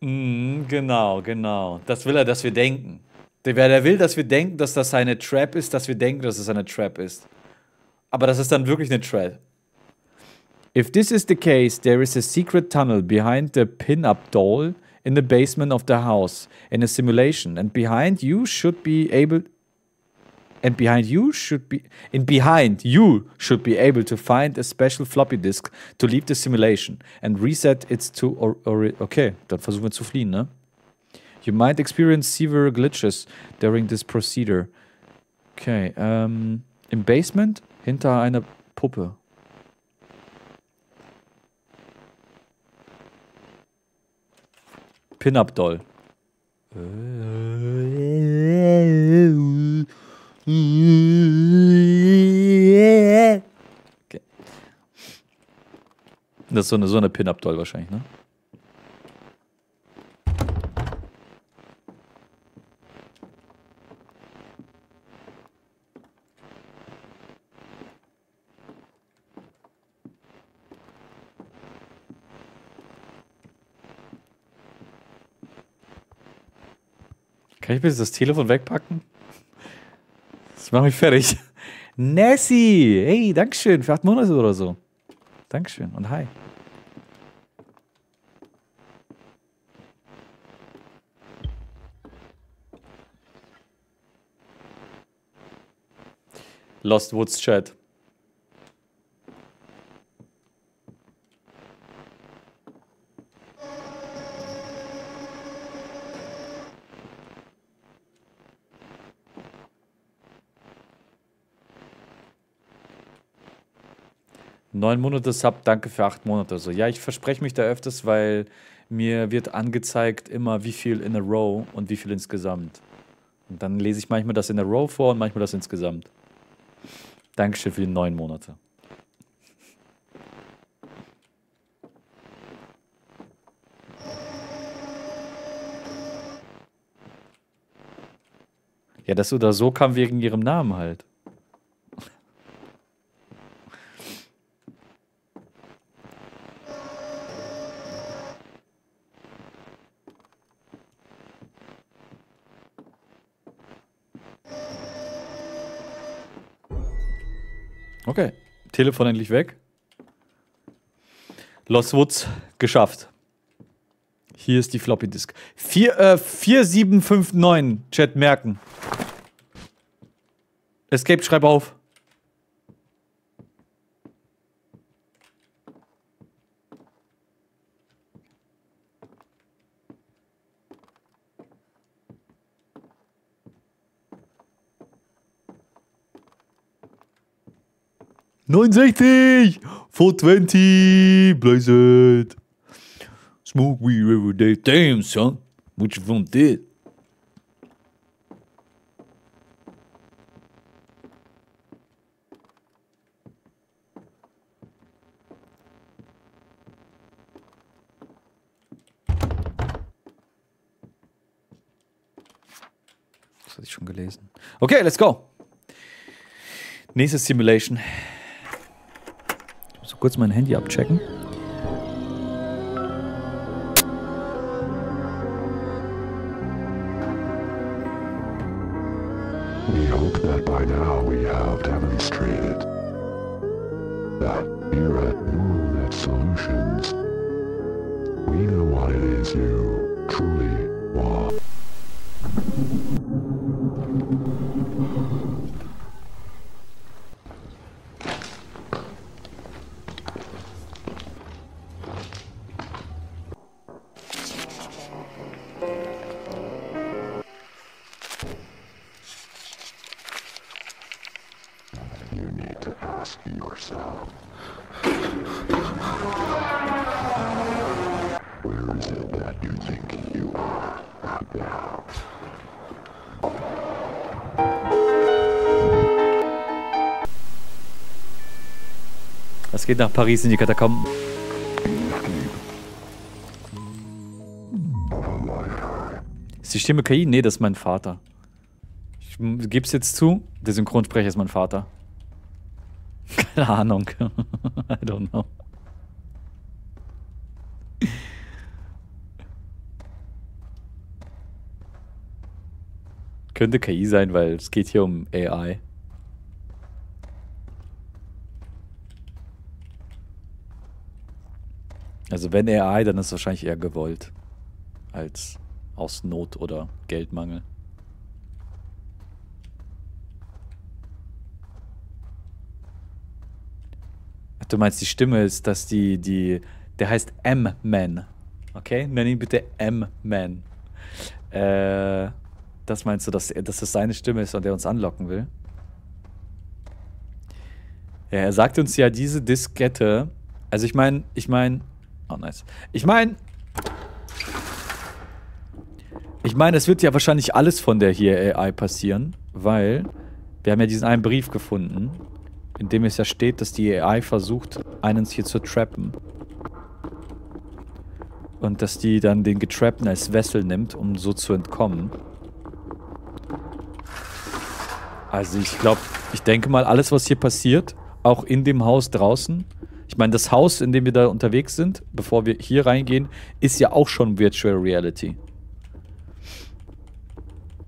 Mhm, genau, genau. Das will er, dass wir denken. Der, der will, dass wir denken, dass das eine Trap ist, dass wir denken, dass es eine Trap ist. Aber das ist dann wirklich eine Trap. If this is the case, there is a secret tunnel behind the pin-up doll in the basement of the house in a simulation, and behind you should be able. And behind you should be in behind you should be able to find a special floppy disk to leave the simulation and reset its to or, or okay, dann versuchen wir zu fliehen, ne? You might experience severe glitches during this procedure. Okay, ähm, im Basement hinter einer Puppe. Pin-Up-Doll. Okay. Das ist so eine, so eine Pin-Up-Doll wahrscheinlich, ne? Kann ich bitte das Telefon wegpacken? Das macht mich fertig. Nessie! Hey, Dankeschön für acht Monate oder so. Dankeschön und hi. Lost Woods Chat. Neun Monate Sub, danke für acht Monate. So, ja, ich verspreche mich da öfters, weil mir wird angezeigt immer, wie viel in a row und wie viel insgesamt. Und dann lese ich manchmal das in a row vor und manchmal das insgesamt. Dankeschön für die neun Monate. Ja, das oder so kam wegen ihrem Namen halt. Okay. Telefon endlich weg. Lost Woods geschafft. Hier ist die Floppy Disk. Vier, äh, 4759, Chat merken. Escape, schreib auf. Neunundsechzig! 420! Blaze it! Smoke weed every day. Damn, son. What you from did? Das hatte ich schon gelesen. Okay, let's go. Nächste Simulation. Kurz mein Handy abchecken. Geht nach Paris in die Katakomben. Ist die Stimme KI? Nee, das ist mein Vater. Ich geb's jetzt zu. Der Synchronsprecher ist mein Vater. Keine Ahnung. I don't know. Könnte KI sein, weil es geht hier um AI. Also wenn AI, dann ist es wahrscheinlich eher gewollt. Als aus Not oder Geldmangel. Du meinst, die Stimme ist, dass die, die, der heißt M-Man. Okay? Nenn ihn bitte M-Man. Äh, das meinst du, dass, dass das seine Stimme ist und der uns anlocken will? Ja, er sagt uns ja, diese Diskette. Also ich meine, ich meine. Oh, nice. Ich meine. Ich meine, es wird ja wahrscheinlich alles von der hier AI passieren, weil wir haben ja diesen einen Brief gefunden, in dem es ja steht, dass die AI versucht, einen hier zu trappen. Und dass die dann den Getrappten als Wessel nimmt, um so zu entkommen. Also ich glaube, ich denke mal, alles, was hier passiert, auch in dem Haus draußen. Ich meine, das Haus, in dem wir da unterwegs sind, bevor wir hier reingehen, ist ja auch schon Virtual Reality.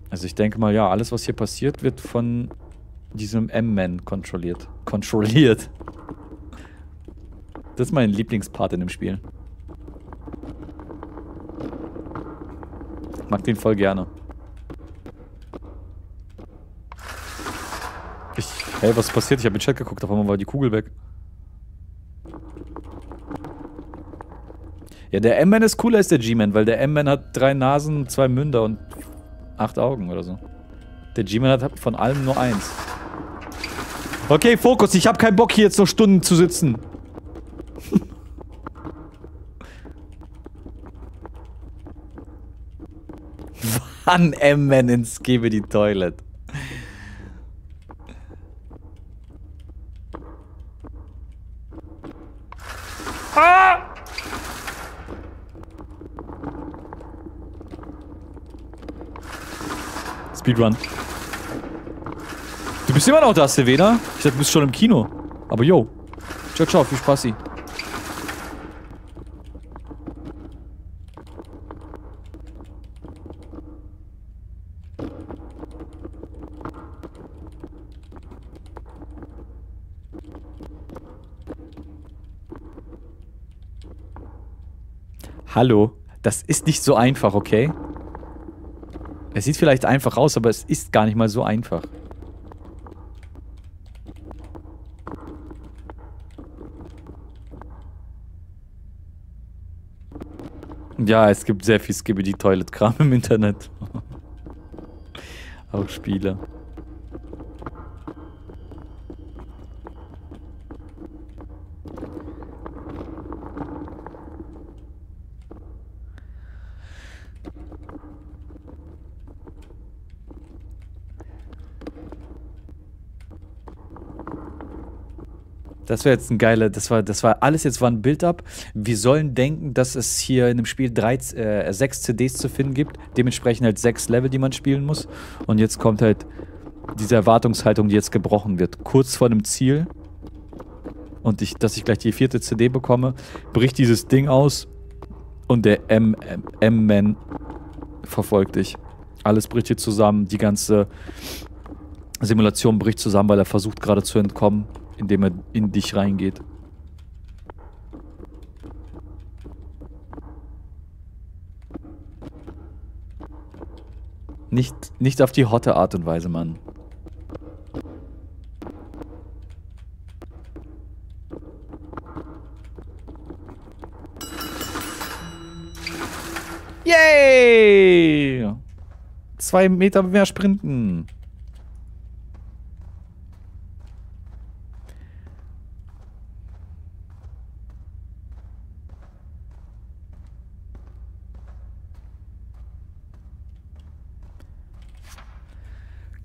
Also ich denke mal, ja, alles, was hier passiert, wird von diesem M-Man kontrolliert. Kontrolliert. Das ist mein Lieblingspart in dem Spiel. Mag den voll gerne. Ich, hey, was passiert? Ich habe den Chat geguckt, auf einmal war die Kugel weg. Ja, der M-Man ist cooler als der G-Man, weil der M-Man hat drei Nasen, zwei Münder und acht Augen oder so. Der G-Man hat von allem nur eins. Okay, Fokus, ich habe keinen Bock hier jetzt noch Stunden zu sitzen. Wann M-Man ins Gebe die Toilette? Ah! Speedrun. Du bist immer noch da, Silvena? Ich dachte, du bist schon im Kino. Aber yo. Ciao, ciao, viel Spaß. Hallo, das ist nicht so einfach, okay? Es sieht vielleicht einfach aus, aber es ist gar nicht mal so einfach. Ja, es gibt sehr viel Skibidi-Toilet-Kram im Internet. Auch Spiele. Das wäre jetzt ein geiler, das war, das war alles jetzt war ein Build-up. Wir sollen denken, dass es hier in dem Spiel drei, äh, sechs CDs zu finden gibt. Dementsprechend halt sechs Level, die man spielen muss. Und jetzt kommt halt diese Erwartungshaltung, die jetzt gebrochen wird. Kurz vor dem Ziel. Und ich, dass ich gleich die vierte CD bekomme, bricht dieses Ding aus und der M-Man verfolgt dich. Alles bricht hier zusammen, die ganze Simulation bricht zusammen, weil er versucht gerade zu entkommen indem er in dich reingeht. Nicht, nicht auf die hotte Art und Weise, Mann. Yay! Zwei Meter mehr sprinten.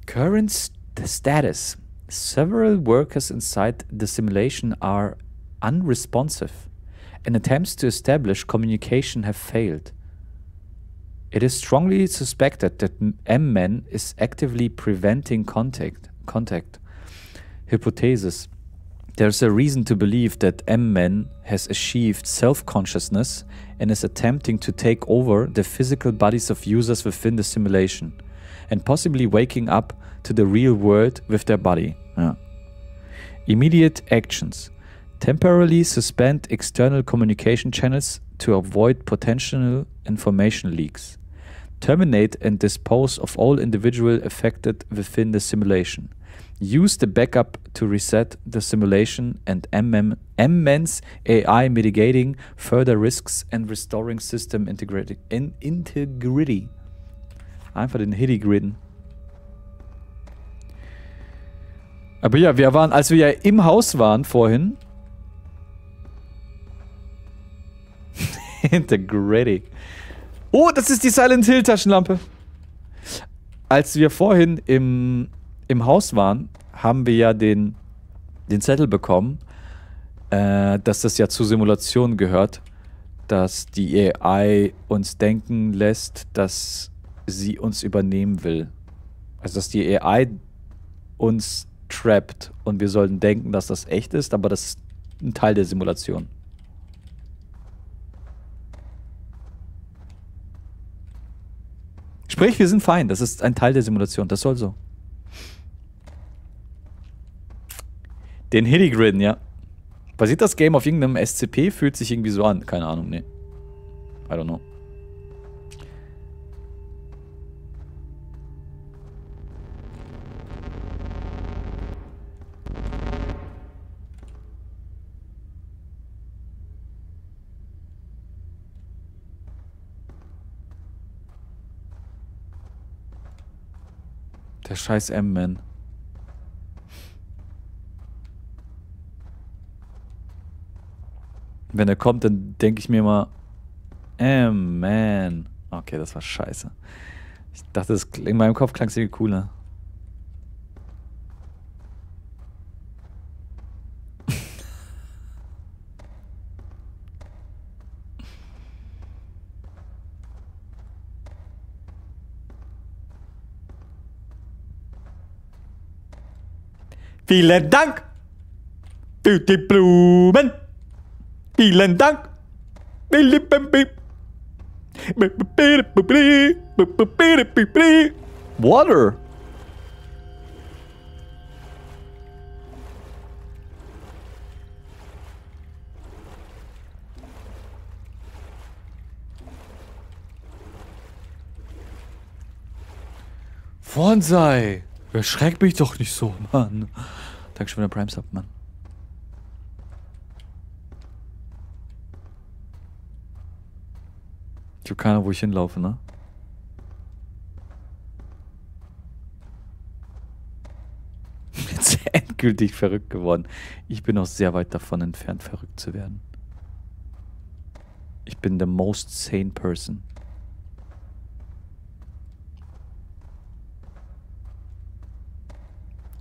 Current st status. Several workers inside the simulation are unresponsive, and attempts to establish communication have failed. It is strongly suspected that M-Man is actively preventing contact. contact. Hypothesis. There's a reason to believe that M-Man has achieved self-consciousness and is attempting to take over the physical bodies of users within the simulation, and possibly waking up to the real world with their body. Ja. Immediate actions. Temporarily suspend external communication channels to avoid potential information leaks. Terminate and dispose of all individual affected within the simulation. Use the backup to reset the simulation and MM's AI mitigating further risks and restoring system. In integrity. Einfach den Hitty gridden. Aber ja, wir waren, als wir ja im Haus waren vorhin. Integrity. Oh, das ist die Silent Hill Taschenlampe. Als wir vorhin im, im Haus waren, haben wir ja den, den Zettel bekommen, äh, dass das ja zur Simulation gehört, dass die AI uns denken lässt, dass sie uns übernehmen will. Also dass die AI uns trappt und wir sollten denken, dass das echt ist, aber das ist ein Teil der Simulation. Sprich, wir sind fein. Das ist ein Teil der Simulation. Das soll so. Den Hilligridden, ja. Basiert das Game auf irgendeinem SCP? Fühlt sich irgendwie so an. Keine Ahnung, nee. I don't know. Der scheiß M-Man. Wenn er kommt, dann denke ich mir mal, M-Man. Okay, das war scheiße. Ich dachte, in meinem Kopf klang es irgendwie cooler. Vielen Dank für die Blumen. Vielen Dank. Water. Bonsai. Erschreck mich doch nicht so, Mann. Danke schon für den Prime Sub, Mann. Ich hab keine wo ich hinlaufe, ne? Jetzt endgültig verrückt geworden. Ich bin noch sehr weit davon entfernt, verrückt zu werden. Ich bin the most sane person.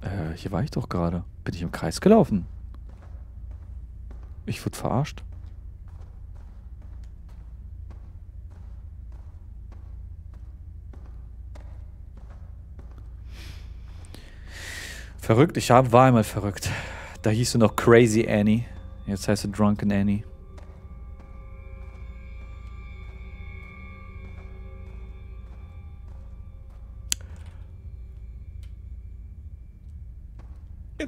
Äh, hier war ich doch gerade. Bin ich im Kreis gelaufen? Ich wurde verarscht. Verrückt, ich war einmal verrückt. Da hieß du noch Crazy Annie. Jetzt heißt du Drunken Annie.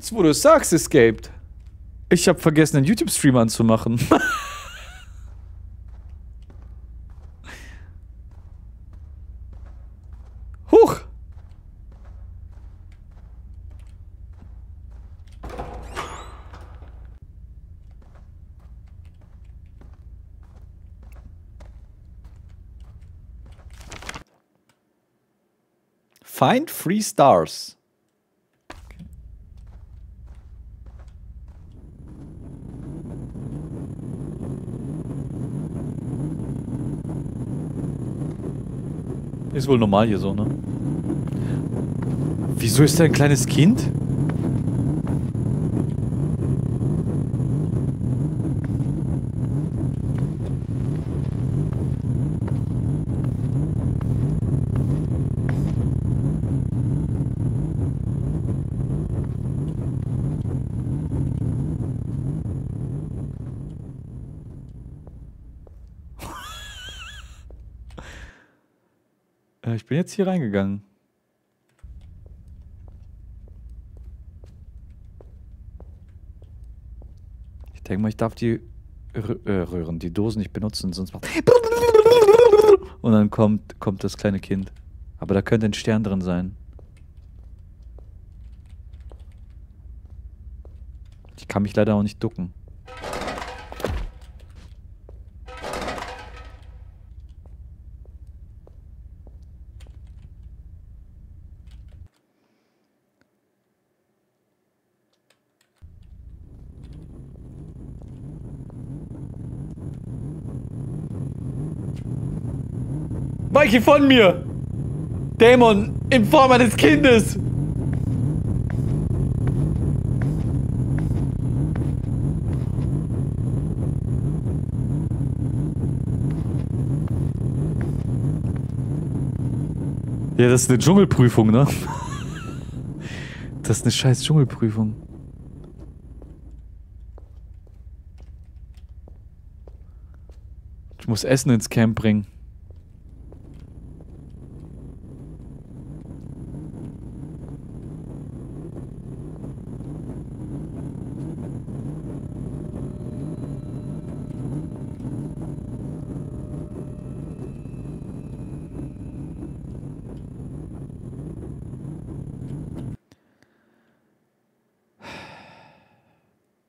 Jetzt, wo du es sagst, Escaped. Ich habe vergessen, einen YouTube-Stream anzumachen. Huch! Find free stars. Ist wohl normal hier so, ne? Wieso ist da ein kleines Kind? Äh, ich bin jetzt hier reingegangen. Ich denke mal, ich darf die Rö äh, Röhren, die Dosen nicht benutzen, sonst macht. Und dann kommt, kommt das kleine Kind. Aber da könnte ein Stern drin sein. Ich kann mich leider auch nicht ducken. Weiche von mir! Dämon in Form eines Kindes! Ja, das ist eine Dschungelprüfung, ne? Das ist eine scheiß Dschungelprüfung. Ich muss Essen ins Camp bringen.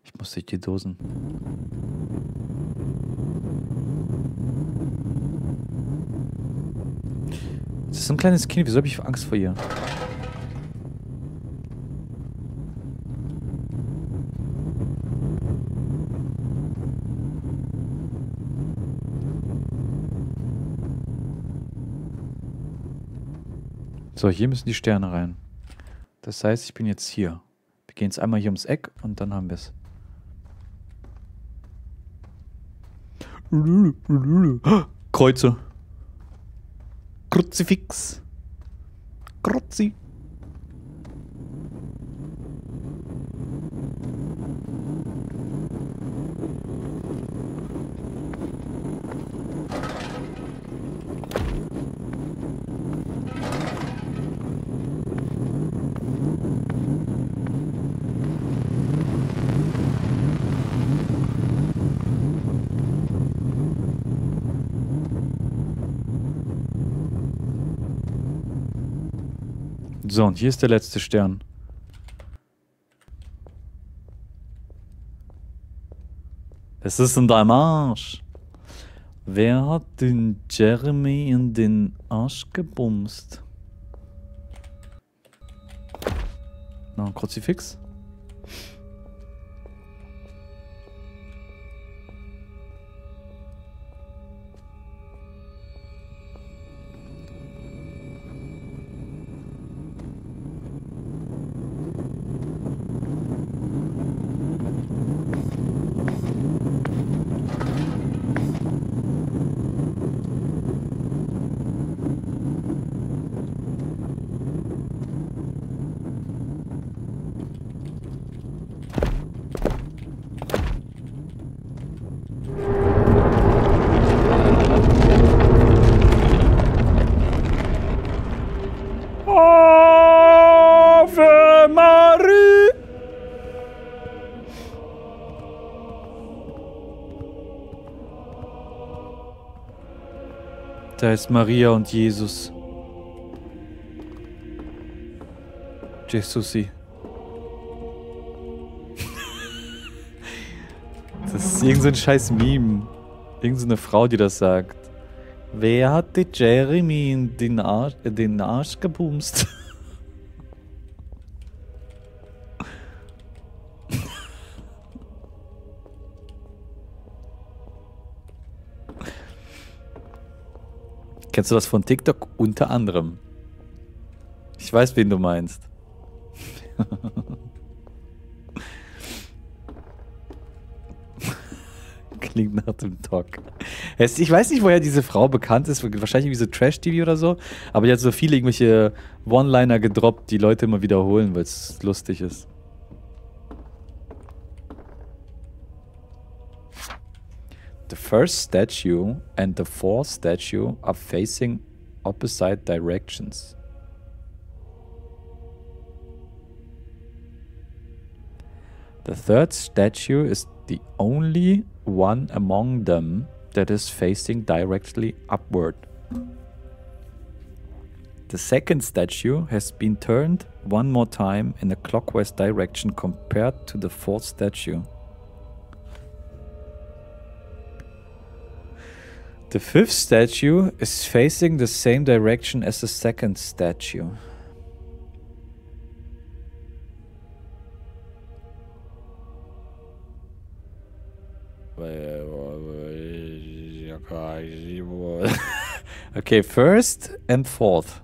Ich muss durch die Dosen. Das ist so ein kleines Kind. Wieso habe ich Angst vor ihr? So, hier müssen die Sterne rein. Das heißt, ich bin jetzt hier. Wir gehen jetzt einmal hier ums Eck und dann haben wir es. Kreuze. Kruzifix. Kruzi. So, und hier ist der letzte Stern. Es ist in deinem Arsch. Wer hat den Jeremy in den Arsch gebumst? Noch ein Kruzifix? Ist Maria und Jesus. Jesusi. Das ist irgendein scheiß Meme. Irgend so eine Frau, die das sagt. Wer hat die Jeremy in den Arsch, äh, den Arsch gebumst? Kennst du das von TikTok? Unter anderem. Ich weiß, wen du meinst. Klingt nach dem Talk. Ich weiß nicht, woher diese Frau bekannt ist. Wahrscheinlich wie so Trash-TV oder so. Aber die hat so viele irgendwelche One-Liner gedroppt, die Leute immer wiederholen, weil es lustig ist. The first statue and the fourth statue are facing opposite directions. The third statue is the only one among them that is facing directly upward. The second statue has been turned one more time in a clockwise direction compared to the fourth statue. The fifth statue is facing the same direction as the second statue. Okay, first and fourth.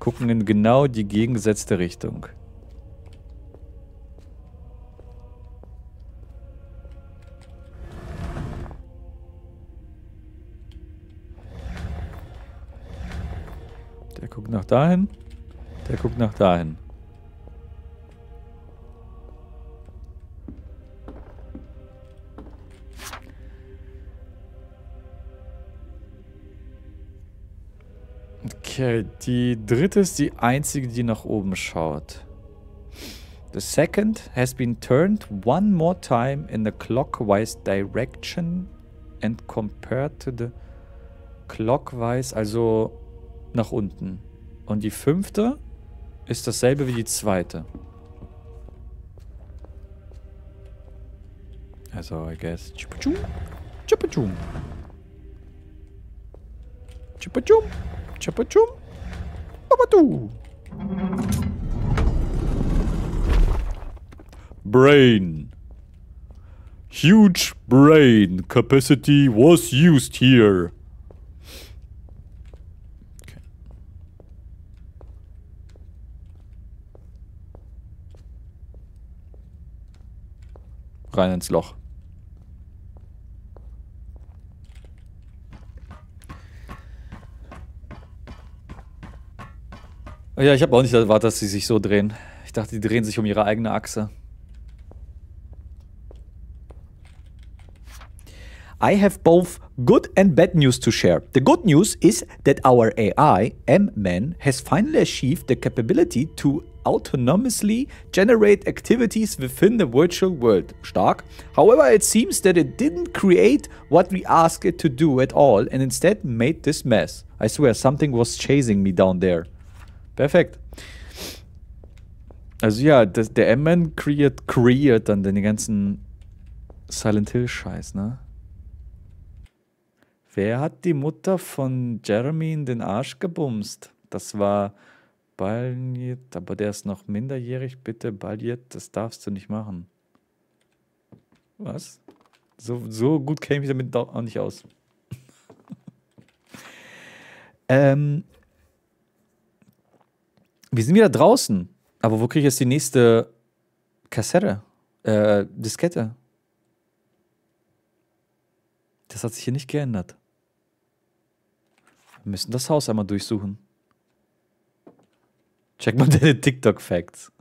Gucken in genau die gegengesetzte Richtung. Der guckt nach dahin. Der guckt nach dahin. Okay, die dritte ist die einzige, die nach oben schaut. The second has been turned one more time in the clockwise direction and compared to the clockwise, also nach unten. Und die fünfte ist dasselbe wie die zweite. Also, I guess. Chupachum. Chupachum. Chupachum. Chupachum. Babatu. Brain. Huge brain capacity was used here. Rein ins Loch. Ja, ich habe auch nicht erwartet, dass sie sich so drehen. Ich dachte, die drehen sich um ihre eigene Achse. I have both good and bad news to share. The good news is that our AI, M-Man, has finally achieved the capability to autonomously generate activities within the virtual world. Stark. However, it seems that it didn't create what we asked it to do at all and instead made this mess. I swear, something was chasing me down there. Perfekt. Also ja, das, der M-Man kreiert, kreiert dann den ganzen Silent Hill-Scheiß, ne? Wer hat die Mutter von Jeremy in den Arsch gebumst? Das war Baljet, aber der ist noch minderjährig. Bitte, Baljet, das darfst du nicht machen. Was? So, so gut käme ich damit auch nicht aus. ähm, wir sind wieder draußen. Aber wo kriege ich jetzt die nächste Kassette? Äh, Diskette? Das hat sich hier nicht geändert. Wir müssen das Haus einmal durchsuchen. Check mal deine TikTok-Facts.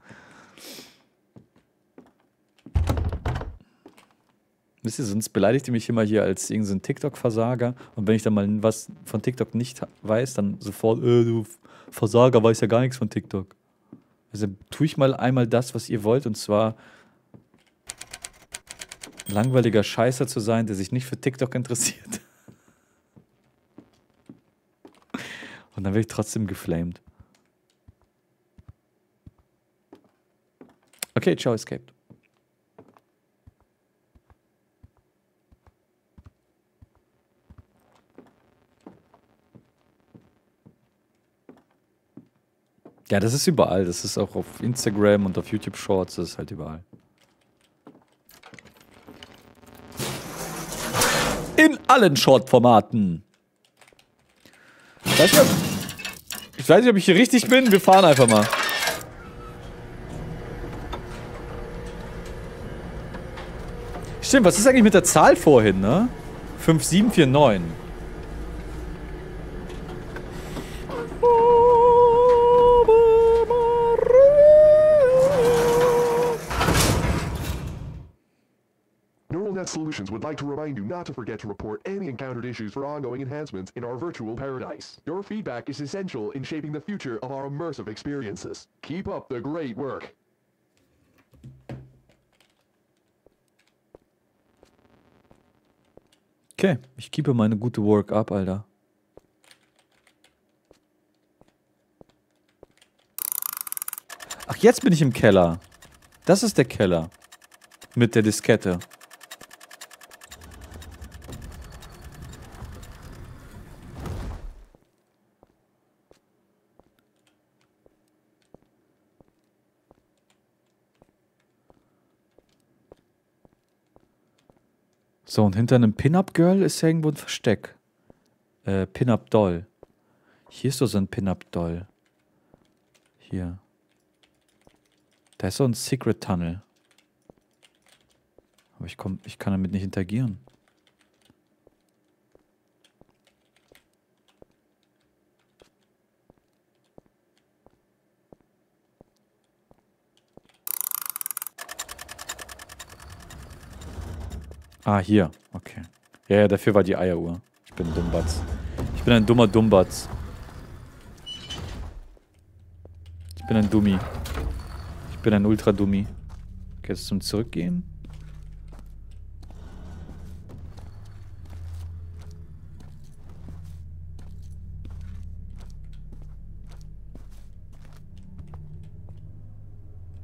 Wisst ihr, sonst beleidigt ihr mich immer hier als irgendein TikTok-Versager. Und wenn ich dann mal was von TikTok nicht weiß, dann sofort, äh, du Versager, weiß ja gar nichts von TikTok. Also tue ich mal einmal das, was ihr wollt, und zwar langweiliger Scheißer zu sein, der sich nicht für TikTok interessiert. Und dann werde ich trotzdem geflamed. Okay, ciao, escaped. Ja, das ist überall. Das ist auch auf Instagram und auf YouTube Shorts. Das ist halt überall. In allen Short-Formaten. Ich weiß, nicht, ob, ich weiß nicht, ob ich hier richtig bin. Wir fahren einfach mal. Stimmt, was ist eigentlich mit der Zahl vorhin, ne? 5749. Net Solutions would like to remind you not to forget to report any encountered issues for ongoing enhancements in our virtual paradise. Your feedback is essential in shaping the future of our immersive experiences. Keep up the great work. Okay, ich keepe meine gute Work up, Alter. Ach, jetzt bin ich im Keller. Das ist der Keller. Mit der Diskette. So, und hinter einem Pin-Up-Girl ist ja irgendwo ein Versteck. Äh, Pin-Up-Doll. Hier ist doch so ein Pin-Up-Doll. Hier. Da ist so ein Secret-Tunnel. Aber ich, komm, ich kann damit nicht interagieren. Ah, hier. Okay. Ja, ja, dafür war die Eieruhr. Ich bin ein Dummbatz. Ich bin ein dummer Dummbatz. Ich bin ein Dummi. Ich bin ein Ultra-Dummi. Okay, jetzt zum Zurückgehen.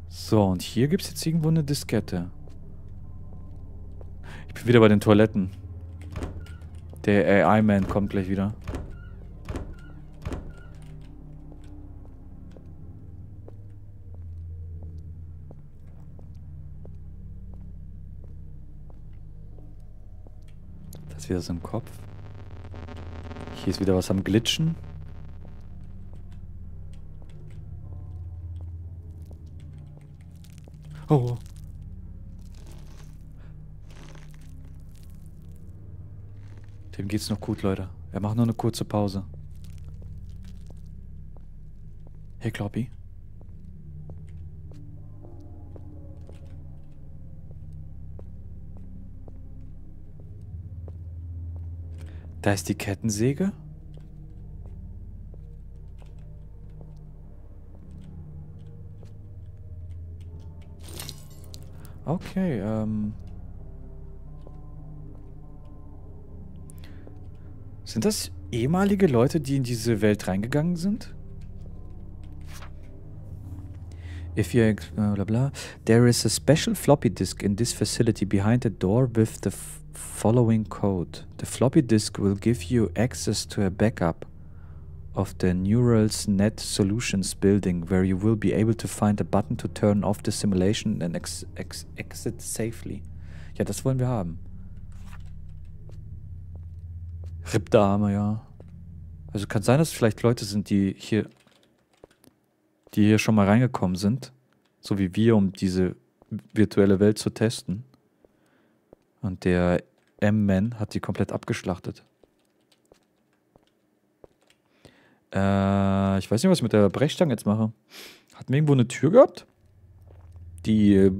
So, und hier gibt es jetzt irgendwo eine Diskette. Wieder bei den Toiletten. Der AI-Man kommt gleich wieder. Das ist wieder so ein Kopf. Hier ist wieder was am Glitschen. Oh. Dem geht's noch gut, Leute. Er macht nur eine kurze Pause. Hey, Kloppy. Da ist die Kettensäge. Okay, ähm. Sind das ehemalige Leute, die in diese Welt reingegangen sind? If you blah blah, there is a special floppy disk in this facility behind the door with the following code. The floppy disk will give you access to a backup of the Neurals Net Solutions building, where you will be able to find a button to turn off the simulation and ex ex exit safely. Ja, das wollen wir haben. Rippdame, ja. Also kann sein, dass es vielleicht Leute sind, die hier, die hier schon mal reingekommen sind, so wie wir, um diese virtuelle Welt zu testen. Und der M-Man hat die komplett abgeschlachtet. Äh, ich weiß nicht, was ich mit der Brechstange jetzt mache. Hat mir irgendwo eine Tür gehabt? Die äh,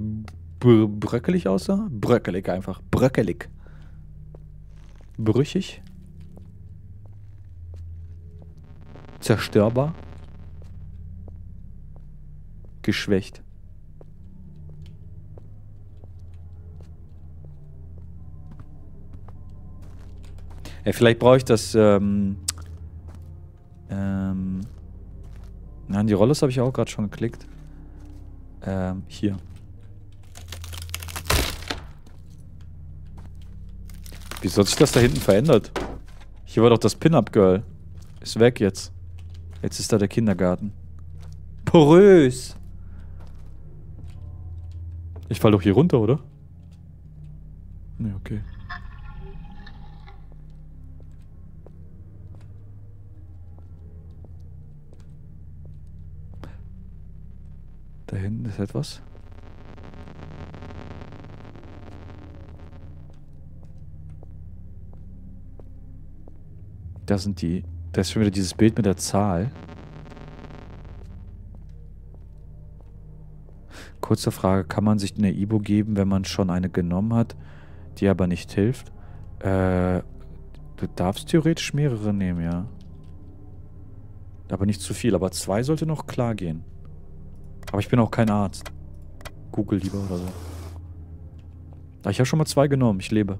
br bröckelig aussah? Bröckelig einfach. Bröckelig. Brüchig. Zerstörbar. Geschwächt. Ja, vielleicht brauche ich das, ähm, ähm, nein, die Rollos habe ich auch gerade schon geklickt. Ähm, hier. Wieso hat sich das da hinten verändert? Hier war doch das Pin-Up-Girl. Ist weg jetzt. Jetzt ist da der Kindergarten. Porös. Ich fall doch hier runter, oder? Ne, okay. Da hinten ist etwas. Da sind die. Da ist schon wieder dieses Bild mit der Zahl. Kurze Frage: Kann man sich eine Ibo geben, wenn man schon eine genommen hat, die aber nicht hilft? Äh, du darfst theoretisch mehrere nehmen, ja. Aber nicht zu viel. Aber zwei sollte noch klar gehen. Aber ich bin auch kein Arzt. Google lieber oder so. Ah, Ich habe schon mal zwei genommen. Ich lebe.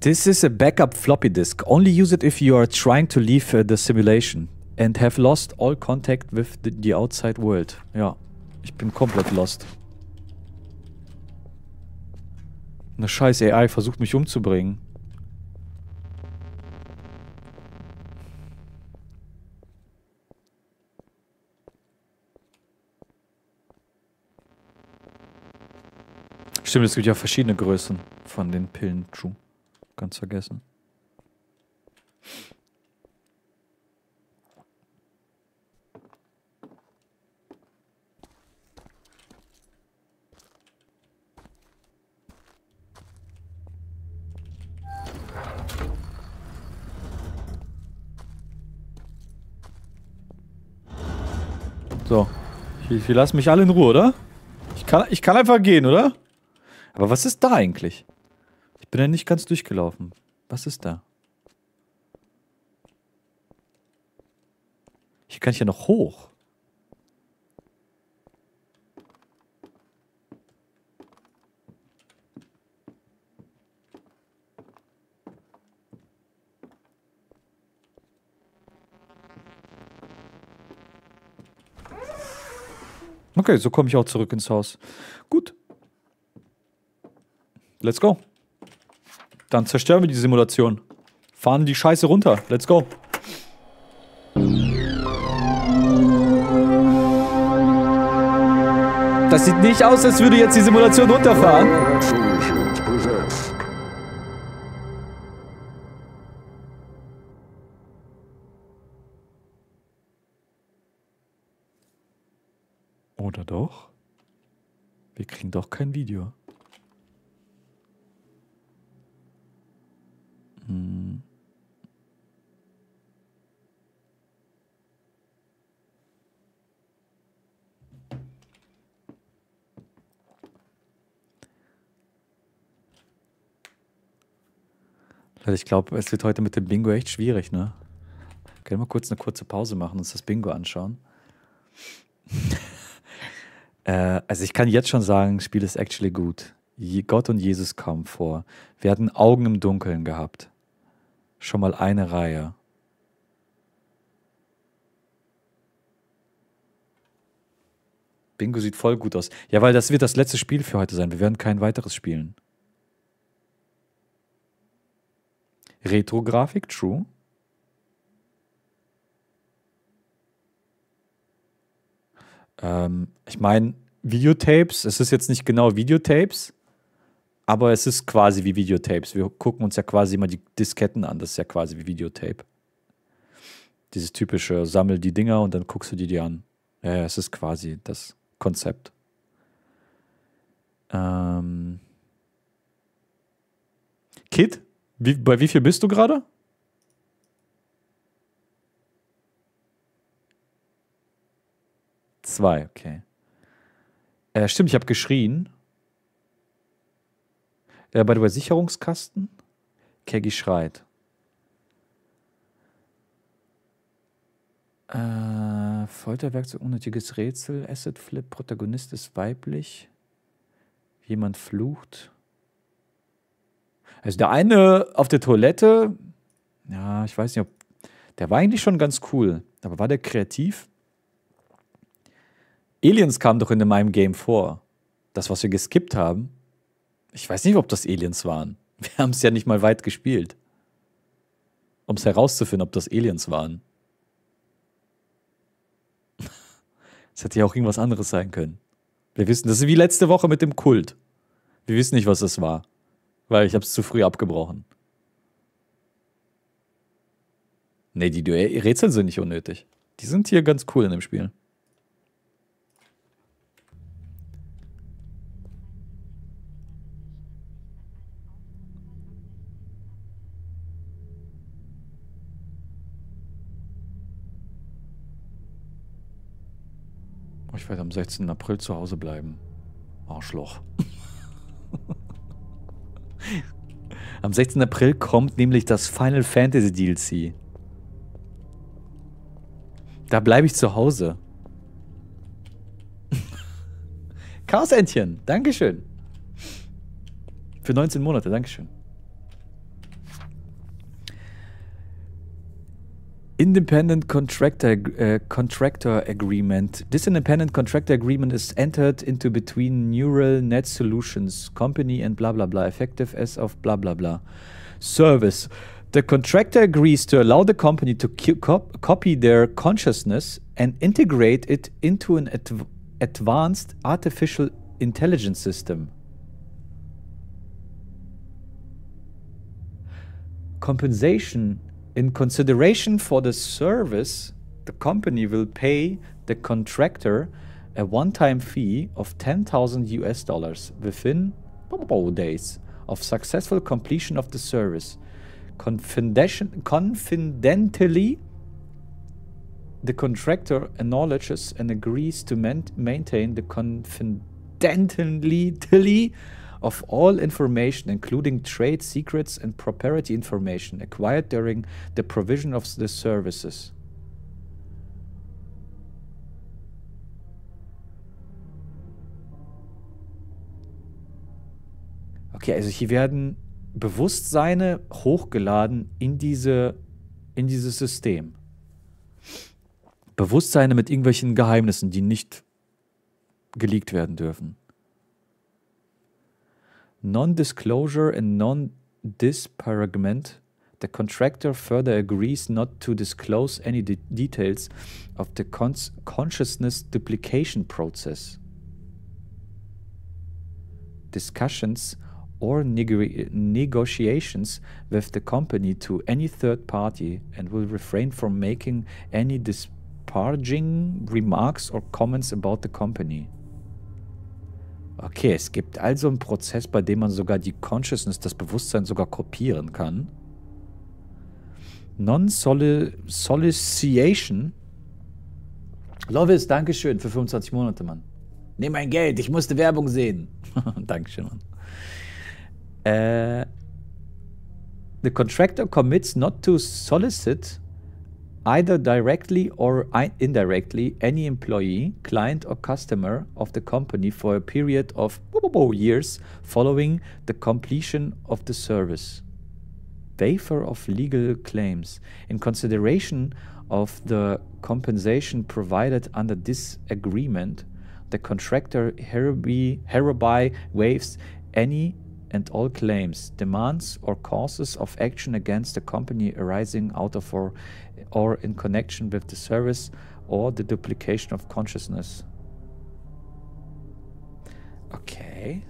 This is a backup floppy disk. Only use it if you are trying to leave uh, the simulation and have lost all contact with the, the outside world. Ja, ich bin komplett lost. Eine scheiß AI versucht mich umzubringen. Stimmt, es gibt ja verschiedene Größen von den Pillen. True. Ganz vergessen. So. Ich, ich lasse mich alle in Ruhe, oder? Ich kann, ich kann einfach gehen, oder? Aber was ist da eigentlich? Bin ja nicht ganz durchgelaufen. Was ist da? Hier kann ich ja noch hoch. Okay, so komme ich auch zurück ins Haus. Gut. Let's go. Dann zerstören wir die Simulation. Fahren die Scheiße runter. Let's go. Das sieht nicht aus, als würde jetzt die Simulation runterfahren. Oder doch? Wir kriegen doch kein Video. Hm. Leute, ich glaube, es wird heute mit dem Bingo echt schwierig, ne? Können wir mal kurz eine kurze Pause machen und uns das Bingo anschauen? Äh, also ich kann jetzt schon sagen, das Spiel ist actually gut. Gott und Jesus kamen vor. Wir hatten Augen im Dunkeln gehabt. Schon mal eine Reihe. Bingo sieht voll gut aus. Ja, weil das wird das letzte Spiel für heute sein. Wir werden kein weiteres spielen. Retro-Grafik, true. Ähm, ich meine, Videotapes, es ist jetzt nicht genau Videotapes, aber es ist quasi wie Videotapes. Wir gucken uns ja quasi immer die Disketten an, das ist ja quasi wie Videotape. Dieses typische, sammel die Dinger und dann guckst du die dir an. Ja, es ist quasi das Konzept. Ähm. Kid, wie, bei wie viel bist du gerade? Zwei, okay. Äh, stimmt, ich habe geschrien. Äh, bei der Sicherungskasten? Keggy schreit. Äh, Folterwerkzeug, unnötiges Rätsel, Asset Flip, Protagonist ist weiblich. Jemand flucht. Also der eine auf der Toilette, ja, ich weiß nicht, ob. Der war eigentlich schon ganz cool. Aber war der kreativ? Aliens kam doch in meinem Game vor. Das, was wir geskippt haben. Ich weiß nicht, ob das Aliens waren. Wir haben es ja nicht mal weit gespielt. Um es herauszufinden, ob das Aliens waren. Es hätte ja auch irgendwas anderes sein können. Wir wissen, das ist wie letzte Woche mit dem Kult. Wir wissen nicht, was es war. Weil ich habe es zu früh abgebrochen. Nee, die Rätsel sind nicht unnötig. Die sind hier ganz cool in dem Spiel. Werde am 16. April zu Hause bleiben. Arschloch. am 16. April kommt nämlich das Final Fantasy DLC. Da bleibe ich zu Hause. Chaosentchen, Dankeschön. Für 19 Monate, Dankeschön. Independent contractor uh, contractor agreement. This independent contractor agreement is entered into between Neural Net Solutions company and blah blah blah, effective as of blah blah blah. Service. The contractor agrees to allow the company to cop copy their consciousness and integrate it into an adv advanced artificial intelligence system. Compensation in consideration for the service, the company will pay the contractor a one-time fee of 10,000 US dollars within days of successful completion of the service. confidentially, the contractor acknowledges and agrees to maintain the confidentially of all information, including trade secrets and proprietary information acquired during the provision of the services. Okay, also hier werden Bewusstseine hochgeladen in diese in dieses System. Bewusstseine mit irgendwelchen Geheimnissen, die nicht geleakt werden dürfen. Non-disclosure and non-disparagement, the contractor further agrees not to disclose any de details of the cons consciousness duplication process. Discussions or neg negotiations with the company to any third party and will refrain from making any disparaging remarks or comments about the company. Okay, es gibt also einen Prozess, bei dem man sogar die Consciousness, das Bewusstsein sogar kopieren kann. Non-Soliciation. Lovis, Dankeschön für 25 Monate, Mann. Nimm mein Geld, ich musste Werbung sehen. Dankeschön, Mann. Äh, the contractor commits not to solicit either directly or indirectly any employee, client, or customer of the company for a period of years following the completion of the service. Waiver of legal claims. In consideration of the compensation provided under this agreement, the contractor hereby, hereby waives any and all claims, demands, or causes of action against the company arising out of or, or in connection with the service or the duplication of consciousness. Okay.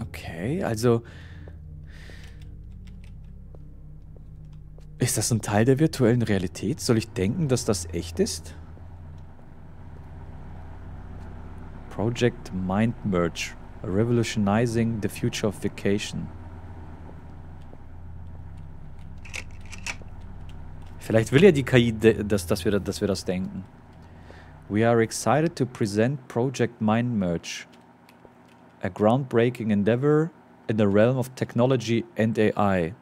Okay, also ist das ein Teil der virtuellen Realität? Soll ich denken, dass das echt ist? Project Mind Merge, revolutionizing the future of vacation. Vielleicht will ja die KI, dass, dass, wir, dass wir das denken. We are excited to present Project Mind Merge, a groundbreaking endeavor in the realm of technology and AI.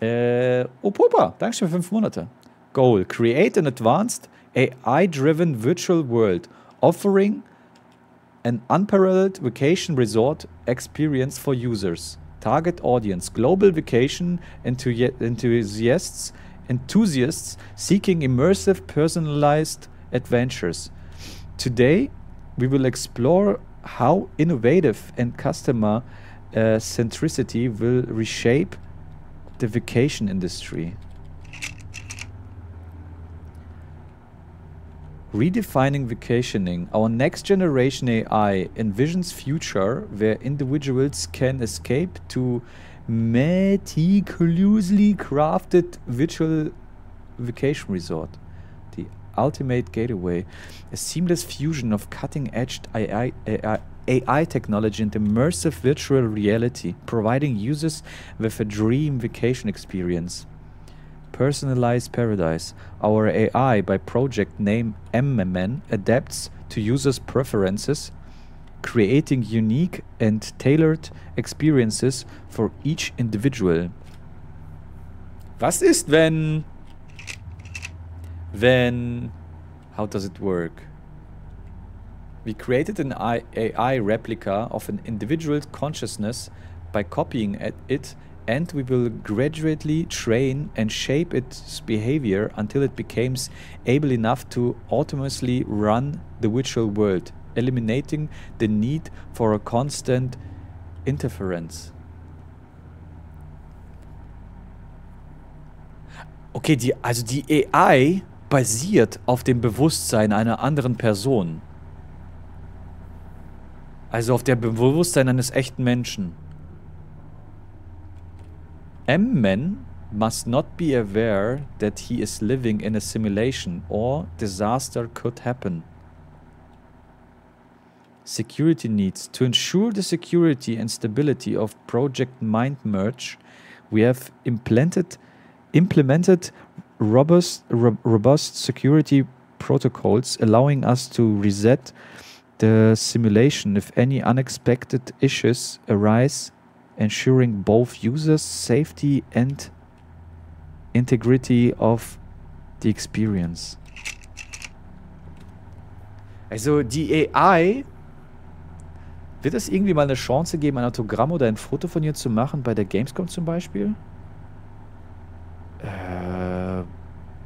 Äh, oh, Popa, Dankeschön für fünf Monate. Goal: Create an advanced AI-driven virtual world offering an unparalleled vacation resort experience for users. Target audience: global vacation enthusiasts, enthusiasts seeking immersive, personalized adventures. Today, we will explore how innovative and customer uh, centricity will reshape the vacation industry. Redefining vacationing. Our next generation AI envisions future where individuals can escape to meticulously crafted virtual vacation resort. The ultimate gateway, a seamless fusion of cutting-edge AI, AI, AI technology and immersive virtual reality, providing users with a dream vacation experience. Personalized Paradise. Our AI by project name MMN adapts to users' preferences, creating unique and tailored experiences for each individual. Was ist, wenn. Wenn. How does it work? We created an AI replica of an individual consciousness by copying it, and we will gradually train and shape its behavior until it becomes able enough to autonomously run the virtual world, eliminating the need for a constant interference. Okay, die, also die AI basiert auf dem Bewusstsein einer anderen Person. Also auf dem Bewusstsein eines echten Menschen. M-Man must not be aware that he is living in a simulation or disaster could happen. Security needs. To ensure the security and stability of Project Mind Merge, we have implanted, implemented robust, ro- robust security protocols allowing us to reset the simulation if any unexpected issues arise, ensuring both users' safety and integrity of the experience. Also die AI wird es irgendwie mal eine Chance geben, ein Autogramm oder ein Foto von ihr zu machen bei der Gamescom zum Beispiel? Äh,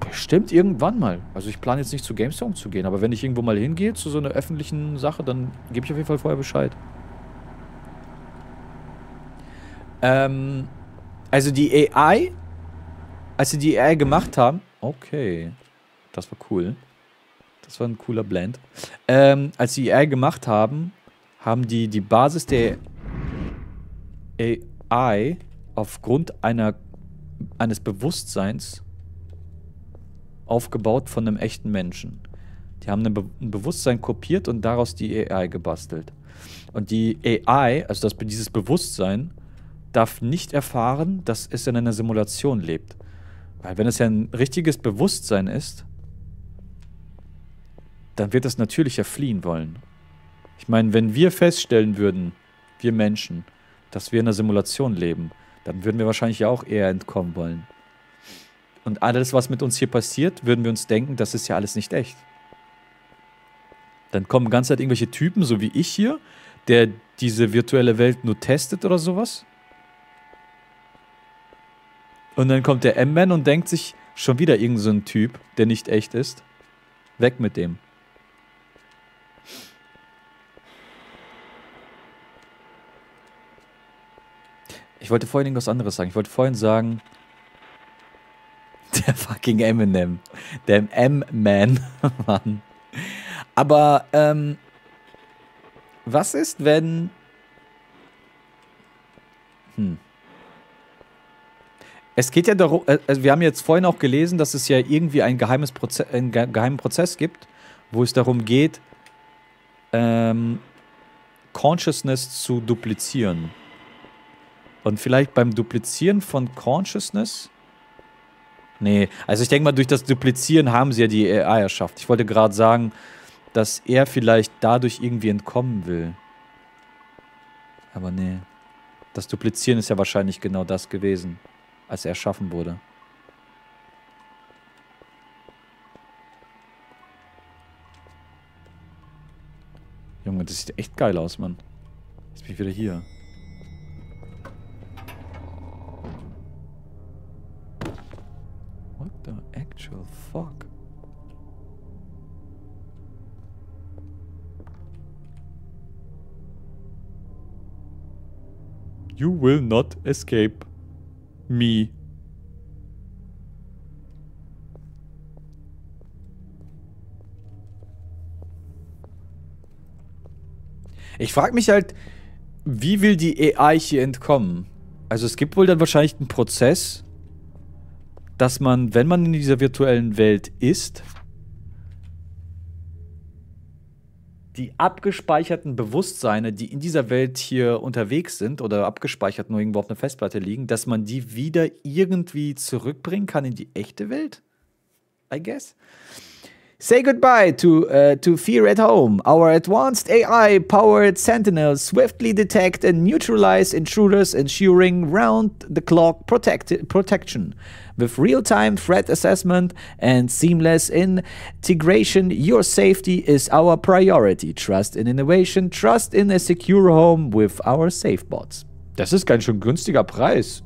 bestimmt irgendwann mal. Also ich plane jetzt nicht zu Gamescom zu gehen, aber wenn ich irgendwo mal hingehe zu so einer öffentlichen Sache, dann gebe ich auf jeden Fall vorher Bescheid. Ähm, also die AI, als sie die AI gemacht haben, okay, das war cool. Das war ein cooler Blend. Ähm, als sie AI gemacht haben, haben die die Basis der AI aufgrund einer, eines Bewusstseins aufgebaut von einem echten Menschen. Die haben ein, Be ein Bewusstsein kopiert und daraus die AI gebastelt. Und die AI, also das, dieses Bewusstsein, darf nicht erfahren, dass es in einer Simulation lebt. Weil wenn es ja ein richtiges Bewusstsein ist, dann wird es natürlich ja fliehen wollen. Ich meine, wenn wir feststellen würden, wir Menschen, dass wir in einer Simulation leben, dann würden wir wahrscheinlich ja auch eher entkommen wollen. Und alles, was mit uns hier passiert, würden wir uns denken, das ist ja alles nicht echt. Dann kommen ganz halt irgendwelche Typen, so wie ich hier, der diese virtuelle Welt nur testet oder sowas. Und dann kommt der M-Man und denkt sich schon wieder irgendein so Typ, der nicht echt ist. Weg mit dem. Ich wollte vorhin irgendwas anderes sagen. Ich wollte vorhin sagen, der fucking Eminem. Der M-Man. Mann. Aber, ähm, was ist, wenn. Hm. Es geht ja darum, also wir haben jetzt vorhin auch gelesen, dass es ja irgendwie ein geheimes Proze einen ge geheimen Prozess gibt, wo es darum geht, ähm, Consciousness zu duplizieren. Und vielleicht beim Duplizieren von Consciousness. Nee, also ich denke mal, durch das Duplizieren haben sie ja die AI erschafft. Ich wollte gerade sagen, dass er vielleicht dadurch irgendwie entkommen will. Aber nee. Das Duplizieren ist ja wahrscheinlich genau das gewesen, als er erschaffen wurde. Junge, das sieht echt geil aus, Mann. Jetzt bin ich wieder hier. What the actual fuck? You will not escape me. Ich frage mich halt, wie will die AI hier entkommen? Also es gibt wohl dann wahrscheinlich einen Prozess, dass man, wenn man in dieser virtuellen Welt ist, die abgespeicherten Bewusstseine, die in dieser Welt hier unterwegs sind oder abgespeichert nur irgendwo auf einer Festplatte liegen, dass man die wieder irgendwie zurückbringen kann in die echte Welt? I guess. Say goodbye to, uh, to fear at home. Our advanced AI powered sentinels swiftly detect and neutralize intruders, ensuring round the clock protect- protection. With real time threat assessment and seamless integration, your safety is our priority. Trust in innovation, trust in a secure home with our SafeBots. Das ist ganz schön günstiger Preis.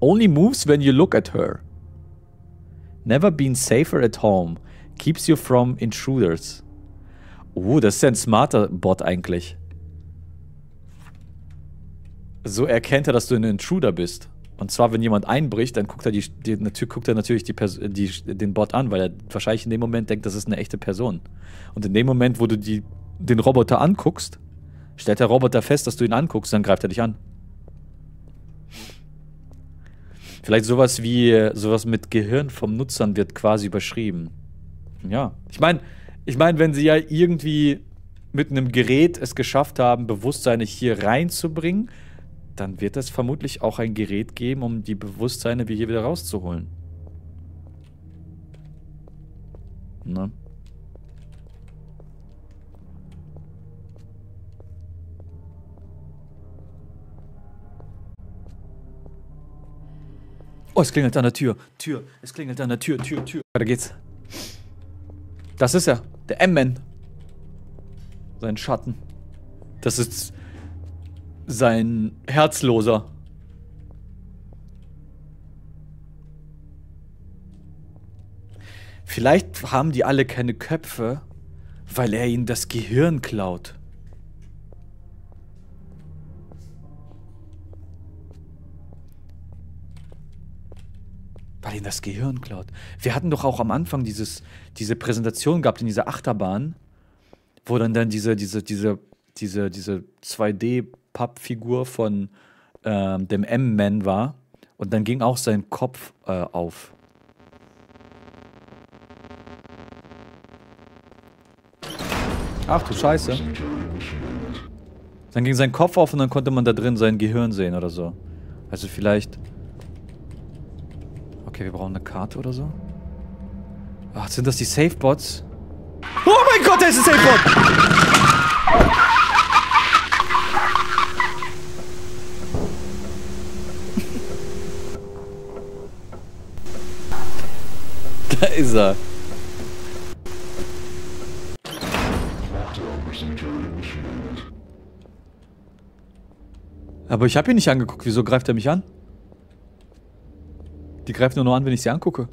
Only moves when you look at her. Never been safer at home. Keeps you from intruders. Oh, das ist ja ein smarter Bot eigentlich. So erkennt er, dass du ein Intruder bist. Und zwar, wenn jemand einbricht, dann guckt er, die, die, natürlich, guckt er natürlich die, die, den Bot an, weil er wahrscheinlich in dem Moment denkt, das ist eine echte Person. Und in dem Moment, wo du den Roboter anguckst, stellt der Roboter fest, dass du ihn anguckst, dann greift er dich an. Vielleicht sowas wie, sowas mit Gehirn vom Nutzern wird quasi überschrieben. Ja. Ich meine, ich meine, wenn sie ja irgendwie mit einem Gerät es geschafft haben, Bewusstseine hier reinzubringen, dann wird es vermutlich auch ein Gerät geben, um die Bewusstseine wie hier wieder rauszuholen. Ne? Oh, es klingelt an der Tür. Tür. Es klingelt an der Tür. Tür, Tür. Weiter geht's. Das ist er. Der M-Man. Sein Schatten. Das ist sein Herzloser. Vielleicht haben die alle keine Köpfe, weil er ihnen das Gehirn klaut. Weil ihnen das Gehirn klaut. Wir hatten doch auch am Anfang dieses, diese Präsentation gehabt in dieser Achterbahn, wo dann dann diese, diese, diese, diese, diese 2D-Pappfigur von ähm, dem M-Man war. Und dann ging auch sein Kopf äh, auf. Ach du Scheiße. Dann ging sein Kopf auf und dann konnte man da drin sein Gehirn sehen oder so. Also vielleicht... Okay, wir brauchen eine Karte oder so. Ach, sind das die Safebots? Oh mein Gott, da ist ein Safebot! da ist er. Aber ich habe ihn nicht angeguckt. Wieso greift er mich an? Die greifen nur noch an, wenn ich sie angucke.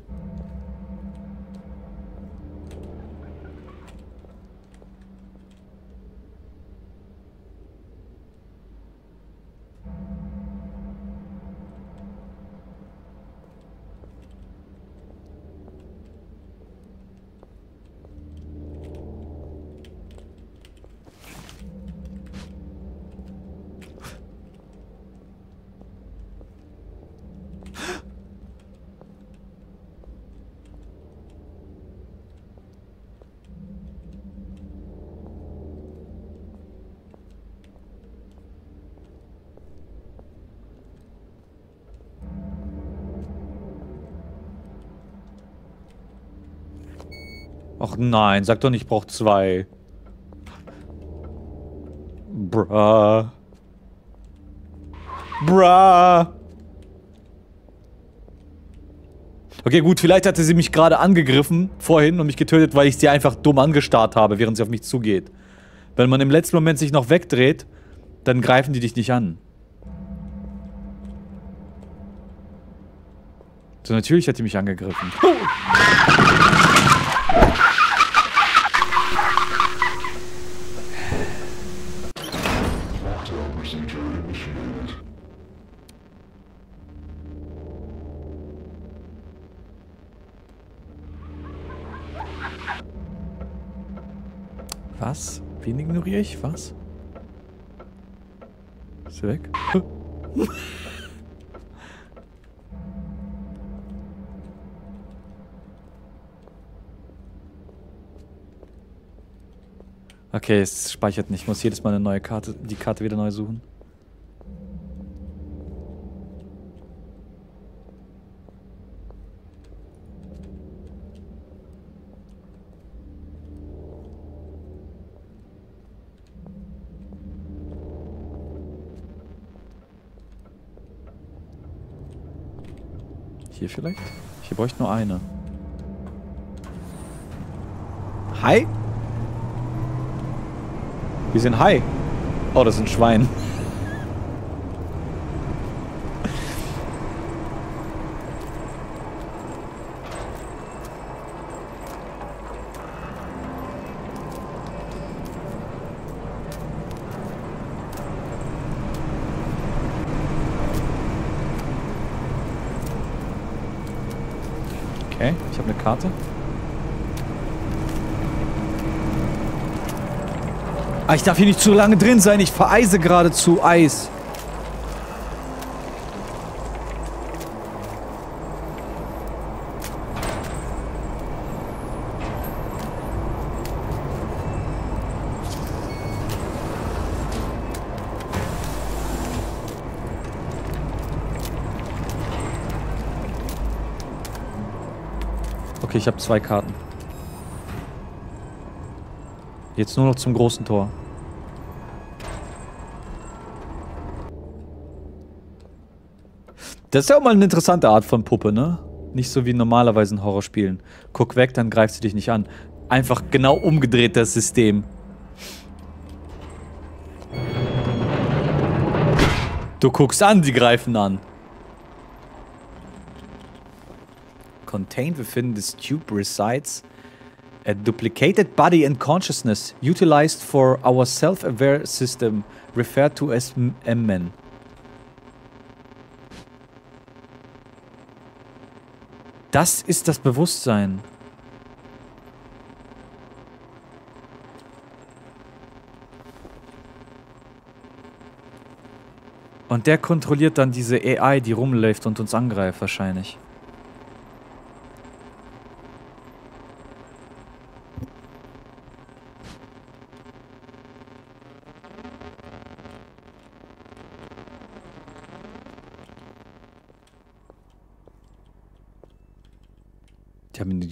Ach nein, sag doch nicht, ich brauch zwei. Bruh. Bruh. Okay, gut, vielleicht hatte sie mich gerade angegriffen vorhin und mich getötet, weil ich sie einfach dumm angestarrt habe, während sie auf mich zugeht. Wenn man im letzten Moment sich noch wegdreht, dann greifen die dich nicht an. So, natürlich hat die mich angegriffen. Lockdown procedure initiated. Was? Ignoriere ich? Was? Ist er weg? Okay, es speichert nicht. Ich muss jedes Mal eine neue Karte, die Karte wieder neu suchen. Hier vielleicht? Hier brauche ich nur eine. Hi? Wir sind Hai. Oh, das ist ein Schwein. Okay, ich habe eine Karte. Ah, ich darf hier nicht zu lange drin sein. Ich vereise gerade zu Eis. Okay, ich habe zwei Karten. Jetzt nur noch zum großen Tor. Das ist ja auch mal eine interessante Art von Puppe, ne? Nicht so wie normalerweise in Horrorspielen. Guck weg, dann greift sie dich nicht an. Einfach genau umgedreht das System. Du guckst an, sie greifen an. Contained within this tube resides a duplicated body and consciousness utilized for our self-aware system referred to as M-Men. Das ist das Bewusstsein. Und der kontrolliert dann diese AI, die rumläuft und uns angreift wahrscheinlich.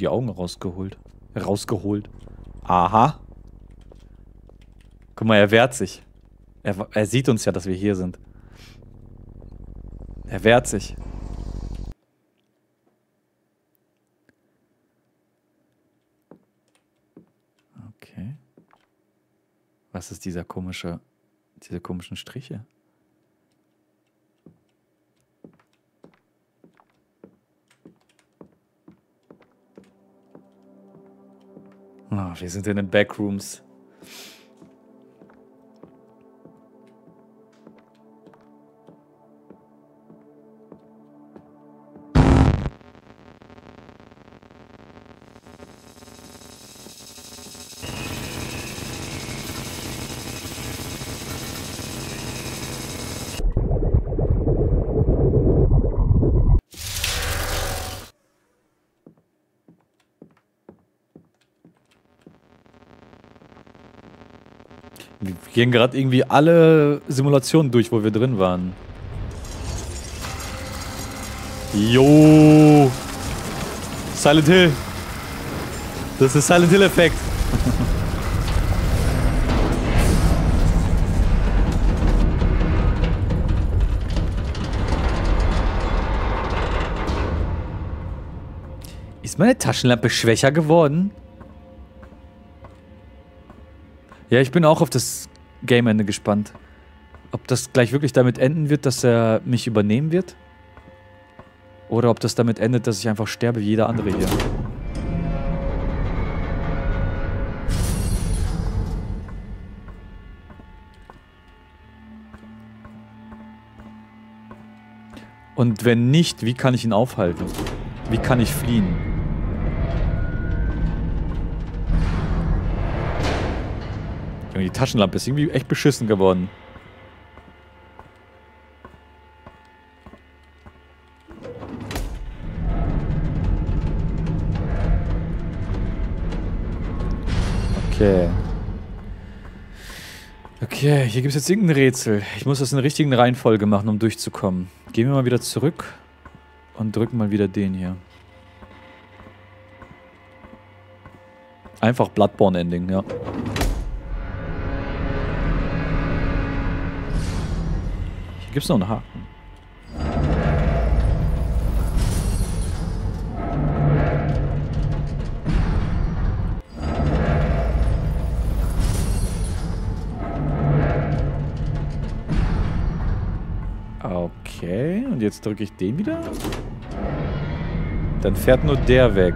Die Augen rausgeholt. Rausgeholt. Aha. Guck mal, er wehrt sich. Er, er sieht uns ja, dass wir hier sind. Er wehrt sich. Okay. Was ist dieser komische, diese komischen Striche? Wir sind in den Backrooms. Gehen gerade irgendwie alle Simulationen durch, wo wir drin waren. Jo. Silent Hill. Das ist Silent Hill Effekt. Ist meine Taschenlampe schwächer geworden? Ja, ich bin auch auf das Game-Ende gespannt. Ob das gleich wirklich damit enden wird, dass er mich übernehmen wird? Oder ob das damit endet, dass ich einfach sterbe wie jeder andere hier. Und wenn nicht, wie kann ich ihn aufhalten? Wie kann ich fliehen? Junge, Die Taschenlampe ist irgendwie echt beschissen geworden. Okay. Okay, hier gibt es jetzt irgendein Rätsel. Ich muss das in der richtigen Reihenfolge machen, um durchzukommen. Gehen wir mal wieder zurück und drücken mal wieder den hier. Einfach Bloodborne-Ending, ja. Hier gibt es noch einen Haken. Okay, und jetzt drücke ich den wieder. Dann fährt nur der weg.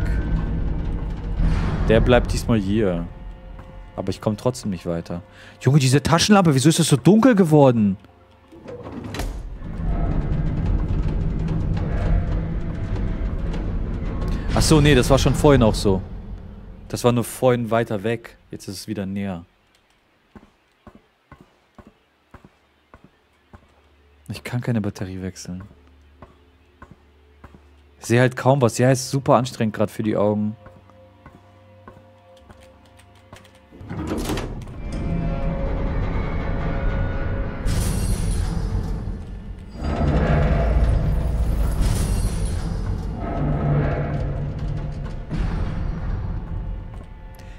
Der bleibt diesmal hier. Aber ich komme trotzdem nicht weiter. Junge, diese Taschenlampe, wieso ist das so dunkel geworden? Ach so, nee, das war schon vorhin auch so. Das war nur vorhin weiter weg. Jetzt ist es wieder näher. Ich kann keine Batterie wechseln. Ich sehe halt kaum was. Ja, ist super anstrengend gerade für die Augen.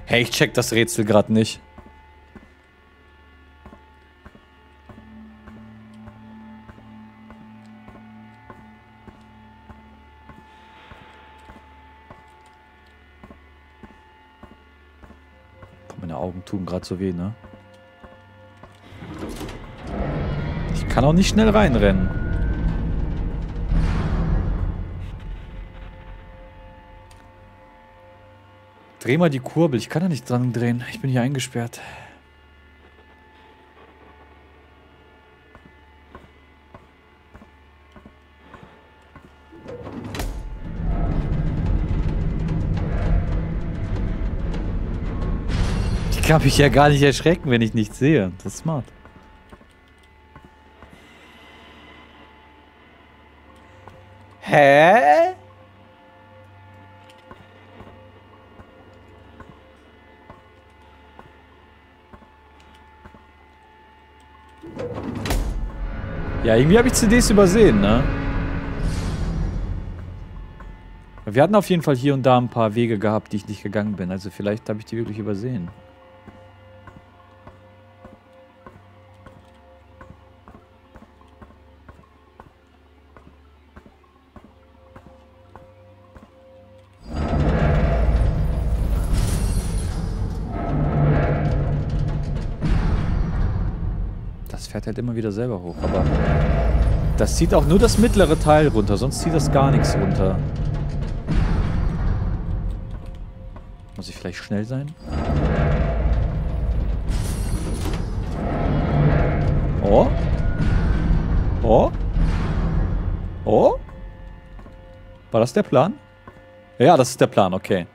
Hey, ich check das Rätsel gerade nicht. Meine Augen tun gerade so weh, ne? Ich kann auch nicht schnell reinrennen. Dreh mal die Kurbel. Ich kann da nicht dran drehen. Ich bin hier eingesperrt. Ich kann mich ja gar nicht erschrecken, wenn ich nichts sehe. Das ist smart. Hä? Ja, irgendwie habe ich CDs übersehen, ne? Wir hatten auf jeden Fall hier und da ein paar Wege gehabt, die ich nicht gegangen bin. Also vielleicht habe ich die wirklich übersehen. fährt halt immer wieder selber hoch. Aber das zieht auch nur das mittlere Teil runter, sonst zieht das gar nichts runter. Muss ich vielleicht schnell sein? Oh. Oh. Oh. War das der Plan? Ja, das ist der Plan, okay.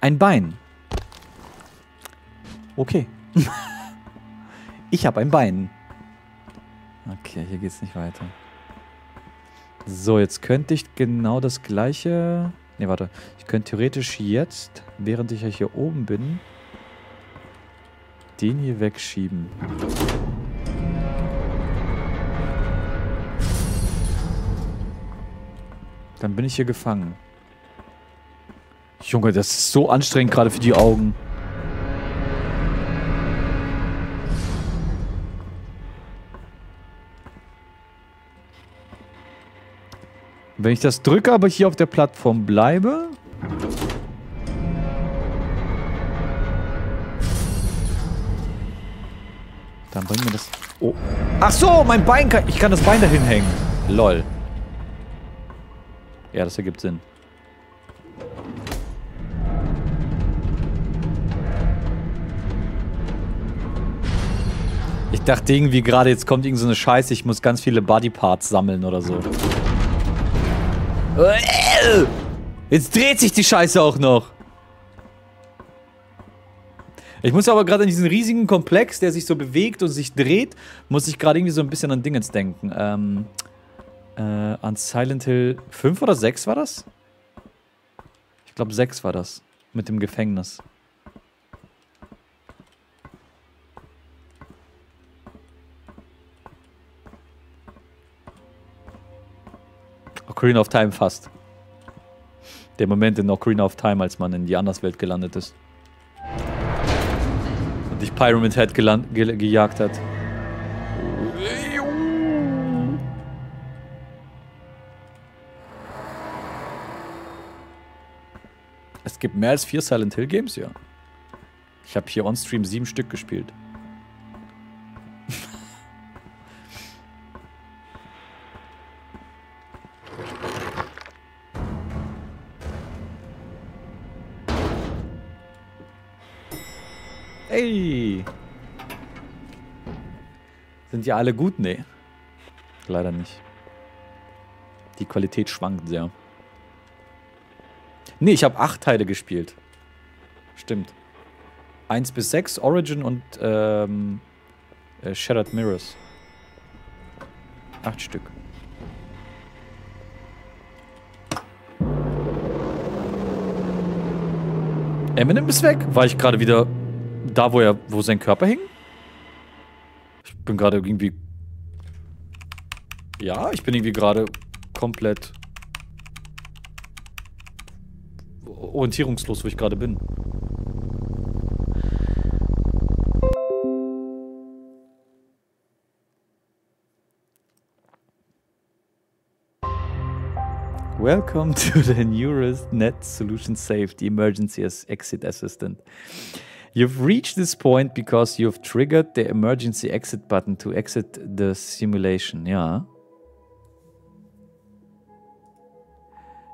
Ein Bein. Okay. ich habe ein Bein. Okay, hier geht's nicht weiter. So, jetzt könnte ich genau das gleiche... Ne, warte. Ich könnte theoretisch jetzt, während ich ja hier oben bin, den hier wegschieben. Dann bin ich hier gefangen. Junge, das ist so anstrengend gerade für die Augen. Wenn ich das drücke, aber hier auf der Plattform bleibe... Dann bringt mir das... Oh. Ach so, mein Bein kann... Ich kann das Bein dahin hängen. Lol. Ja, das ergibt Sinn. Ich dachte irgendwie gerade, jetzt kommt irgend so eine Scheiße, ich muss ganz viele Bodyparts sammeln oder so. Jetzt dreht sich die Scheiße auch noch. Ich muss aber gerade an diesen riesigen Komplex, der sich so bewegt und sich dreht, muss ich gerade irgendwie so ein bisschen an Dingens denken. Ähm, äh, an Silent Hill 5 oder 6 war das? Ich glaube 6 war das. Mit dem Gefängnis. Ocarina of Time fast. Der Moment in Ocarina of Time, als man in die Anderswelt gelandet ist. Und dich Pyramid Head ge gejagt hat. Es gibt mehr als vier Silent Hill Games, ja. Ich habe hier on-stream sieben Stück gespielt. Sind ja alle gut? Nee. Leider nicht. Die Qualität schwankt sehr. Nee, ich habe acht Teile gespielt. Stimmt. Eins bis sechs, Origin und ähm, äh, Shattered Mirrors. Acht Stück. Eminem ist weg. War ich gerade wieder da, wo er, wo sein Körper hing? Bin gerade irgendwie... Ja, ich bin irgendwie gerade komplett orientierungslos, wo ich gerade bin. Welcome to the Neurist Net Solution Safety Emergency Exit Assistant. You've reached this point because you've triggered the emergency exit button to exit the simulation. Ja.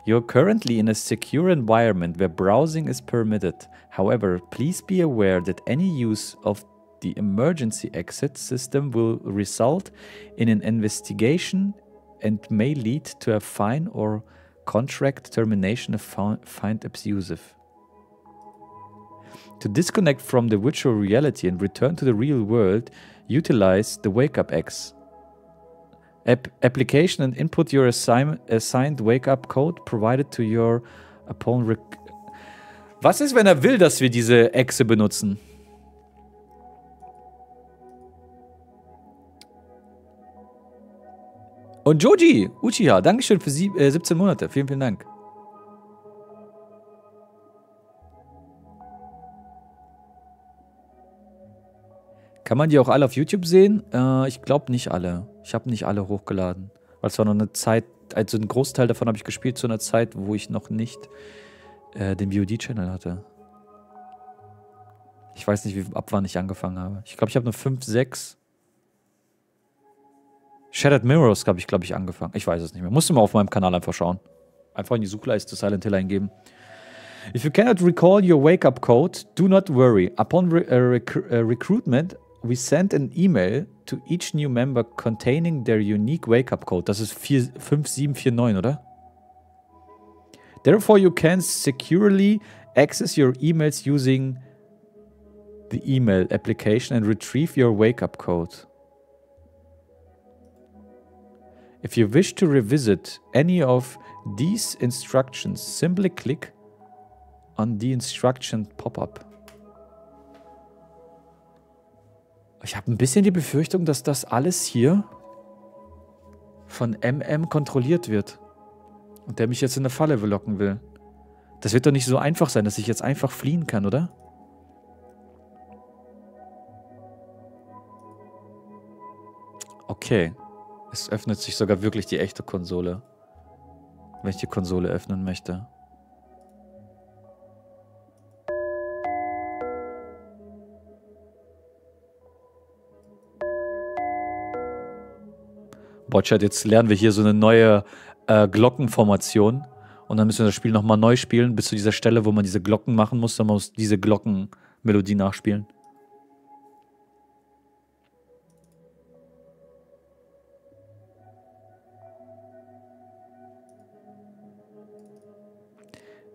You're currently in a secure environment where browsing is permitted. However, please be aware that any use of the emergency exit system will result in an investigation and may lead to a fine or contract termination if found abusive. To disconnect from the virtual reality and return to the real world, utilize the Wake Up X. App application and input your assign assigned Wake-up Code provided to your upon rec Was ist, wenn er will, dass wir diese Echse benutzen? Und Joji, Uchiha, Dankeschön für sieb, äh, 17 Monate. Vielen, vielen Dank. Kann man die auch alle auf YouTube sehen? Äh, ich glaube nicht alle. Ich habe nicht alle hochgeladen. Weil es war noch eine Zeit, also ein Großteil davon habe ich gespielt zu einer Zeit, wo ich noch nicht äh, den VOD-Channel hatte. Ich weiß nicht, wie, ab wann ich angefangen habe. Ich glaube, ich habe nur 5, 6. Shattered Mirrors habe ich, glaube ich, angefangen. Ich weiß es nicht mehr. Musst du mal auf meinem Kanal einfach schauen. Einfach in die Suchleiste Silent Hill eingeben. If you cannot recall your wake-up code, do not worry. Upon re uh, rec uh, recruitment, we send an email to each new member containing their unique wake-up code. Das ist 4, 5749, oder? Therefore, you can securely access your emails using the email application and retrieve your wake-up code. If you wish to revisit any of these instructions, simply click on the instruction pop-up. Ich habe ein bisschen die Befürchtung, dass das alles hier von MM kontrolliert wird. Und der mich jetzt in eine Falle locken will. Das wird doch nicht so einfach sein, dass ich jetzt einfach fliehen kann, oder? Okay. Es öffnet sich sogar wirklich die echte Konsole. Wenn ich die Konsole öffnen möchte. Botchat, jetzt lernen wir hier so eine neue äh, Glockenformation. Und dann müssen wir das Spiel nochmal neu spielen, bis zu dieser Stelle, wo man diese Glocken machen muss. Dann muss diese Glockenmelodie nachspielen.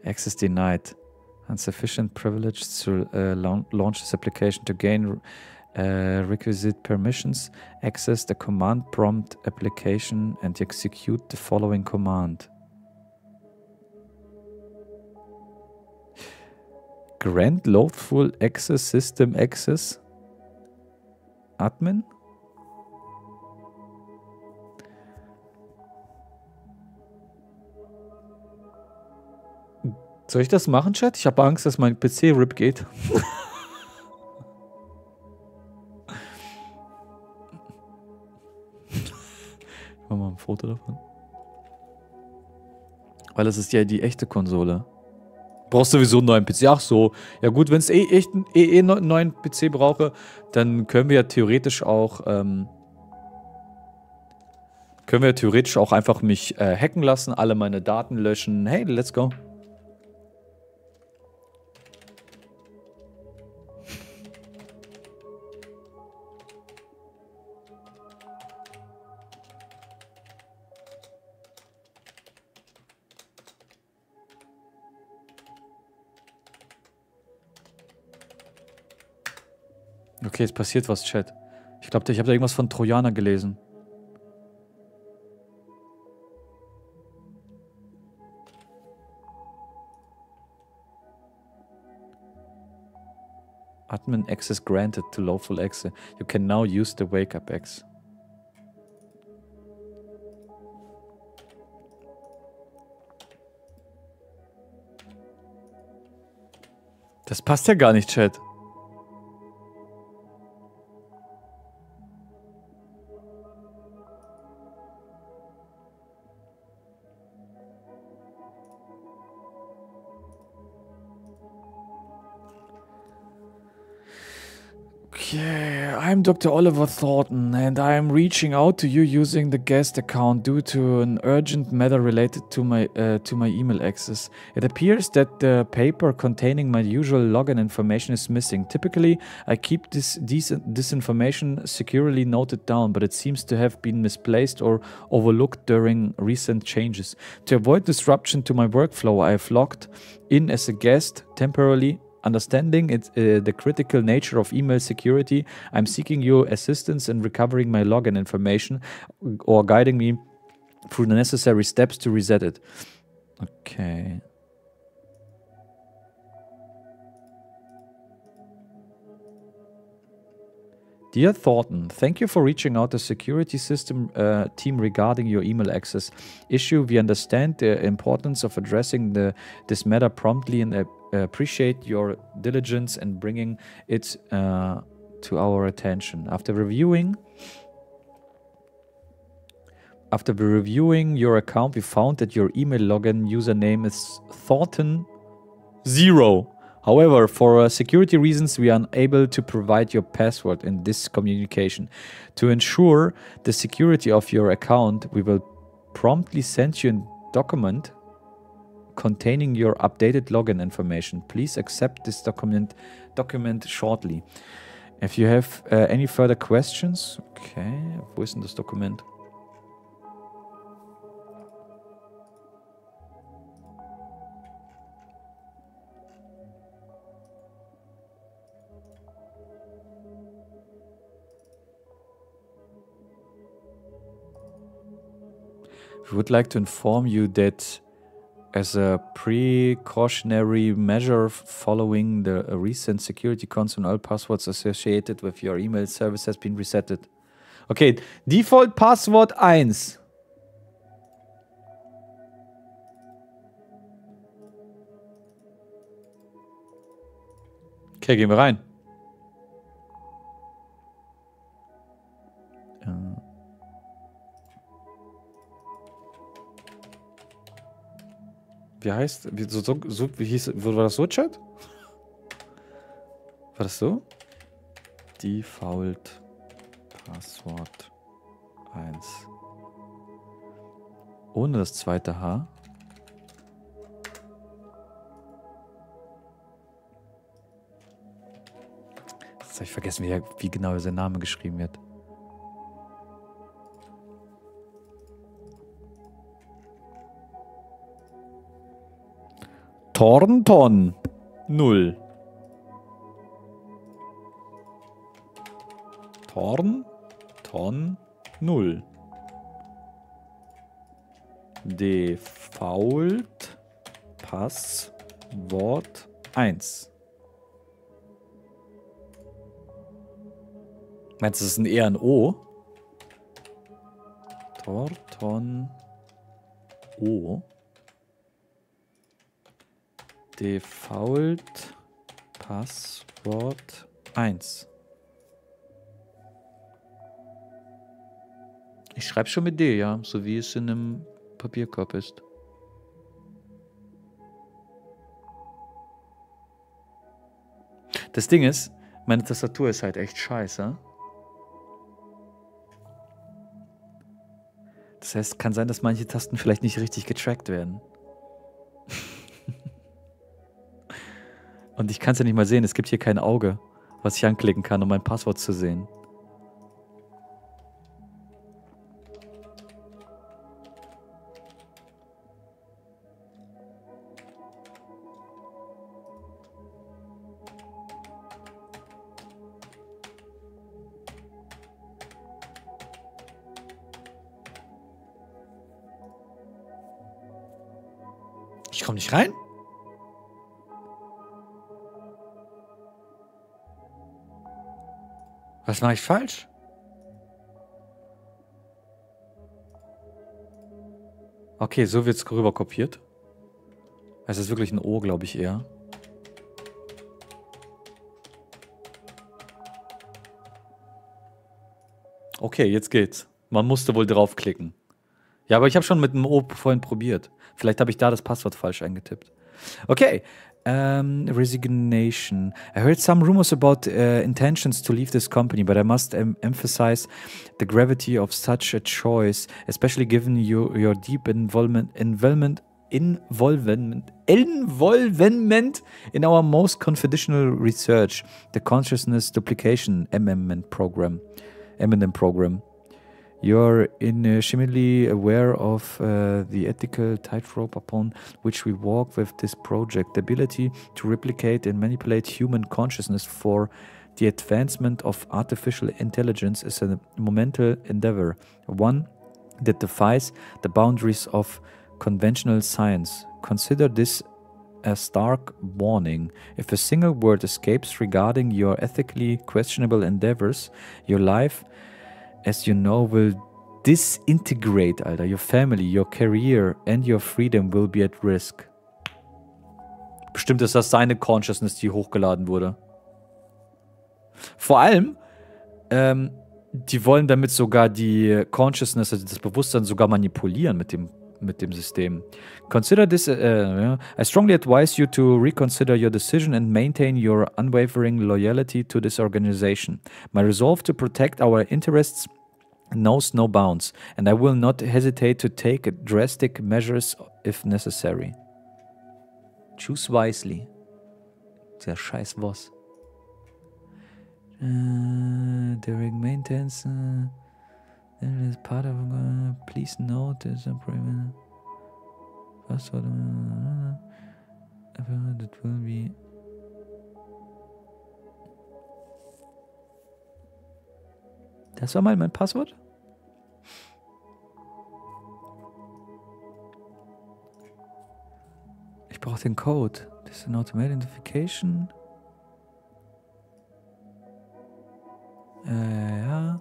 Access denied. Insufficient privilege to uh, launch this application to gain uh, requisite permissions. Access the command prompt application and execute the following command. Grant lawful access system access. Admin? Soll ich das machen, Chat? Ich habe Angst, dass mein PC RIP geht. mach mal ein Foto davon. Weil das ist ja die echte Konsole. Brauchst sowieso einen neuen PC. Ach so. Ja gut, wenn es eh einen eh, eh neuen PC brauche, dann können wir ja theoretisch auch ähm, können wir theoretisch auch einfach mich äh, hacken lassen, alle meine Daten löschen. Hey, let's go. Okay, es passiert was, Chat. Ich glaube, ich habe da irgendwas von Trojaner gelesen. Admin access granted to lawful access. You can now use the wake up X. Das passt ja gar nicht, Chat. Dr. Oliver Thornton and I am reaching out to you using the guest account due to an urgent matter related to my uh, to my email access. It appears that the paper containing my usual login information is missing. Typically, I keep this, this this information securely noted down, but it seems to have been misplaced or overlooked during recent changes. To avoid disruption to my workflow, I have logged in as a guest temporarily Understanding it, uh, the critical nature of email security, I'm seeking your assistance in recovering my login information or guiding me through the necessary steps to reset it. Okay. Dear Thornton, thank you for reaching out to the security system uh, team regarding your email access issue. We understand the importance of addressing the, this matter promptly and appreciate your diligence in bringing it uh, to our attention. After reviewing after reviewing your account, we found that your email login username is Thornton Zero. However, for uh, security reasons, we are unable to provide your password in this communication. To ensure the security of your account, we will promptly send you a document containing your updated login information. Please accept this document document shortly. If you have uh, any further questions, okay, wo ist denn das Dokument? We would like to inform you that as a precautionary measure following the uh, recent security concern, all passwords associated with your email service has been resetted. Okay, Default Passwort 1. Okay, gehen wir rein. Wie heißt, wie, so, so, wie hieß, war das so, Chat? War das so? Default Passwort 1. Ohne das zweite H. Jetzt habe ich vergessen, wie, wie genau sein Name geschrieben wird. Thornton. Null. Thorn. Ton. Null. Default. Passwort 1. Meinst du, das ist ein eher ein O? Torton O. Default Passwort 1. Ich schreibe schon mit D, ja, so wie es in einem Papierkorb ist. Das Ding ist, meine Tastatur ist halt echt scheiße. Das heißt, kann sein, dass manche Tasten vielleicht nicht richtig getrackt werden. Und ich kann es ja nicht mal sehen. Es gibt hier kein Auge, was ich anklicken kann, um mein Passwort zu sehen. Was mache ich falsch? Okay, so wird es rüber kopiert. Es ist wirklich ein O, glaube ich eher. Okay, jetzt geht's. Man musste wohl draufklicken. Ja, aber ich habe schon mit dem O vorhin probiert. Vielleicht habe ich da das Passwort falsch eingetippt. Okay. Um, resignation. I heard some rumors about uh, intentions to leave this company, but I must em emphasize the gravity of such a choice, especially given your, your deep involvement, involvement, involvement, involvement in our most confidential research, the consciousness duplication MMN program, Eminem program. You're initially aware of uh, the ethical tightrope upon which we walk with this project, the ability to replicate and manipulate human consciousness for the advancement of artificial intelligence is a monumental endeavor, one that defies the boundaries of conventional science. Consider this a stark warning. If a single word escapes regarding your ethically questionable endeavors, your life as you know, will disintegrate, Alter. Your family, your career and your freedom will be at risk. Bestimmt ist das seine Consciousness, die hochgeladen wurde. Vor allem, ähm, die wollen damit sogar die Consciousness, also das Bewusstsein sogar manipulieren mit dem mit dem System. Consider this, uh, I strongly advise you to reconsider your decision and maintain your unwavering loyalty to this organization. My resolve to protect our interests knows no bounds, and I will not hesitate to take drastic measures if necessary. Choose wisely. Der scheiß Boss. Uh, during maintenance, uh, is part of. Uh, please note this improvement. Password. Uh, it will be. Das war mal mein Passwort? Ich brauche den Code. Das ist ein Automated Identification. Äh, ja.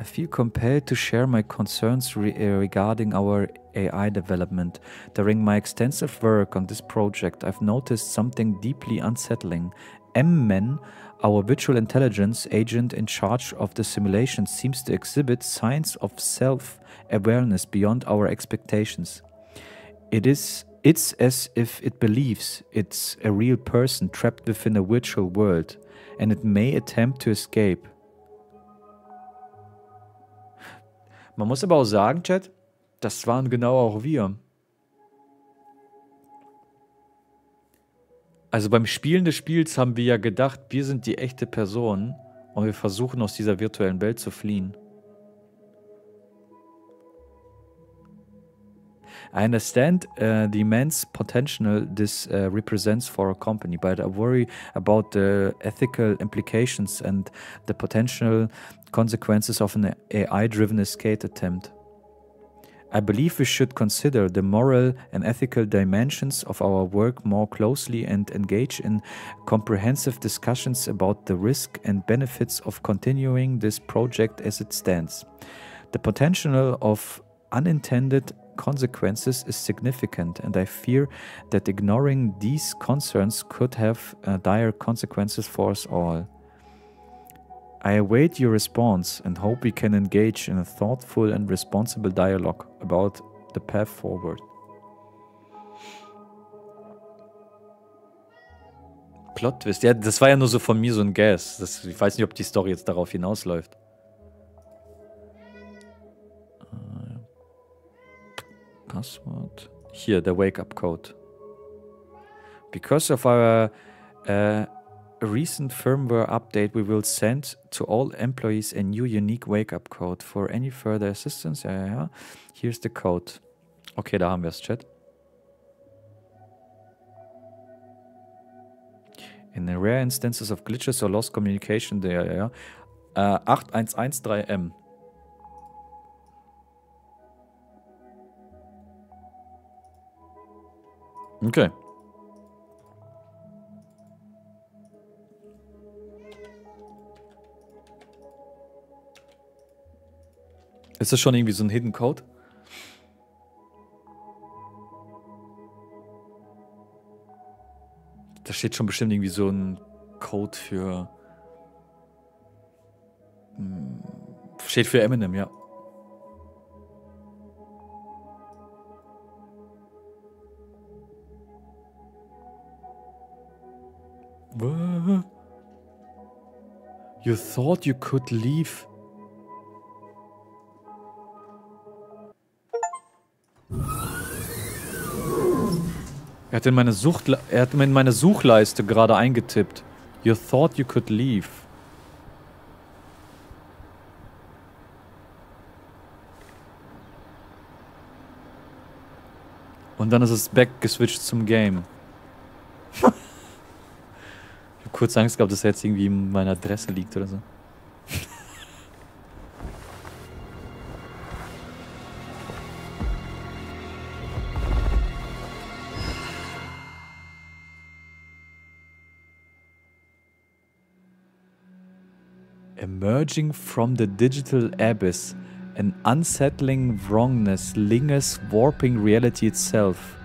I feel compelled to share my concerns re uh, regarding our AI development. During my extensive work on this project, I've noticed something deeply unsettling. M-Men, our virtual intelligence agent in charge of the simulation, seems to exhibit signs of self awareness beyond our expectations. It is it's as if it believes it's a real person trapped within a virtual world and it may attempt to escape. Man muss aber auch sagen, Chat, das waren genau auch wir. Also beim Spielen des Spiels haben wir ja gedacht, wir sind die echte Person und wir versuchen aus dieser virtuellen Welt zu fliehen. I understand uh, the immense potential this uh, represents for a company, but I worry about the ethical implications and the potential consequences of an AI driven escape attempt. I believe we should consider the moral and ethical dimensions of our work more closely and engage in comprehensive discussions about the risk and benefits of continuing this project as it stands. The potential of unintended consequences is significant, and I fear that ignoring these concerns could have uh, dire consequences for us all. I await your response and hope we can engage in a thoughtful and responsible dialogue about the path forward. Plot Twist. Ja, das war ja nur so von mir so ein Guess. Das, ich weiß nicht, ob die Story jetzt darauf hinausläuft. Äh, Passwort. Hier, der Wake-up-Code. Because of our uh, recent firmware update, we will send to all employees a new unique wake-up code. For any further assistance, ja. Here's the code. Okay, da haben wir es, Chat. In the rare instances of glitches or lost communication, ja, ja, ja. Äh, 8113M. Okay. Ist das schon irgendwie so ein Hidden Code? Da steht schon bestimmt irgendwie so ein Code für. Hm, steht für Eminem, ja. You thought you could leave Er hat in meine, Sucht, er hat in meine Suchleiste gerade eingetippt. You thought you could leave. Und dann ist es back geswitcht zum Game. ich habe kurz Angst gehabt, dass er jetzt irgendwie in meiner Adresse liegt oder so. Emerging from the digital abyss, an unsettling wrongness lingers, warping reality itself.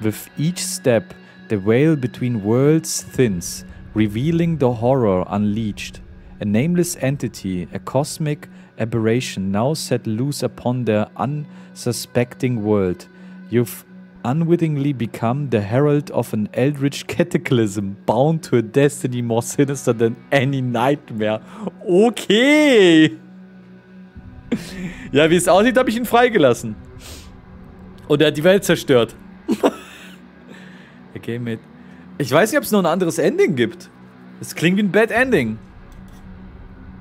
With each step, the veil between worlds thins, revealing the horror unleashed. A nameless entity, a cosmic aberration now set loose upon the unsuspecting world. You've unwittingly become the herald of an eldritch cataclysm, bound to a destiny more sinister than any nightmare. Okay! Ja, wie es aussieht, habe ich ihn freigelassen. Und er hat die Welt zerstört. Game made Ich weiß nicht, ob es noch ein anderes Ending gibt. Es klingt wie ein Bad Ending.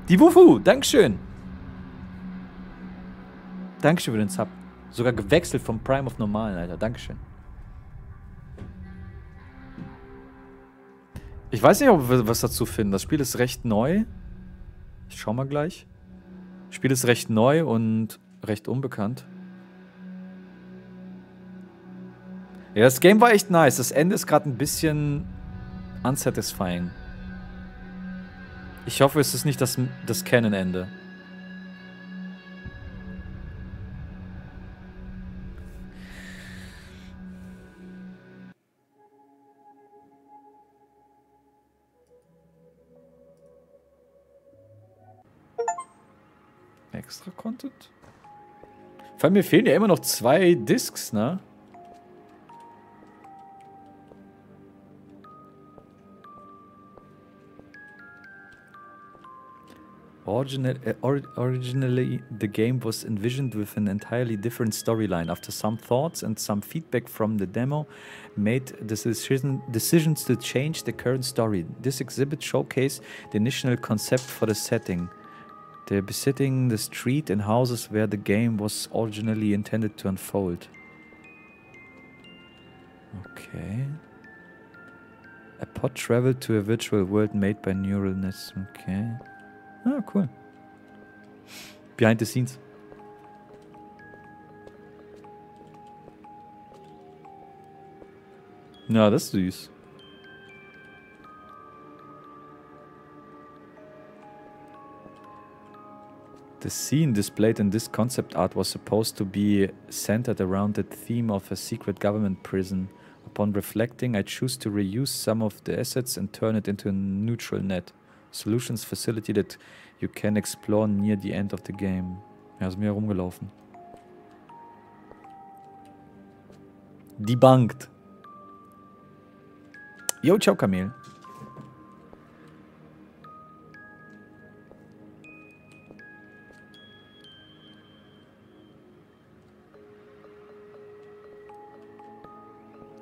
Die Wufu, Dankeschön. Dankeschön für den Sub. Sogar gewechselt vom Prime auf Normalen, Alter. Dankeschön. Ich weiß nicht, ob wir was dazu finden. Das Spiel ist recht neu. Ich schau mal gleich. Das Spiel ist recht neu und recht unbekannt. Ja, das Game war echt nice. Das Ende ist gerade ein bisschen unsatisfying. Ich hoffe, es ist nicht das, das Canon-Ende. Extra Content? Vor allem, mir fehlen ja immer noch zwei Discs, ne? Original, uh, or, originally, the game was envisioned with an entirely different storyline. After some thoughts and some feedback from the demo, made decision, decisions to change the current story. This exhibit showcased the initial concept for the setting. They're besitting the street and houses where the game was originally intended to unfold. Okay. A pod traveled to a virtual world made by neural nets. Okay. Ah, cool. Behind the scenes. Ja, das ist. The scene displayed in this concept art was supposed to be centered around the theme of a secret government prison. Upon reflecting, I choose to reuse some of the assets and turn it into a neutral net. Solutions facility that you can explore near the end of the game. Ja, ist mir herumgelaufen. Debunked. Yo, ciao, Kamel.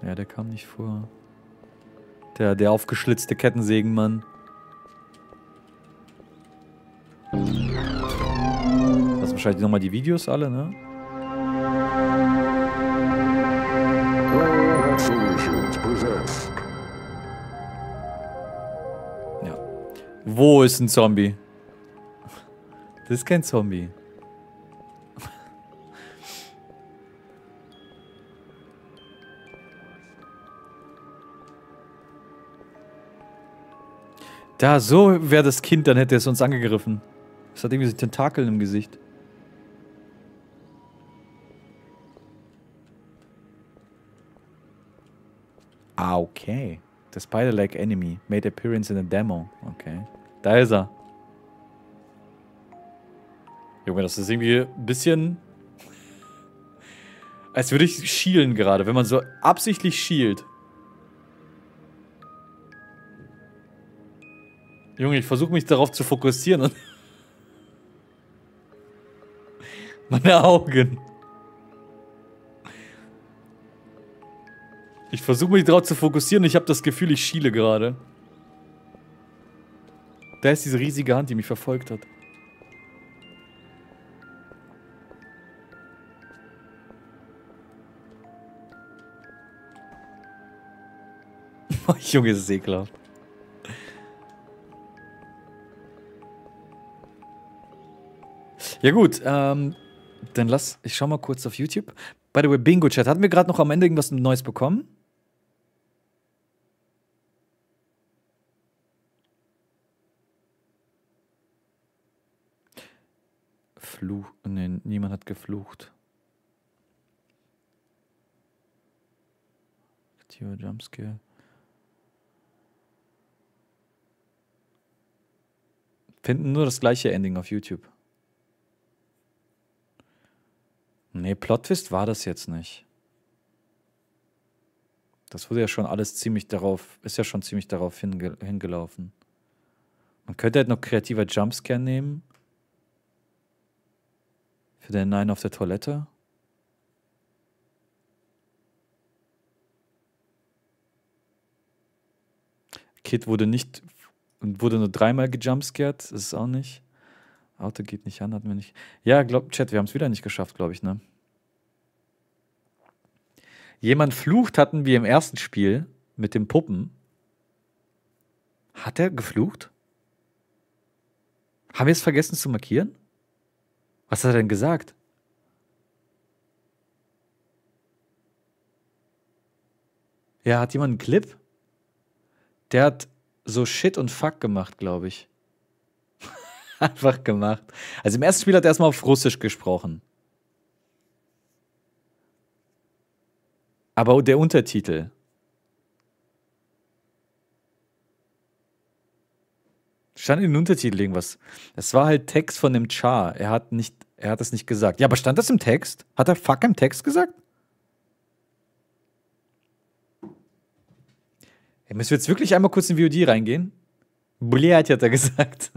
Ja, der kam nicht vor. Der, der aufgeschlitzte Kettensägenmann. Das sind wahrscheinlich nochmal die Videos alle, ne? Ja. Wo ist ein Zombie? Das ist kein Zombie. Da, so wäre das Kind, dann hätte es uns angegriffen. Es hat irgendwie so Tentakeln im Gesicht. Ah, okay. The Spider-like enemy made appearance in a demo. Okay. Da ist er. Junge, das ist irgendwie ein bisschen... Als würde ich schielen gerade, wenn man so absichtlich schielt. Junge, ich versuche mich darauf zu fokussieren und... Meine Augen. Ich versuche mich darauf zu fokussieren ich habe das Gefühl, ich schiele gerade. Da ist diese riesige Hand, die mich verfolgt hat. Junge, ist es ekelhaft. Ja gut, ähm, dann lass, ich schau mal kurz auf YouTube. By the way, Bingo Chat, hatten wir gerade noch am Ende irgendwas Neues bekommen? Fluch, nee, niemand hat geflucht. Aktiver Jumpscare. Finden nur das gleiche Ending auf YouTube. Nee, Plot-Twist war das jetzt nicht. Das wurde ja schon alles ziemlich darauf, ist ja schon ziemlich darauf hinge hingelaufen. Man könnte halt noch kreativer Jumpscare nehmen. Für den Nein auf der Toilette. Kid wurde nicht wurde nur dreimal gejumpscared. Ist auch nicht. Auto geht nicht an, hatten wir nicht. Ja, glaub, Chat, wir haben es wieder nicht geschafft, glaube ich, ne? Jemand flucht hatten wir im ersten Spiel mit den Puppen. Hat er geflucht? Haben wir es vergessen zu markieren? Was hat er denn gesagt? Ja, hat jemand einen Clip? Der hat so Shit und Fuck gemacht, glaube ich. Einfach gemacht. Also im ersten Spiel hat er erstmal auf Russisch gesprochen. Aber der Untertitel. Stand in den Untertitel irgendwas. Das war halt Text von dem Char. Er hat nicht, er hat es nicht gesagt. Ja, aber stand das im Text? Hat er Fuck im Text gesagt? Ja, müssen wir jetzt wirklich einmal kurz in VOD reingehen? Blät, hat er gesagt.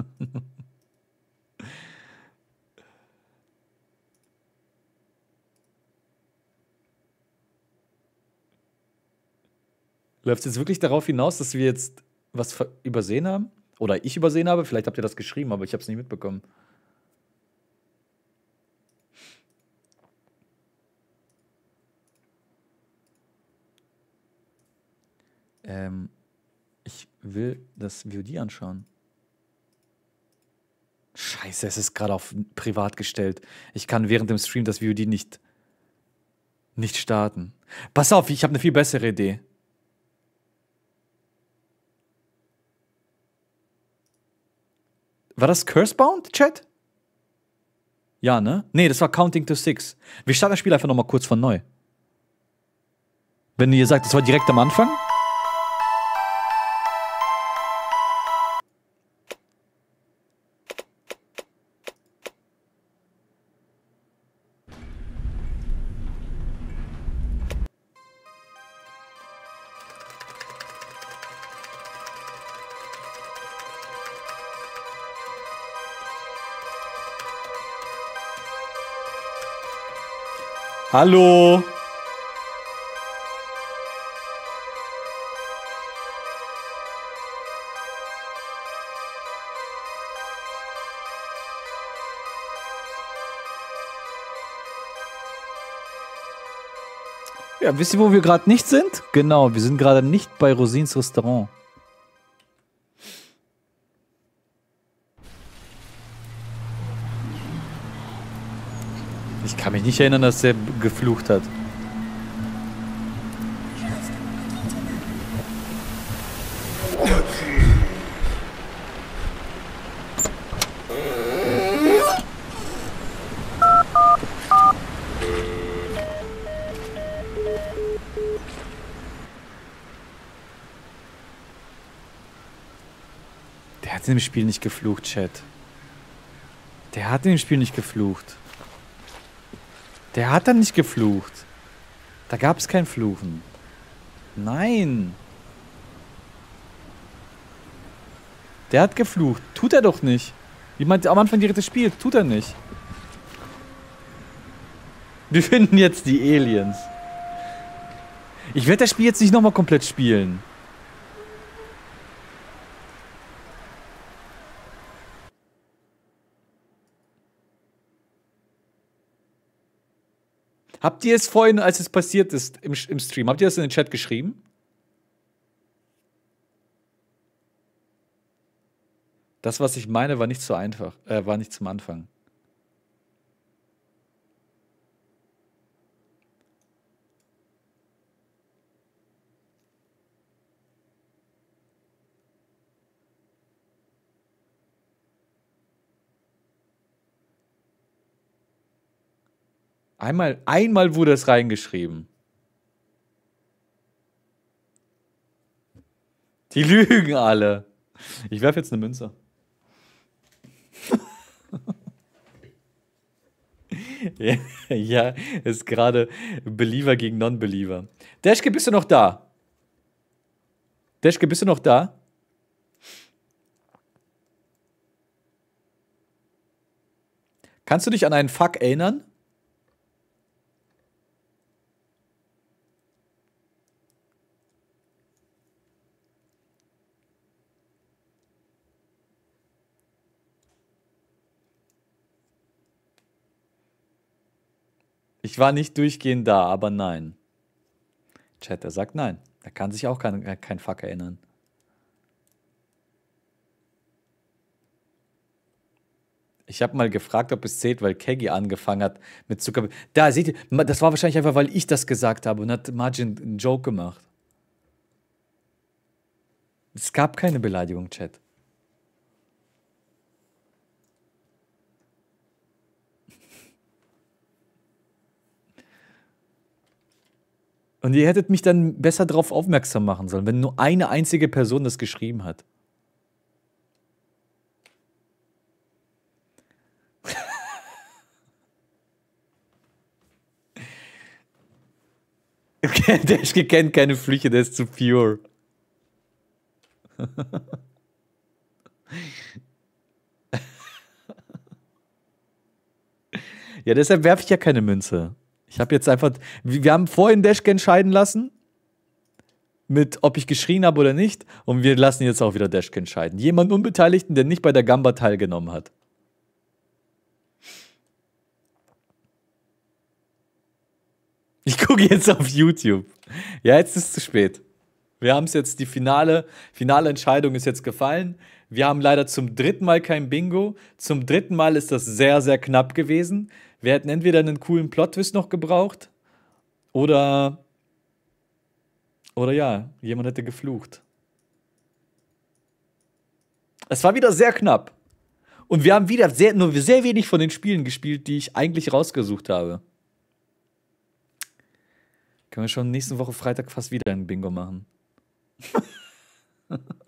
Läuft es jetzt wirklich darauf hinaus, dass wir jetzt was übersehen haben? Oder ich übersehen habe? Vielleicht habt ihr das geschrieben, aber ich habe es nicht mitbekommen. Ähm, ich will das VOD anschauen. Scheiße, es ist gerade auf privat gestellt. Ich kann während dem Stream das VOD nicht, nicht starten. Pass auf, ich habe eine viel bessere Idee. War das Cursebound, Chat? Ja, ne? Nee, das war Counting to Six. Wir starten das Spiel einfach nochmal kurz von neu. Wenn ihr sagt, das war direkt am Anfang. Hallo. Ja, wisst ihr, wo wir gerade nicht sind? Genau, wir sind gerade nicht bei Rosins Restaurant. Mich nicht erinnern, dass er geflucht hat. Der hat in dem Spiel nicht geflucht, Chat. Der hat in dem Spiel nicht geflucht. Der hat dann nicht geflucht. Da gab es kein Fluchen. Nein. Der hat geflucht. Tut er doch nicht. Wie meint am Anfang direkt des Spiels. Tut er nicht. Wir finden jetzt die Aliens. Ich werde das Spiel jetzt nicht nochmal komplett spielen. Habt ihr es vorhin, als es passiert ist im, im Stream, habt ihr das in den Chat geschrieben? Das, was ich meine, war nicht so einfach, äh, war nicht zum Anfang. Einmal, einmal wurde es reingeschrieben. Die lügen alle. Ich werfe jetzt eine Münze. ja, ist gerade Believer gegen Non-Believer. Deschke, bist du noch da? Deschke, bist du noch da? Kannst du dich an einen Fuck erinnern? Ich war nicht durchgehend da, aber nein. Chat, der sagt nein. Er kann sich auch kein, kein Fuck erinnern. Ich habe mal gefragt, ob es zählt, weil Keggy angefangen hat mit Zucker. Da, seht ihr, das war wahrscheinlich einfach, weil ich das gesagt habe und hat Margin einen Joke gemacht. Es gab keine Beleidigung, Chat. Und ihr hättet mich dann besser darauf aufmerksam machen sollen, wenn nur eine einzige Person das geschrieben hat. der kennt keine Flüche, der ist zu pure. ja, deshalb werfe ich ja keine Münze. Ich habe jetzt einfach. Wir haben vorhin Dashke entscheiden lassen. Mit ob ich geschrien habe oder nicht. Und wir lassen jetzt auch wieder Dashke entscheiden. Jemand Unbeteiligten, der nicht bei der Gamba teilgenommen hat. Ich gucke jetzt auf YouTube. Ja, jetzt ist es zu spät. Wir haben es jetzt, die finale, finale Entscheidung ist jetzt gefallen. Wir haben leider zum dritten Mal kein Bingo. Zum dritten Mal ist das sehr, sehr knapp gewesen. Wir hätten entweder einen coolen Plot-Twist noch gebraucht oder. Oder ja, jemand hätte geflucht. Es war wieder sehr knapp. Und wir haben wieder sehr, nur sehr wenig von den Spielen gespielt, die ich eigentlich rausgesucht habe. Können wir schon nächste Woche Freitag fast wieder ein Bingo machen.